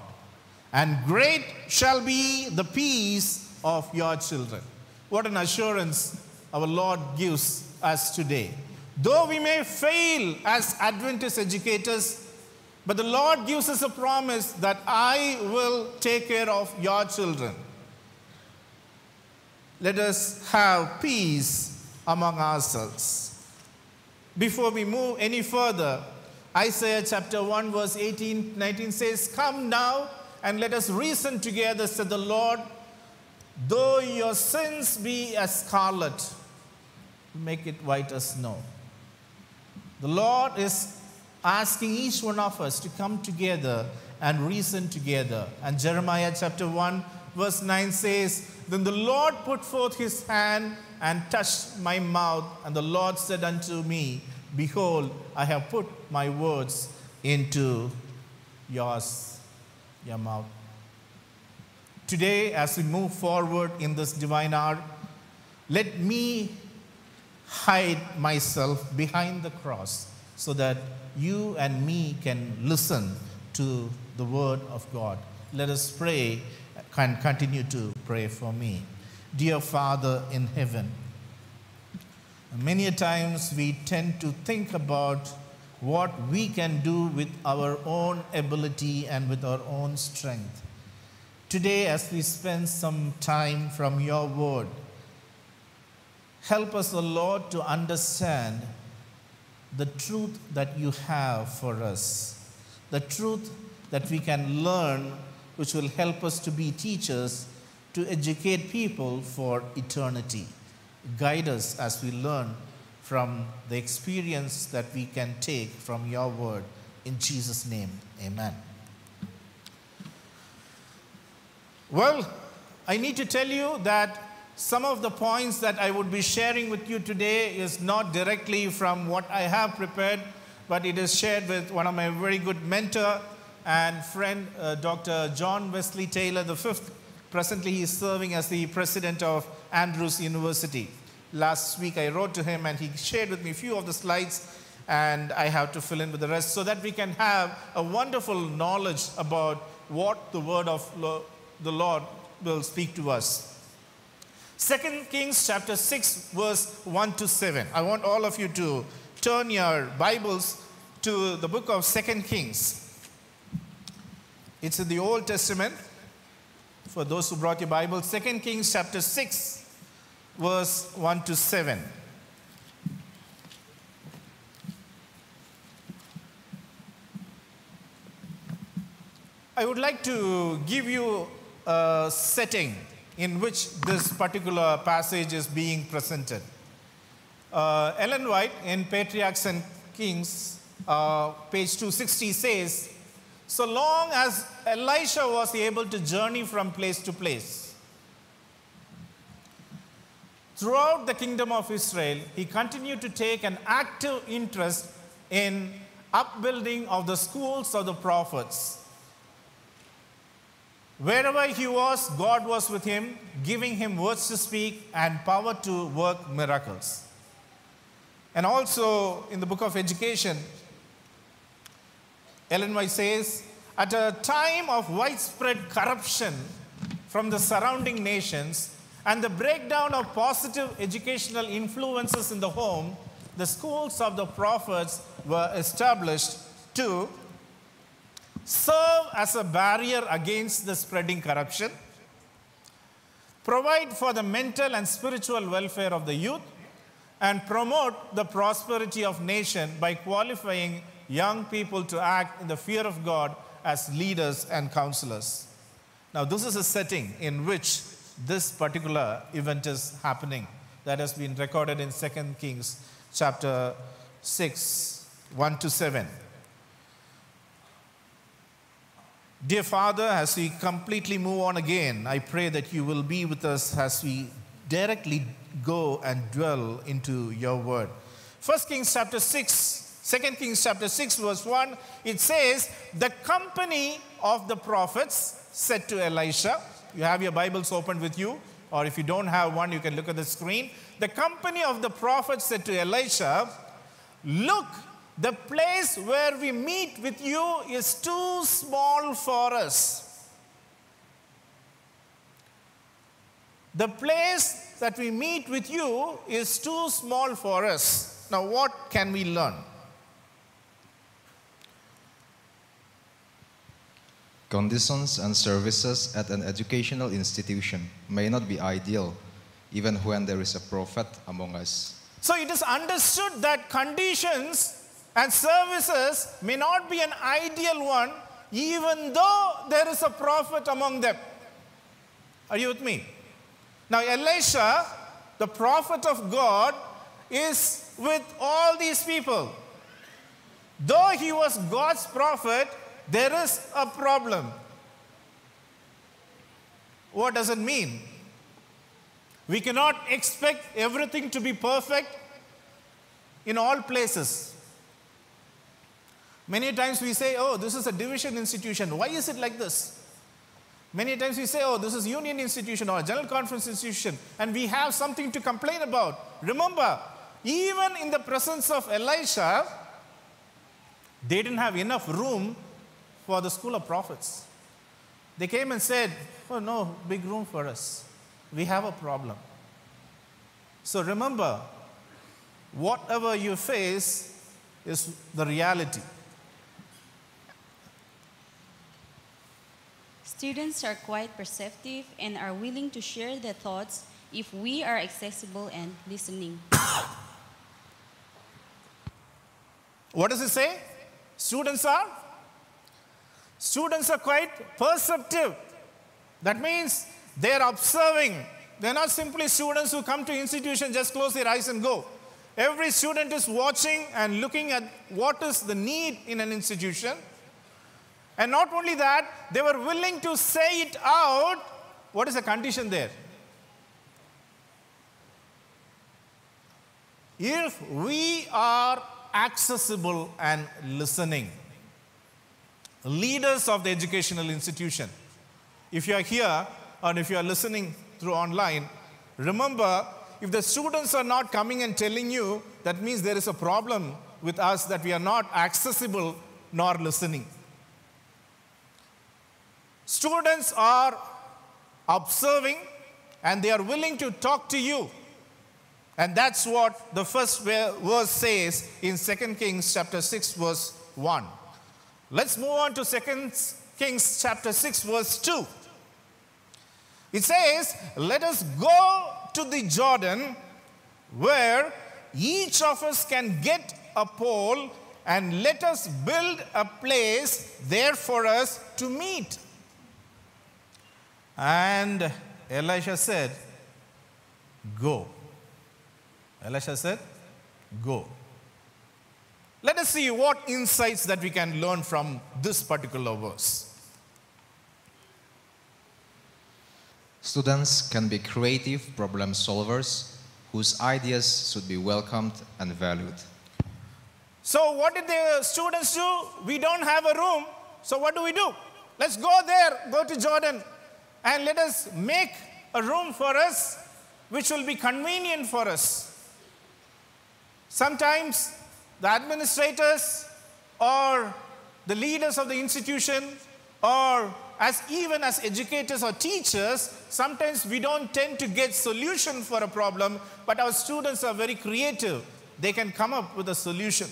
and great shall be the peace of your children. What an assurance our Lord gives us today. Though we may fail as Adventist educators, but the Lord gives us a promise that I will take care of your children. Let us have peace among ourselves. Before we move any further, Isaiah chapter 1, verse 18 19 says, Come now and let us reason together, said the Lord. Though your sins be as scarlet, make it white as snow. The Lord is asking each one of us to come together and reason together. And Jeremiah chapter 1, verse 9 says, Then the Lord put forth his hand and touched my mouth, and the Lord said unto me, Behold, I have put my words into yours, your mouth. Today, as we move forward in this divine hour, let me hide myself behind the cross so that you and me can listen to the word of God. Let us pray and continue to pray for me. Dear Father in heaven, many a times we tend to think about what we can do with our own ability and with our own strength. Today, as we spend some time from your word, help us, O Lord, to understand the truth that you have for us, the truth that we can learn, which will help us to be teachers, to educate people for eternity. Guide us as we learn from the experience that we can take from your word. In Jesus' name, amen. Well, I need to tell you that some of the points that I would be sharing with you today is not directly from what I have prepared, but it is shared with one of my very good mentor and friend, uh, Dr. John Wesley Taylor V. Presently, he is serving as the president of Andrews University. Last week, I wrote to him and he shared with me a few of the slides, and I have to fill in with the rest so that we can have a wonderful knowledge about what the word of lo- the Lord will speak to us. Second Kings chapter 6, verse 1 to 7. I want all of you to turn your Bibles to the book of Second Kings. It's in the Old Testament. For those who brought your Bible, Second Kings chapter 6, verse 1 to 7. I would like to give you a setting in which this particular passage is being presented. Uh, Ellen White in Patriarchs and Kings, uh, page 260 says, So long as Elisha was able to journey from place to place, throughout the kingdom of Israel, he continued to take an active interest in upbuilding of the schools of the prophets. Wherever he was, God was with him, giving him words to speak and power to work miracles. And also in the book of education, Ellen White says, at a time of widespread corruption from the surrounding nations and the breakdown of positive educational influences in the home, the schools of the prophets were established to serve as a barrier against the spreading corruption, provide for the mental and spiritual welfare of the youth, and promote the prosperity of nation by qualifying young people to act in the fear of God as leaders and counselors. Now, this is a setting in which this particular event is happening that has been recorded in 2 Kings chapter 6, 1 to 7. Dear Father, as we completely move on again, I pray that you will be with us as we directly go and dwell into your word. 1 Kings chapter 6, 2 Kings chapter 6, verse 1, it says, The company of the prophets said to Elisha, you have your Bibles open with you, or if you don't have one, you can look at the screen. The company of the prophets said to Elisha, Look, the place where we meet with you is too small for us. The place that we meet with you is too small for us. Now, what can we learn?
Conditions and services at an educational institution may not be ideal, even when there is a prophet among us.
So, it is understood that conditions and services may not be an ideal one, even though there is a prophet among them. Are you with me? Now, Elisha, the prophet of God, is with all these people. Though he was God's prophet, there is a problem. What does it mean? We cannot expect everything to be perfect in all places. Many times we say, oh, this is a division institution. Why is it like this? Many times we say, oh, this is union institution or a general conference institution, and we have something to complain about. Remember, even in the presence of Elisha, they didn't have enough room for the school of prophets. They came and said, oh, no big room for us. We have a problem. So remember, whatever you face is the reality.
Students are quite perceptive and are willing to share their thoughts if we are accessible and listening.
What does it say? Students are? Students are quite perceptive. That means they are observing. They're not simply students who come to institution, just close their eyes and go. Every student is watching and looking at what is the need in an institution. And not only that, they were willing to say it out. What is the condition there? If we are accessible and listening, leaders of the educational institution, if you are here and if you are listening through online, remember if the students are not coming and telling you, that means there is a problem with us that we are not accessible nor listening. Students are observing and they are willing to talk to you. And that's what the first verse says in 2 Kings chapter 6 verse 1. Let's move on to 2 Kings chapter 6 verse 2. It says, "Let us go to the Jordan where each of us can get a pole and let us build a place there for us to meet." And Elisha said, Go. Elisha said, Go. Let us see what insights that we can learn from this particular verse.
Students can be creative problem solvers whose ideas should be welcomed and valued.
So, what did the students do? We don't have a room, so what do we do? Let's go there, go to Jordan, and let us make a room for us which will be convenient for us. Sometimes the administrators or the leaders of the institution or as even as educators or teachers sometimes we don't tend to get solution for a problem but our students are very creative they can come up with a solution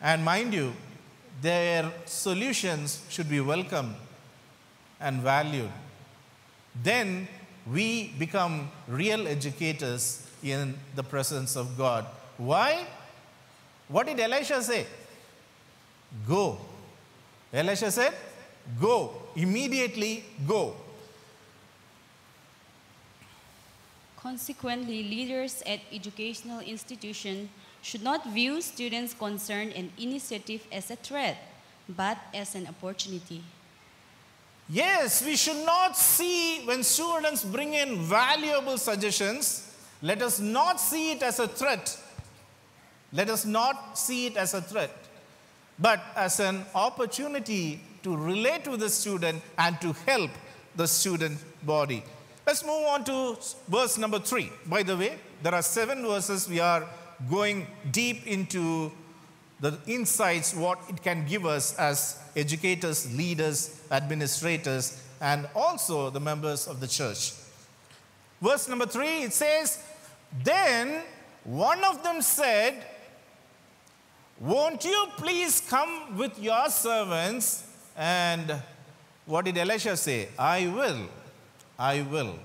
and mind you their solutions should be welcomed and valued. Then we become real educators in the presence of God. Why? What did Elisha say? Go. Elisha said, Go. Immediately go.
Consequently, leaders at educational institutions should not view students' concern and initiative as a threat, but as an opportunity.
Yes, we should not see when students bring in valuable suggestions let us not see it as a threat. Let us not see it as a threat, but as an opportunity to relate to the student and to help the student body. Let's move on to verse number three. By the way, there are seven verses. We are going deep into the insights what it can give us as educators, leaders, administrators, and also the members of the church. Verse number three, it says, Then one of them said, Won't you please come with your servants? And what did Elisha say? I will. I will.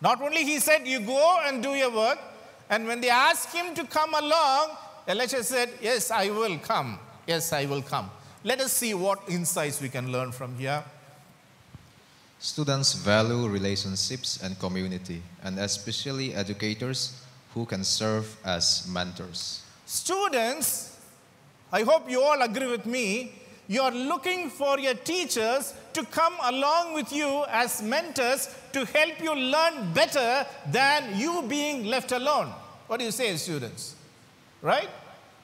Not only he said, You go and do your work. And when they asked him to come along, Elisha said, Yes, I will come. Yes, I will come. Let us see what insights we can learn from here.
Students value relationships and community, and especially educators who can serve as mentors.
Students, I hope you all agree with me. You are looking for your teachers to come along with you as mentors to help you learn better than you being left alone. What do you say, students? Right?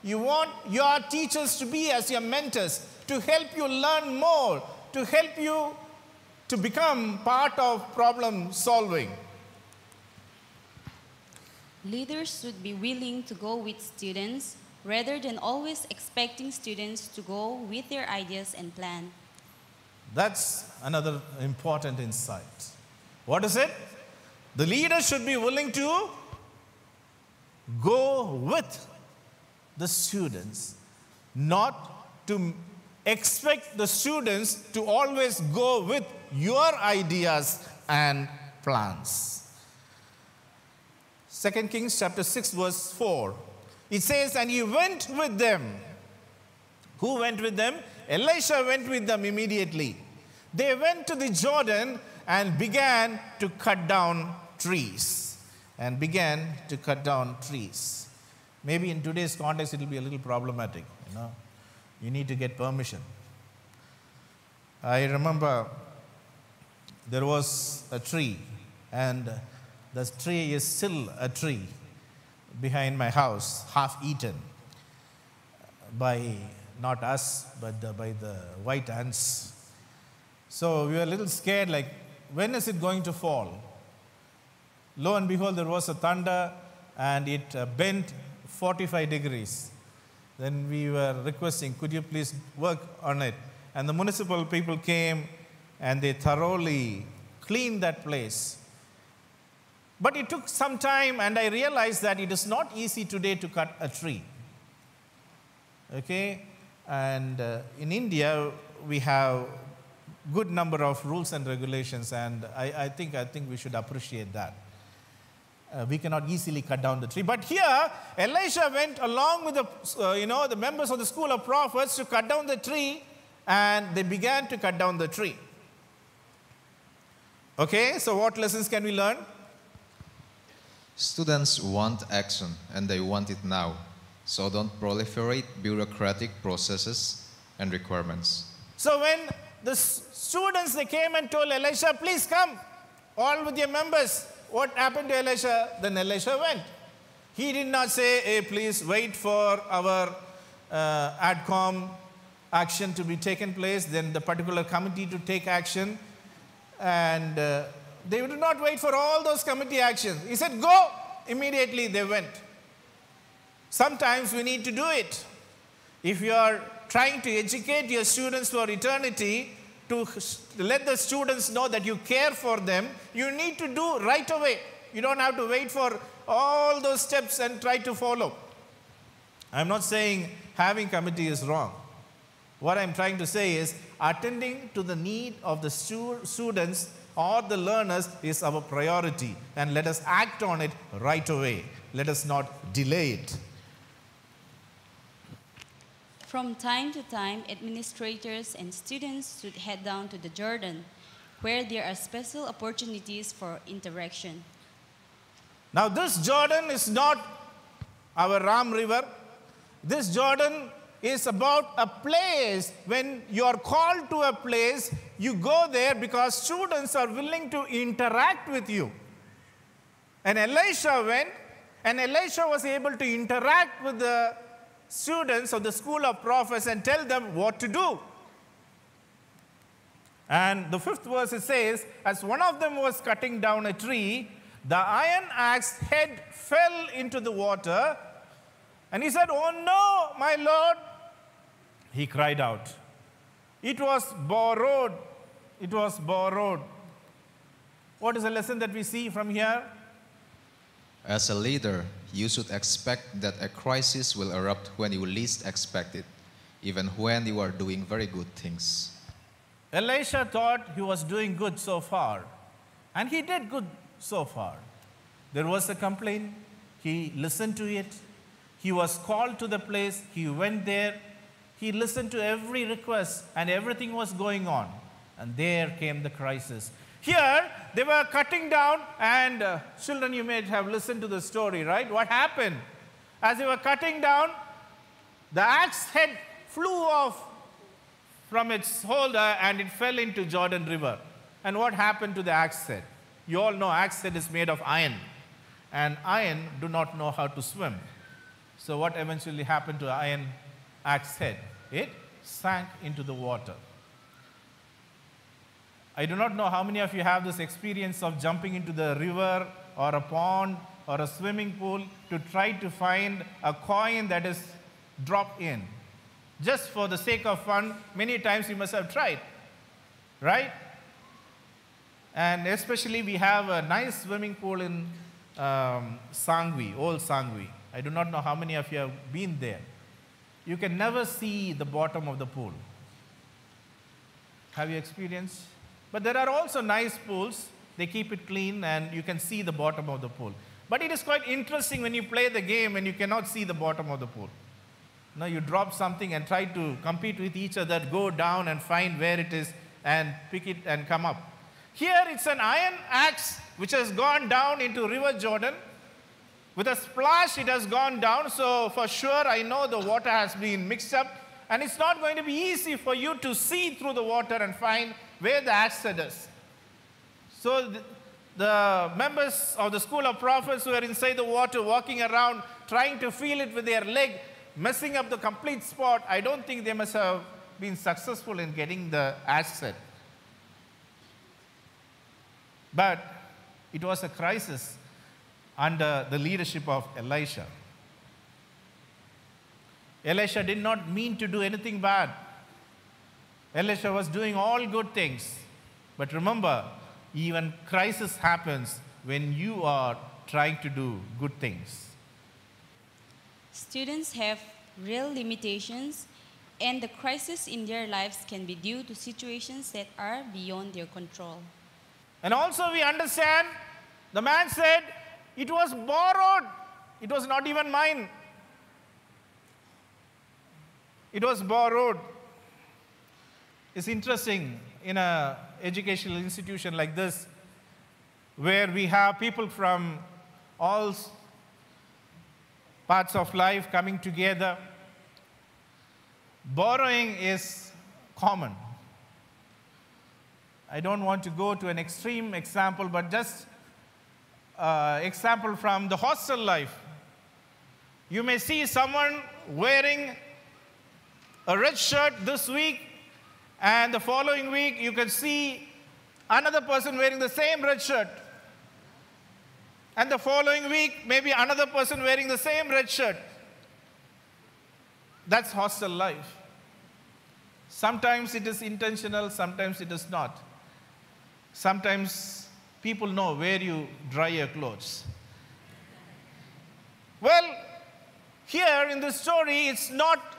You want your teachers to be as your mentors, to help you learn more, to help you to become part of problem solving.
Leaders should be willing to go with students rather than always expecting students to go with their ideas and plan.
That's another important insight. What is it? The leader should be willing to go with the students, not to expect the students to always go with your ideas and plans. 2 Kings chapter 6 verse 4. It says, and he went with them. Who went with them? Elisha went with them immediately. They went to the Jordan and began to cut down trees. And began to cut down trees. Maybe in today's context it will be a little problematic, you know. You need to get permission. I remember there was a tree, and the tree is still a tree behind my house, half eaten by not us, but the, by the white ants. So we were a little scared like, when is it going to fall? Lo and behold, there was a thunder and it uh, bent 45 degrees. Then we were requesting, could you please work on it? And the municipal people came and they thoroughly cleaned that place. But it took some time, and I realized that it is not easy today to cut a tree. Okay? And uh, in India, we have good number of rules and regulations, and I, I think, I think we should appreciate that. Uh, we cannot easily cut down the tree. But here, Elisha went along with the, uh, you know, the members of the school of prophets to cut down the tree, and they began to cut down the tree. Okay, so what lessons can we learn?
Students want action and they want it now. So don't proliferate bureaucratic processes and requirements.
So when the students they came and told Elisha, please come, all with your members. What happened to Elisha? Then Elisha went. He did not say, hey, please wait for our uh, ADCOM action to be taken place, then the particular committee to take action. And uh, they did not wait for all those committee actions. He said, go. Immediately they went. Sometimes we need to do it. If you are trying to educate your students for eternity, to let the students know that you care for them, you need to do right away. You don't have to wait for all those steps and try to follow. I'm not saying having committee is wrong. What I'm trying to say is attending to the need of the students or the learners is our priority, and let us act on it right away. Let us not delay it.
From time to time, administrators and students should head down to the Jordan, where there are special opportunities for interaction.
Now, this Jordan is not our Ram River. This Jordan is about a place. When you are called to a place, you go there because students are willing to interact with you. And Elisha went, and Elisha was able to interact with the students of the school of prophets and tell them what to do. And the fifth verse it says, As one of them was cutting down a tree, the iron axe head fell into the water. And he said, Oh no, my Lord. He cried out. It was borrowed. It was borrowed. What is the lesson that we see from here?
As a leader, you should expect that a crisis will erupt when you least expect it, even when you are doing very good things.
Elisha thought he was doing good so far, and he did good so far. There was a complaint, he listened to it, he was called to the place, he went there, he listened to every request, and everything was going on. And there came the crisis. Here, they were cutting down, and uh, children, you may have listened to the story, right? What happened? As they were cutting down, the axe head flew off from its holder and it fell into Jordan River. And what happened to the axe head? You all know axe head is made of iron, and iron do not know how to swim. So what eventually happened to iron axe head? It sank into the water. I do not know how many of you have this experience of jumping into the river or a pond or a swimming pool to try to find a coin that is dropped in. Just for the sake of fun, many times you must have tried, right? And especially, we have a nice swimming pool in um, old Sangvi. I do not know how many of you have been there. You can never see the bottom of the pool. Have you experienced? But there are also nice pools. They keep it clean and you can see the bottom of the pool. But it is quite interesting when you play the game and you cannot see the bottom of the pool. Now you drop something and try to compete with each other, go down and find where it is and pick it and come up. Here it's an iron axe which has gone down into River Jordan. With a splash, it has gone down. So for sure, I know the water has been mixed up. And it's not going to be easy for you to see through the water and find where the is. So the, the members of the school of prophets who are inside the water, walking around, trying to feel it with their leg, messing up the complete spot, I don't think they must have been successful in getting the head. But it was a crisis under the leadership of Elisha. Elisha did not mean to do anything bad. Elisha was doing all good things. But remember, even crisis happens when you are trying to do good things.
Students have real limitations, and the crisis in their lives can be due to situations that are beyond their control.
And also, we understand the man said, It was borrowed, it was not even mine. It was borrowed. It's interesting in an educational institution like this, where we have people from all parts of life coming together. Borrowing is common. I don't want to go to an extreme example, but just uh, example from the hostel life. You may see someone wearing a red shirt this week, and the following week you can see another person wearing the same red shirt. And the following week, maybe another person wearing the same red shirt. That's hostel life. Sometimes it is intentional, sometimes it is not. Sometimes people know where you dry your clothes. Well, here in this story, it's not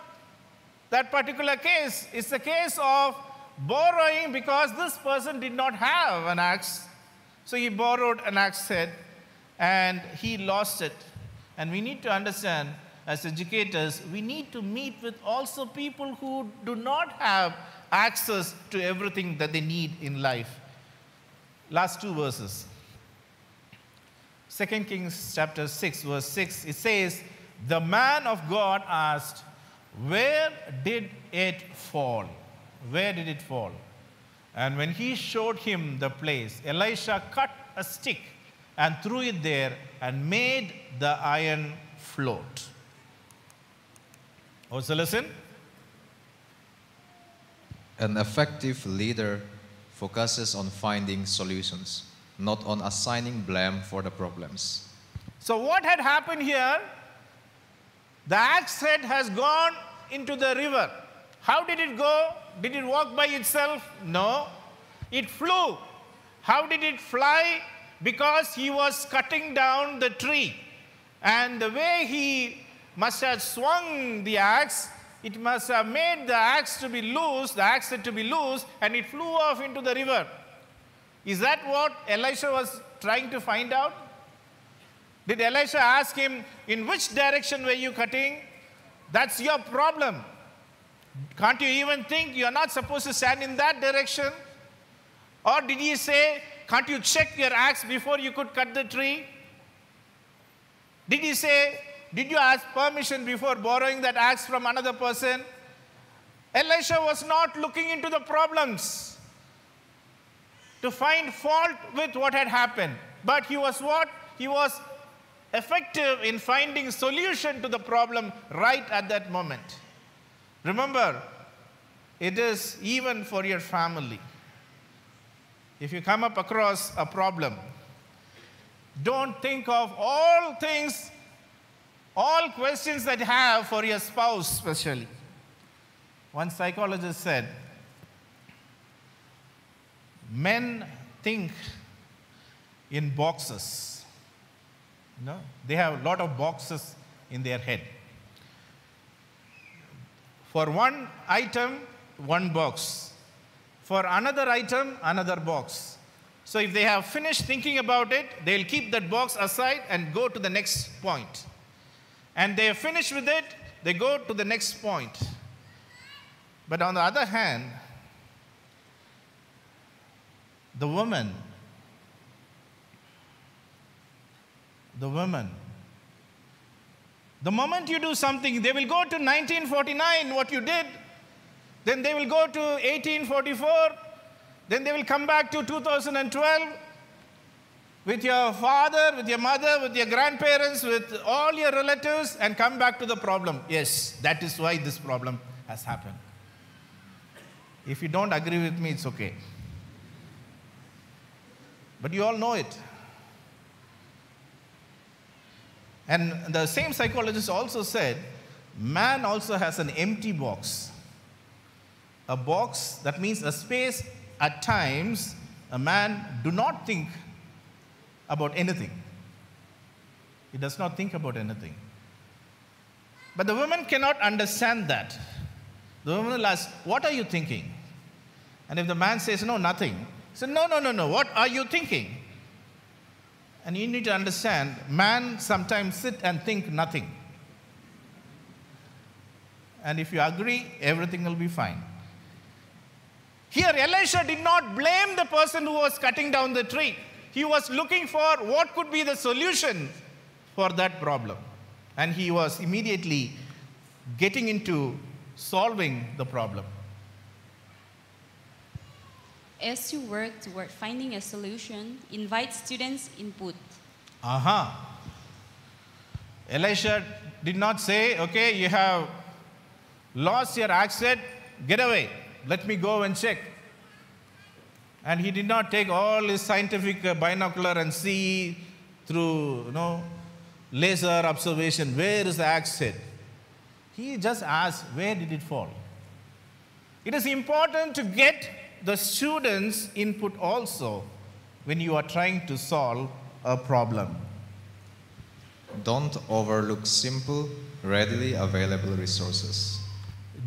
that particular case. It's a case of borrowing because this person did not have an axe. So he borrowed an axe head and he lost it. And we need to understand, as educators, we need to meet with also people who do not have access to everything that they need in life. Last two verses. 2 Kings chapter 6, verse 6, it says, The man of God asked, Where did it fall? Where did it fall? And when he showed him the place, Elisha cut a stick and threw it there and made the iron float. The lesson?
An effective leader focuses on finding solutions, not on assigning blame for the problems.
So, what had happened here? The axe head has gone into the river. How did it go? Did it walk by itself? No. It flew. How did it fly? Because he was cutting down the tree. And the way he must have swung the axe, it must have made the axe to be loose, the axe to be loose, and it flew off into the river. Is that what Elisha was trying to find out? Did Elisha ask him, In which direction were you cutting? That's your problem. Can't you even think you're not supposed to stand in that direction? Or did he say, Can't you check your axe before you could cut the tree? Did he say, Did you ask permission before borrowing that axe from another person? Elisha was not looking into the problems to find fault with what had happened, but he was what? He was effective in finding solution to the problem right at that moment. Remember, it is even for your family. If you come up across a problem, don't think of all things, all questions that have for your spouse, especially. One psychologist said, Men think in boxes. No, they have a lot of boxes in their head. For one item, one box. For another item, another box. So if they have finished thinking about it, they'll keep that box aside and go to the next point. And they have finished with it, they go to the next point. But on the other hand, the woman, the women. the moment you do something, they will go to 1949, what you did, then they will go to 1844, then they will come back to 2012 with your father, with your mother, with your grandparents, with all your relatives, and come back to the problem. Yes, that is why this problem has happened. If you don't agree with me, it's okay. But you all know it. And the same psychologist also said man also has an empty box. A box that means a space at times a man do not think about anything. He does not think about anything. But the woman cannot understand that. The woman will ask, What are you thinking? And if the man says, No, nothing, say, No, no, no, no, what are you thinking? And you need to understand, man sometimes sit and think nothing. And if you agree, everything will be fine. Here, Elisha did not blame the person who was cutting down the tree. He was looking for what could be the solution for that problem. And he was immediately getting into solving the problem.
As you work toward finding a solution, invite students' input.
Aha. Elisha did not say, okay, you have lost your head, get away. Let me go and check. And he did not take all his scientific binocular and see through, you know, laser observation, where is the head? He just asked, where did it fall? It is important to get the students' input also when you are trying to solve a problem.
Don't overlook simple, readily available resources.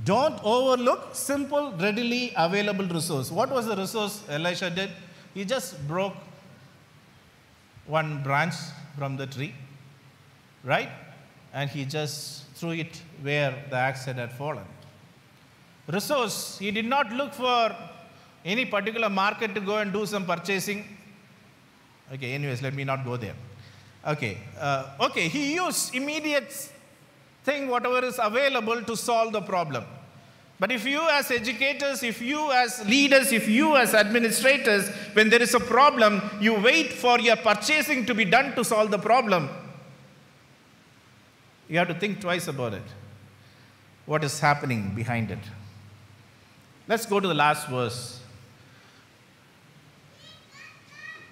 Don't overlook simple, readily available resource. What was the resource Elisha did? He just broke one branch from the tree, right? And he just threw it where the axe head had fallen. Resource, he did not look for any particular market to go and do some purchasing. Okay, anyways, let me not go there. Okay, uh, okay, he used immediate thing, whatever is available to solve the problem. But if you, as educators, if you, as leaders, if you, as administrators, when there is a problem, you wait for your purchasing to be done to solve the problem, you have to think twice about it. What is happening behind it? Let's go to the last verse.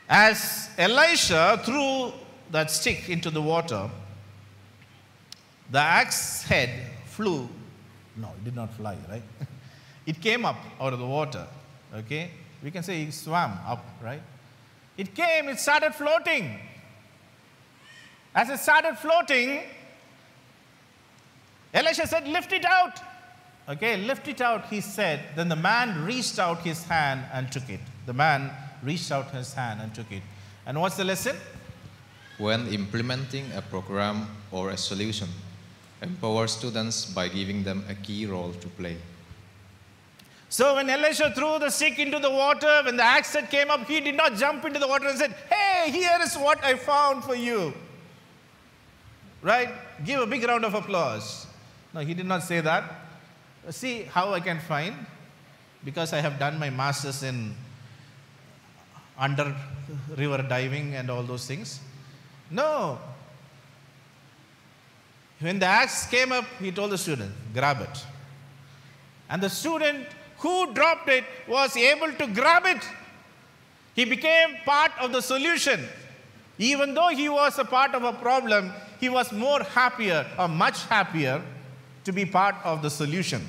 As Elisha threw that stick into the water, the axe head flew. No, it did not fly, right? [laughs] it came up out of the water. Okay? We can say it swam up, right? It came, it started floating. As it started floating, Elisha said, Lift it out. Okay, lift it out, he said. Then the man reached out his hand and took it. The man reached out his hand and took it. And what's the lesson?
When implementing a program or a solution, empower students by giving them a key role to play.
So when Elisha threw the stick into the water, when the axe head came up, he did not jump into the water and said, Hey, here is what I found for you. Right? Give a big round of applause. No, he did not say that. See how I can find? Because I have done my master's in under river diving and all those things. No. When the axe came up, he told the student, grab it. And the student who dropped it was able to grab it. He became part of the solution. Even though he was a part of a problem, he was more happier or much happier to be part of the solution.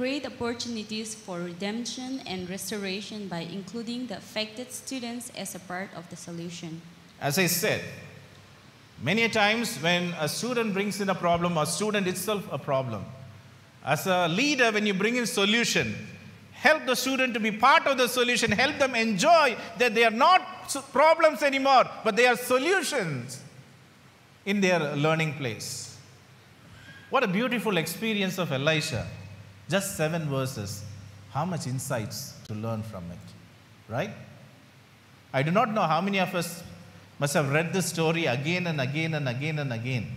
Create opportunities for redemption and restoration by including the affected students as a part of the solution.
As I said, many times when a student brings in a problem a student itself a problem, as a leader, when you bring in solution, help the student to be part of the solution, help them enjoy that they are not problems anymore, but they are solutions in their learning place. What a beautiful experience of Elisha. Just seven verses. How much insights to learn from it, right? I do not know how many of us must have read this story again and again and again and again.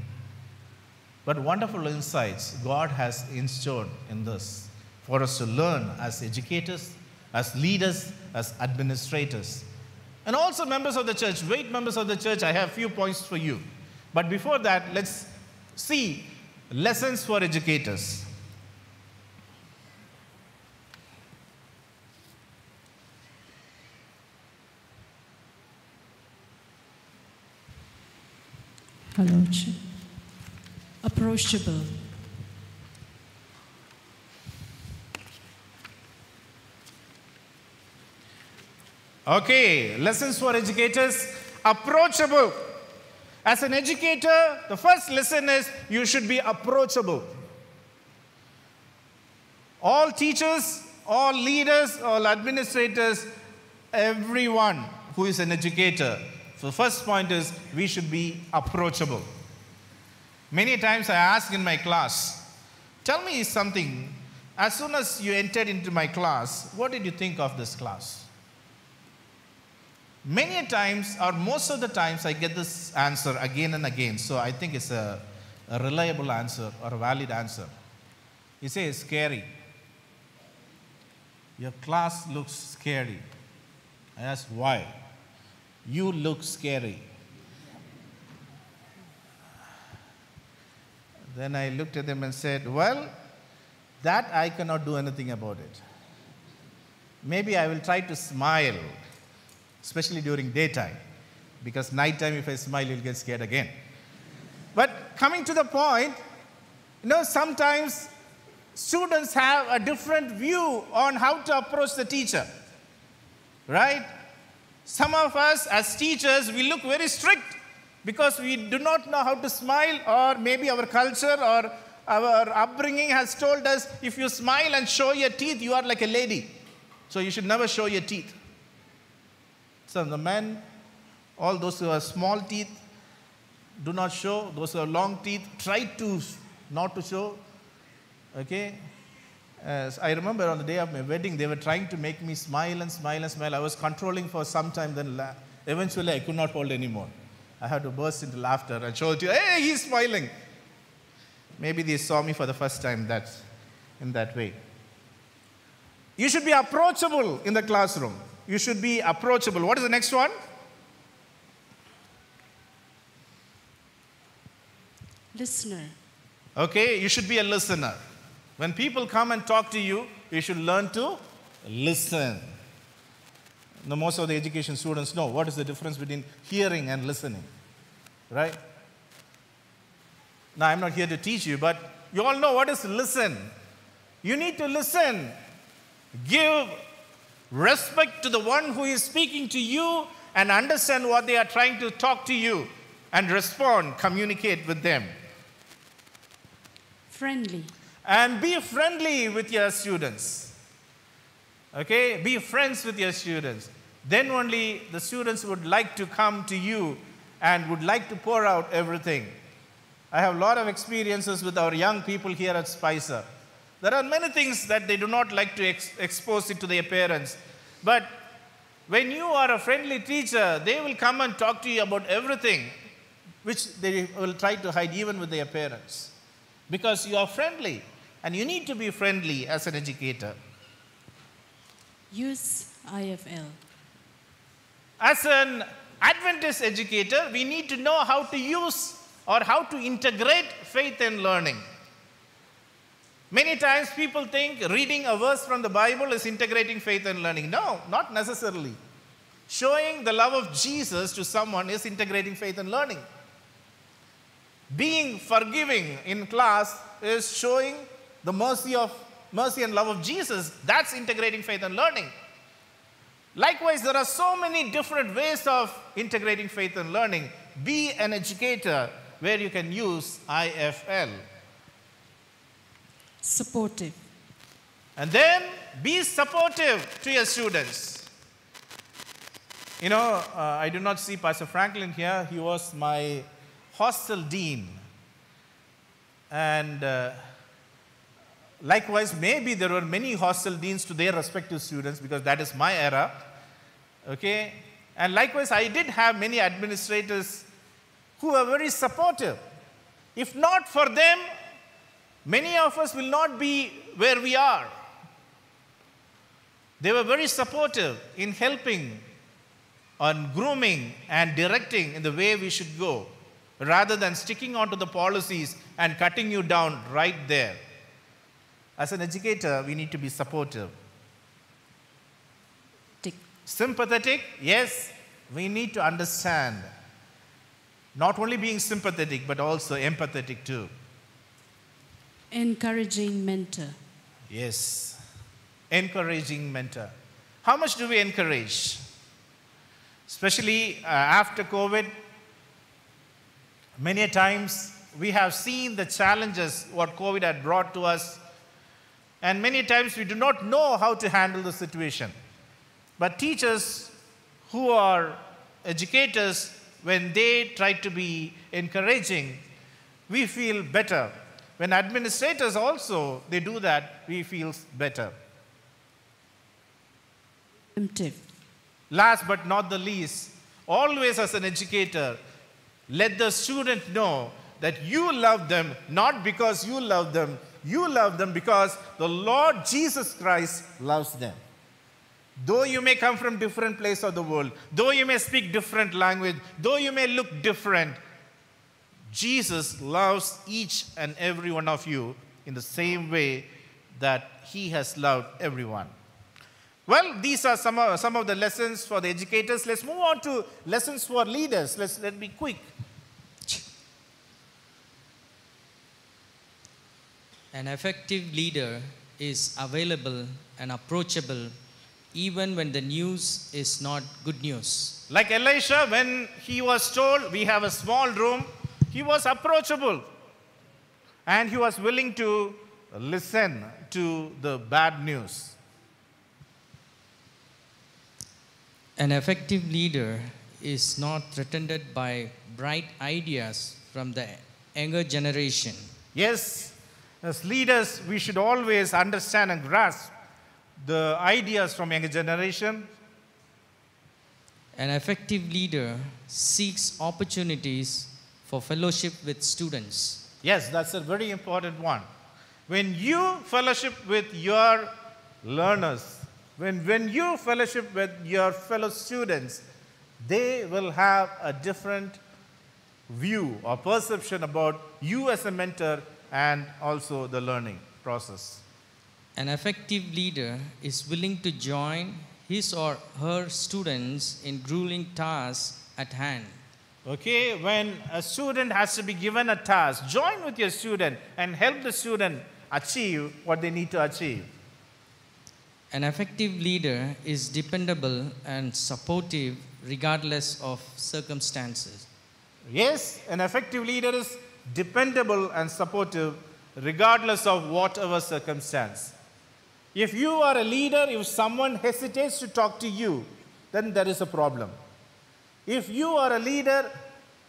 But wonderful insights God has instilled in this for us to learn as educators, as leaders, as administrators, and also members of the church. Wait, members of the church, I have few points for you. But before that, let's see lessons for educators.
Ch- approachable.
Okay, lessons for educators approachable. As an educator, the first lesson is you should be approachable. All teachers, all leaders, all administrators, everyone who is an educator. So, the first point is we should be approachable. Many times I ask in my class, tell me something. As soon as you entered into my class, what did you think of this class? Many times, or most of the times, I get this answer again and again. So I think it's a, a reliable answer or a valid answer. He says, scary. Your class looks scary. I ask, why? You look scary. Then I looked at them and said, Well, that I cannot do anything about it. Maybe I will try to smile, especially during daytime, because nighttime, if I smile, you'll get scared again. But coming to the point, you know, sometimes students have a different view on how to approach the teacher, right? Some of us, as teachers, we look very strict because we do not know how to smile, or maybe our culture or our upbringing has told us if you smile and show your teeth, you are like a lady. So you should never show your teeth. So the men, all those who have small teeth, do not show. Those who have long teeth, try to not to show. Okay? As I remember on the day of my wedding, they were trying to make me smile and smile and smile. I was controlling for some time, then la- eventually I could not hold anymore. I had to burst into laughter and show it to you, hey, he's smiling. Maybe they saw me for the first time that, in that way. You should be approachable in the classroom. You should be approachable. What is the next one?
Listener.
Okay, you should be a listener. When people come and talk to you, you should learn to listen. Now, most of the education students know what is the difference between hearing and listening, right? Now, I'm not here to teach you, but you all know what is listen. You need to listen. Give respect to the one who is speaking to you and understand what they are trying to talk to you and respond, communicate with them.
Friendly.
And be friendly with your students. Okay? Be friends with your students. Then only the students would like to come to you and would like to pour out everything. I have a lot of experiences with our young people here at Spicer. There are many things that they do not like to ex- expose it to their parents. But when you are a friendly teacher, they will come and talk to you about everything, which they will try to hide even with their parents. Because you are friendly, and you need to be friendly as an educator.
Use IFL.
As an Adventist educator, we need to know how to use or how to integrate faith and learning. Many times people think reading a verse from the Bible is integrating faith and learning. No, not necessarily. Showing the love of Jesus to someone is integrating faith and learning. Being forgiving in class is showing the mercy of mercy and love of Jesus. That's integrating faith and learning. Likewise, there are so many different ways of integrating faith and learning. Be an educator where you can use IFL.
Supportive.
And then be supportive to your students. You know, uh, I do not see Pastor Franklin here. He was my hostel dean. And uh, likewise, maybe there were many hostel deans to their respective students because that is my era. Okay? And likewise, I did have many administrators who were very supportive. If not for them, many of us will not be where we are. They were very supportive in helping on grooming and directing in the way we should go rather than sticking onto the policies and cutting you down right there. As an educator, we need to be supportive. Sympathetic, yes, we need to understand. Not only being sympathetic, but also empathetic too.
Encouraging mentor.
Yes, encouraging mentor. How much do we encourage? Especially uh, after COVID, many times we have seen the challenges what COVID had brought to us, and many times we do not know how to handle the situation. But teachers who are educators, when they try to be encouraging, we feel better. When administrators also they do that, we feel better. Last but not the least, always as an educator, let the student know that you love them not because you love them, you love them because the Lord Jesus Christ loves them. Though you may come from different place of the world, though you may speak different language, though you may look different, Jesus loves each and every one of you in the same way that he has loved everyone. Well, these are some of, some of the lessons for the educators. Let's move on to lessons for leaders. Let's let me quick.
An effective leader is available and approachable even when the news is not good news.
Like Elisha, when he was told, We have a small room, he was approachable and he was willing to listen to the bad news.
An effective leader is not threatened by bright ideas from the younger generation.
Yes, as leaders, we should always understand and grasp the ideas from younger generation.
An effective leader seeks opportunities for fellowship with students.
Yes, that's a very important one. When you fellowship with your learners, when, when you fellowship with your fellow students, they will have a different view or perception about you as a mentor and also the learning process.
An effective leader is willing to join his or her students in grueling tasks at hand.
Okay, when a student has to be given a task, join with your student and help the student achieve what they need to achieve.
An effective leader is dependable and supportive regardless of circumstances.
Yes, an effective leader is dependable and supportive regardless of whatever circumstance. If you are a leader, if someone hesitates to talk to you, then there is a problem. If you are a leader,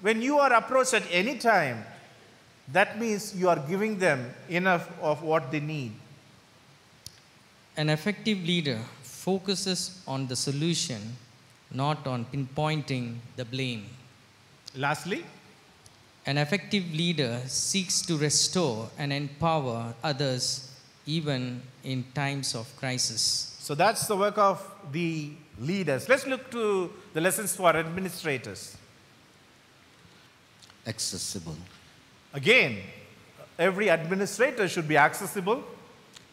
when you are approached at any time, that means you are giving them enough of what they need.
An effective leader focuses on the solution, not on pinpointing the blame.
Lastly,
an effective leader seeks to restore and empower others even in times of crisis.
So that's the work of the leaders. Let's look to the lessons for administrators.
accessible,
Again, every administrator should be accessible,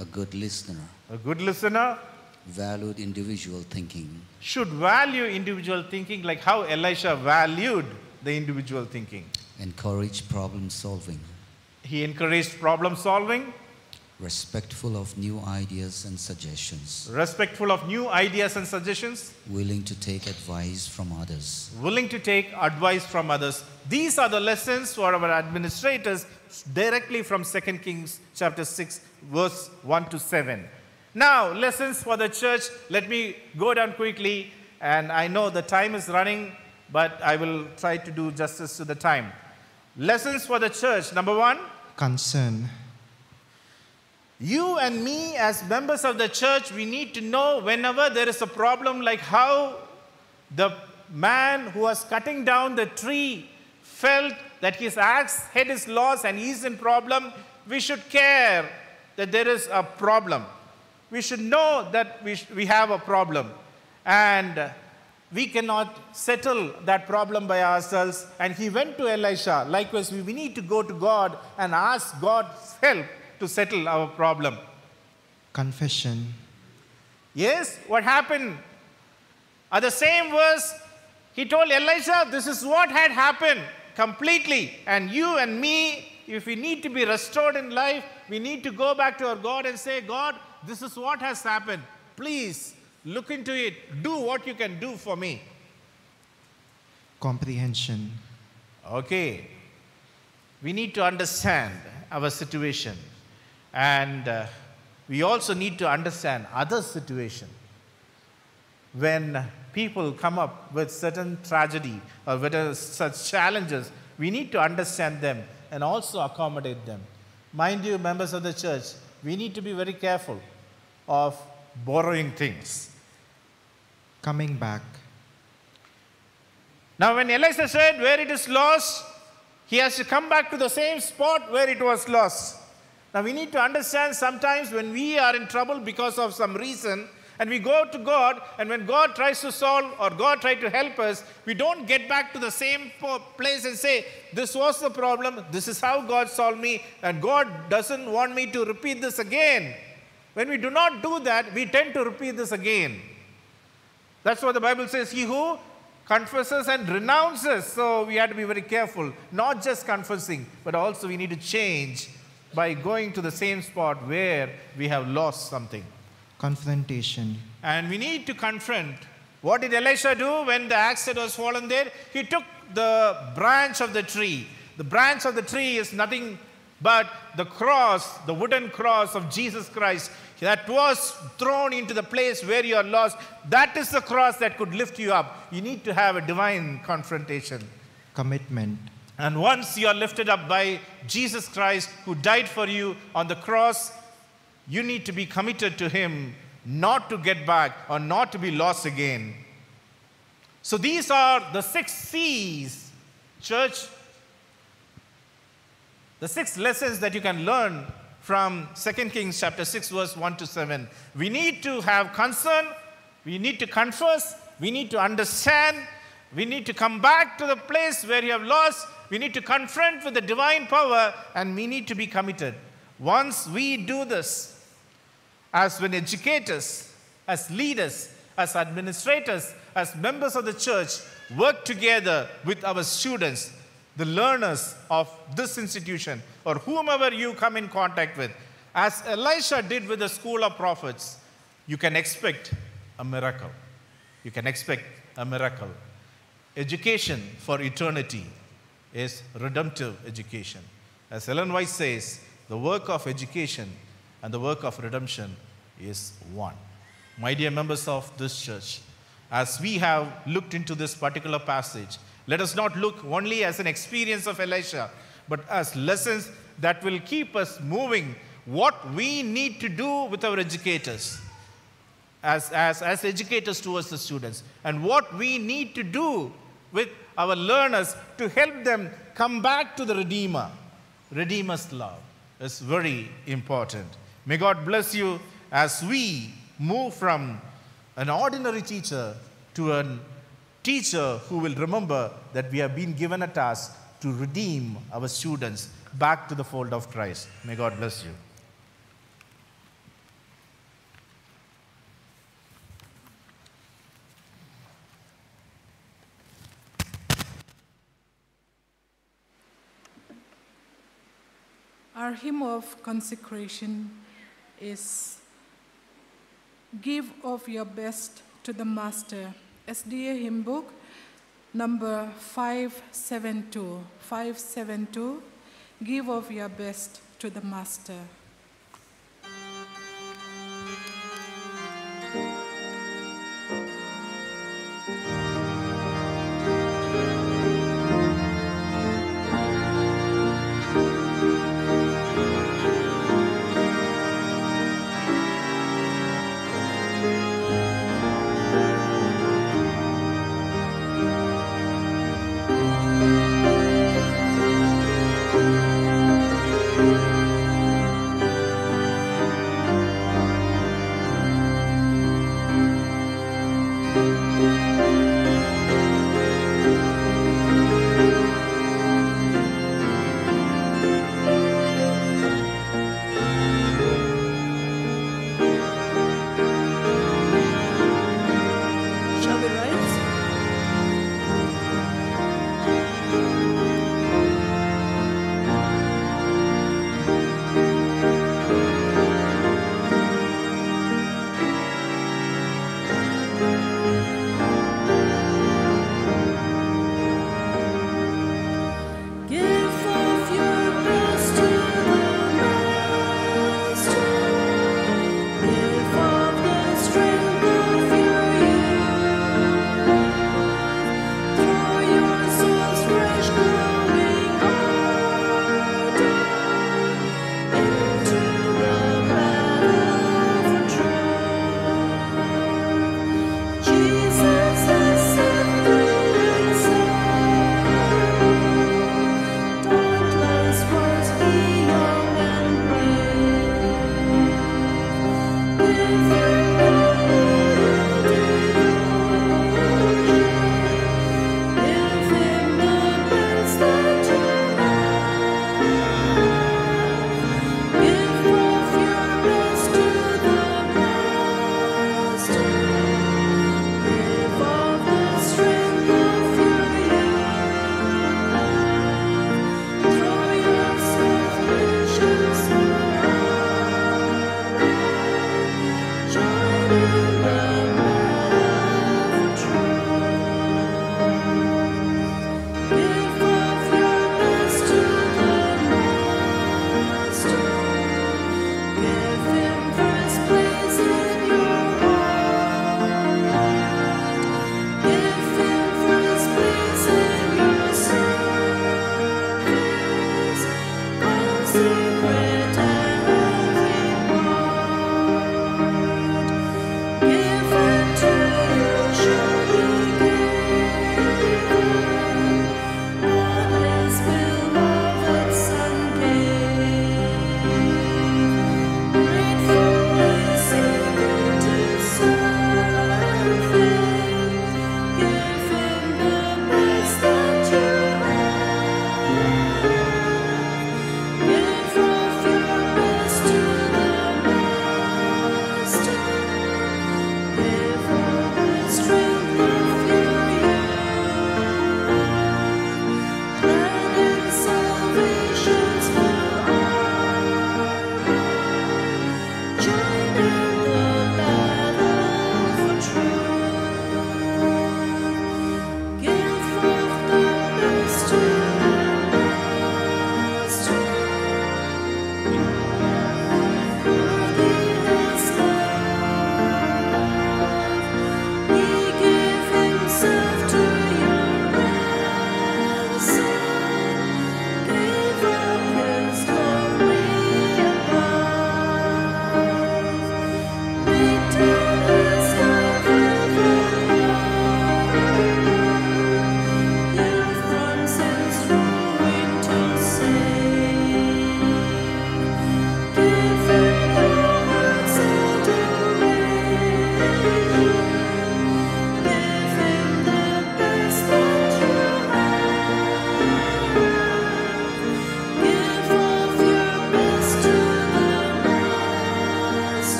a good listener,
a good listener,
valued individual thinking,
should value individual thinking like how Elisha valued the individual thinking.
Encourage problem solving,
He encouraged problem solving,
respectful of new ideas and suggestions,
respectful of new ideas and suggestions,
willing to take advice from others,
willing to take advice from others. These are the lessons for our administrators directly from 2 Kings chapter 6 verse 1 to 7. Now, lessons for the church. Let me go down quickly and I know the time is running but I will try to do justice to the time. Lessons for the church. Number 1,
concern,
you and me, as members of the church, we need to know whenever there is a problem, like how the man who was cutting down the tree felt that his axe head is lost and he's in problem, we should care that there is a problem. We should know that we, we have a problem. And we cannot settle that problem by ourselves. And he went to Elisha. Likewise, we, need to go to God and ask God's help to settle our problem.
confession,
Yes, what happened? At the same verse, he told Elisha, This is what had happened completely. And you and me, if we need to be restored in life, we need to go back to our God and say, God, this is what has happened. Please look into it. Do what you can do for me.
comprehension,
Okay. We need to understand our situation. And uh, we also need to understand other situation. When people come up with certain tragedy or with uh, such challenges, we need to understand them and also accommodate them. Mind you, members of the church, we need to be very careful of borrowing things.
Coming back,
Now, when Elisha said, Where it is lost, he has to come back to the same spot where it was lost. Now, we need to understand sometimes when we are in trouble because of some reason, and we go to God, and when God tries to solve or God tries to help us, we don't get back to the same place and say, This was the problem, this is how God solved me, and God doesn't want me to repeat this again. When we do not do that, we tend to repeat this again. That's what the Bible says. He who confesses and renounces. So we have to be very careful. Not just confessing, but also we need to change by going to the same spot where we have lost something.
confrontation,
And we need to confront. What did Elisha do when the axe head was fallen there? He took the branch of the tree. The branch of the tree is nothing but the cross, the wooden cross of Jesus Christ that was thrown into the place where you are lost. That is the cross that could lift you up. You need to have a divine confrontation.
commitment,
And once you are lifted up by Jesus Christ, who died for you on the cross, you need to be committed to Him, not to get back or not to be lost again. So these are the six C's, church. The six lessons that you can learn from 2 Kings chapter 6 verse 1 to 7. We need to have concern, we need to confess, we need to understand, we need to come back to the place where you have lost, we need to confront with the divine power and we need to be committed. Once we do this, as when educators, as leaders, as administrators, as members of the church work together with our students, the learners of this institution, or whomever you come in contact with, as Elisha did with the school of prophets, you can expect a miracle. You can expect a miracle. Education for eternity is redemptive education. As Ellen White says, the work of education and the work of redemption is one. My dear members of this church, as we have looked into this particular passage, let us not look only as an experience of Elisha, but as lessons that will keep us moving what we need to do with our educators, as, as, as educators towards the students, and what we need to do with our learners to help them come back to the Redeemer. Redeemer's love is very important. May God bless you as we move from an ordinary teacher to a teacher who will remember that we have been given a task to redeem our students back to the fold of Christ. May God bless you.
Our hymn of consecration is Give of Your Best to the Master. SDA hymn book number 572. 572. Give of Your Best to the Master.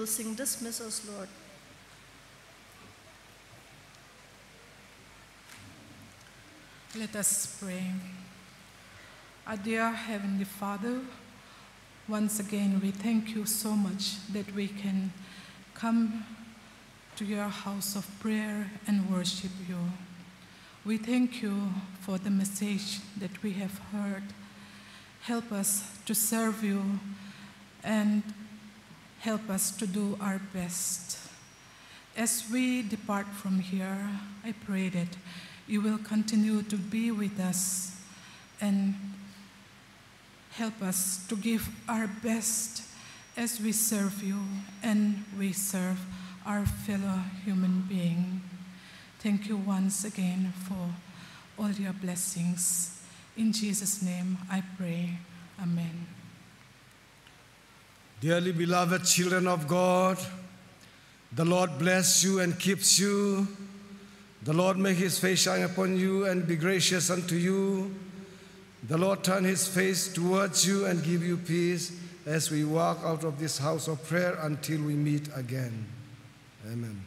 Will sing Dismiss Us, Lord.
Let us pray. Our dear Heavenly Father, once again we thank you so much that we can come to your house of prayer and worship you. We thank you for the message that we have heard. Help us to serve you and help us to do our best. As we depart from here, I pray that you will continue to be with us and help us to give our best as we serve you and we serve our fellow human being. Thank you once again for all your blessings. In Jesus' name I pray. Amen.
Dearly beloved children of God, the Lord bless you and keeps you. The Lord make his face shine upon you and be gracious unto you. The Lord turn his face towards you and give you peace as we walk out of this house of prayer until we meet again. Amen.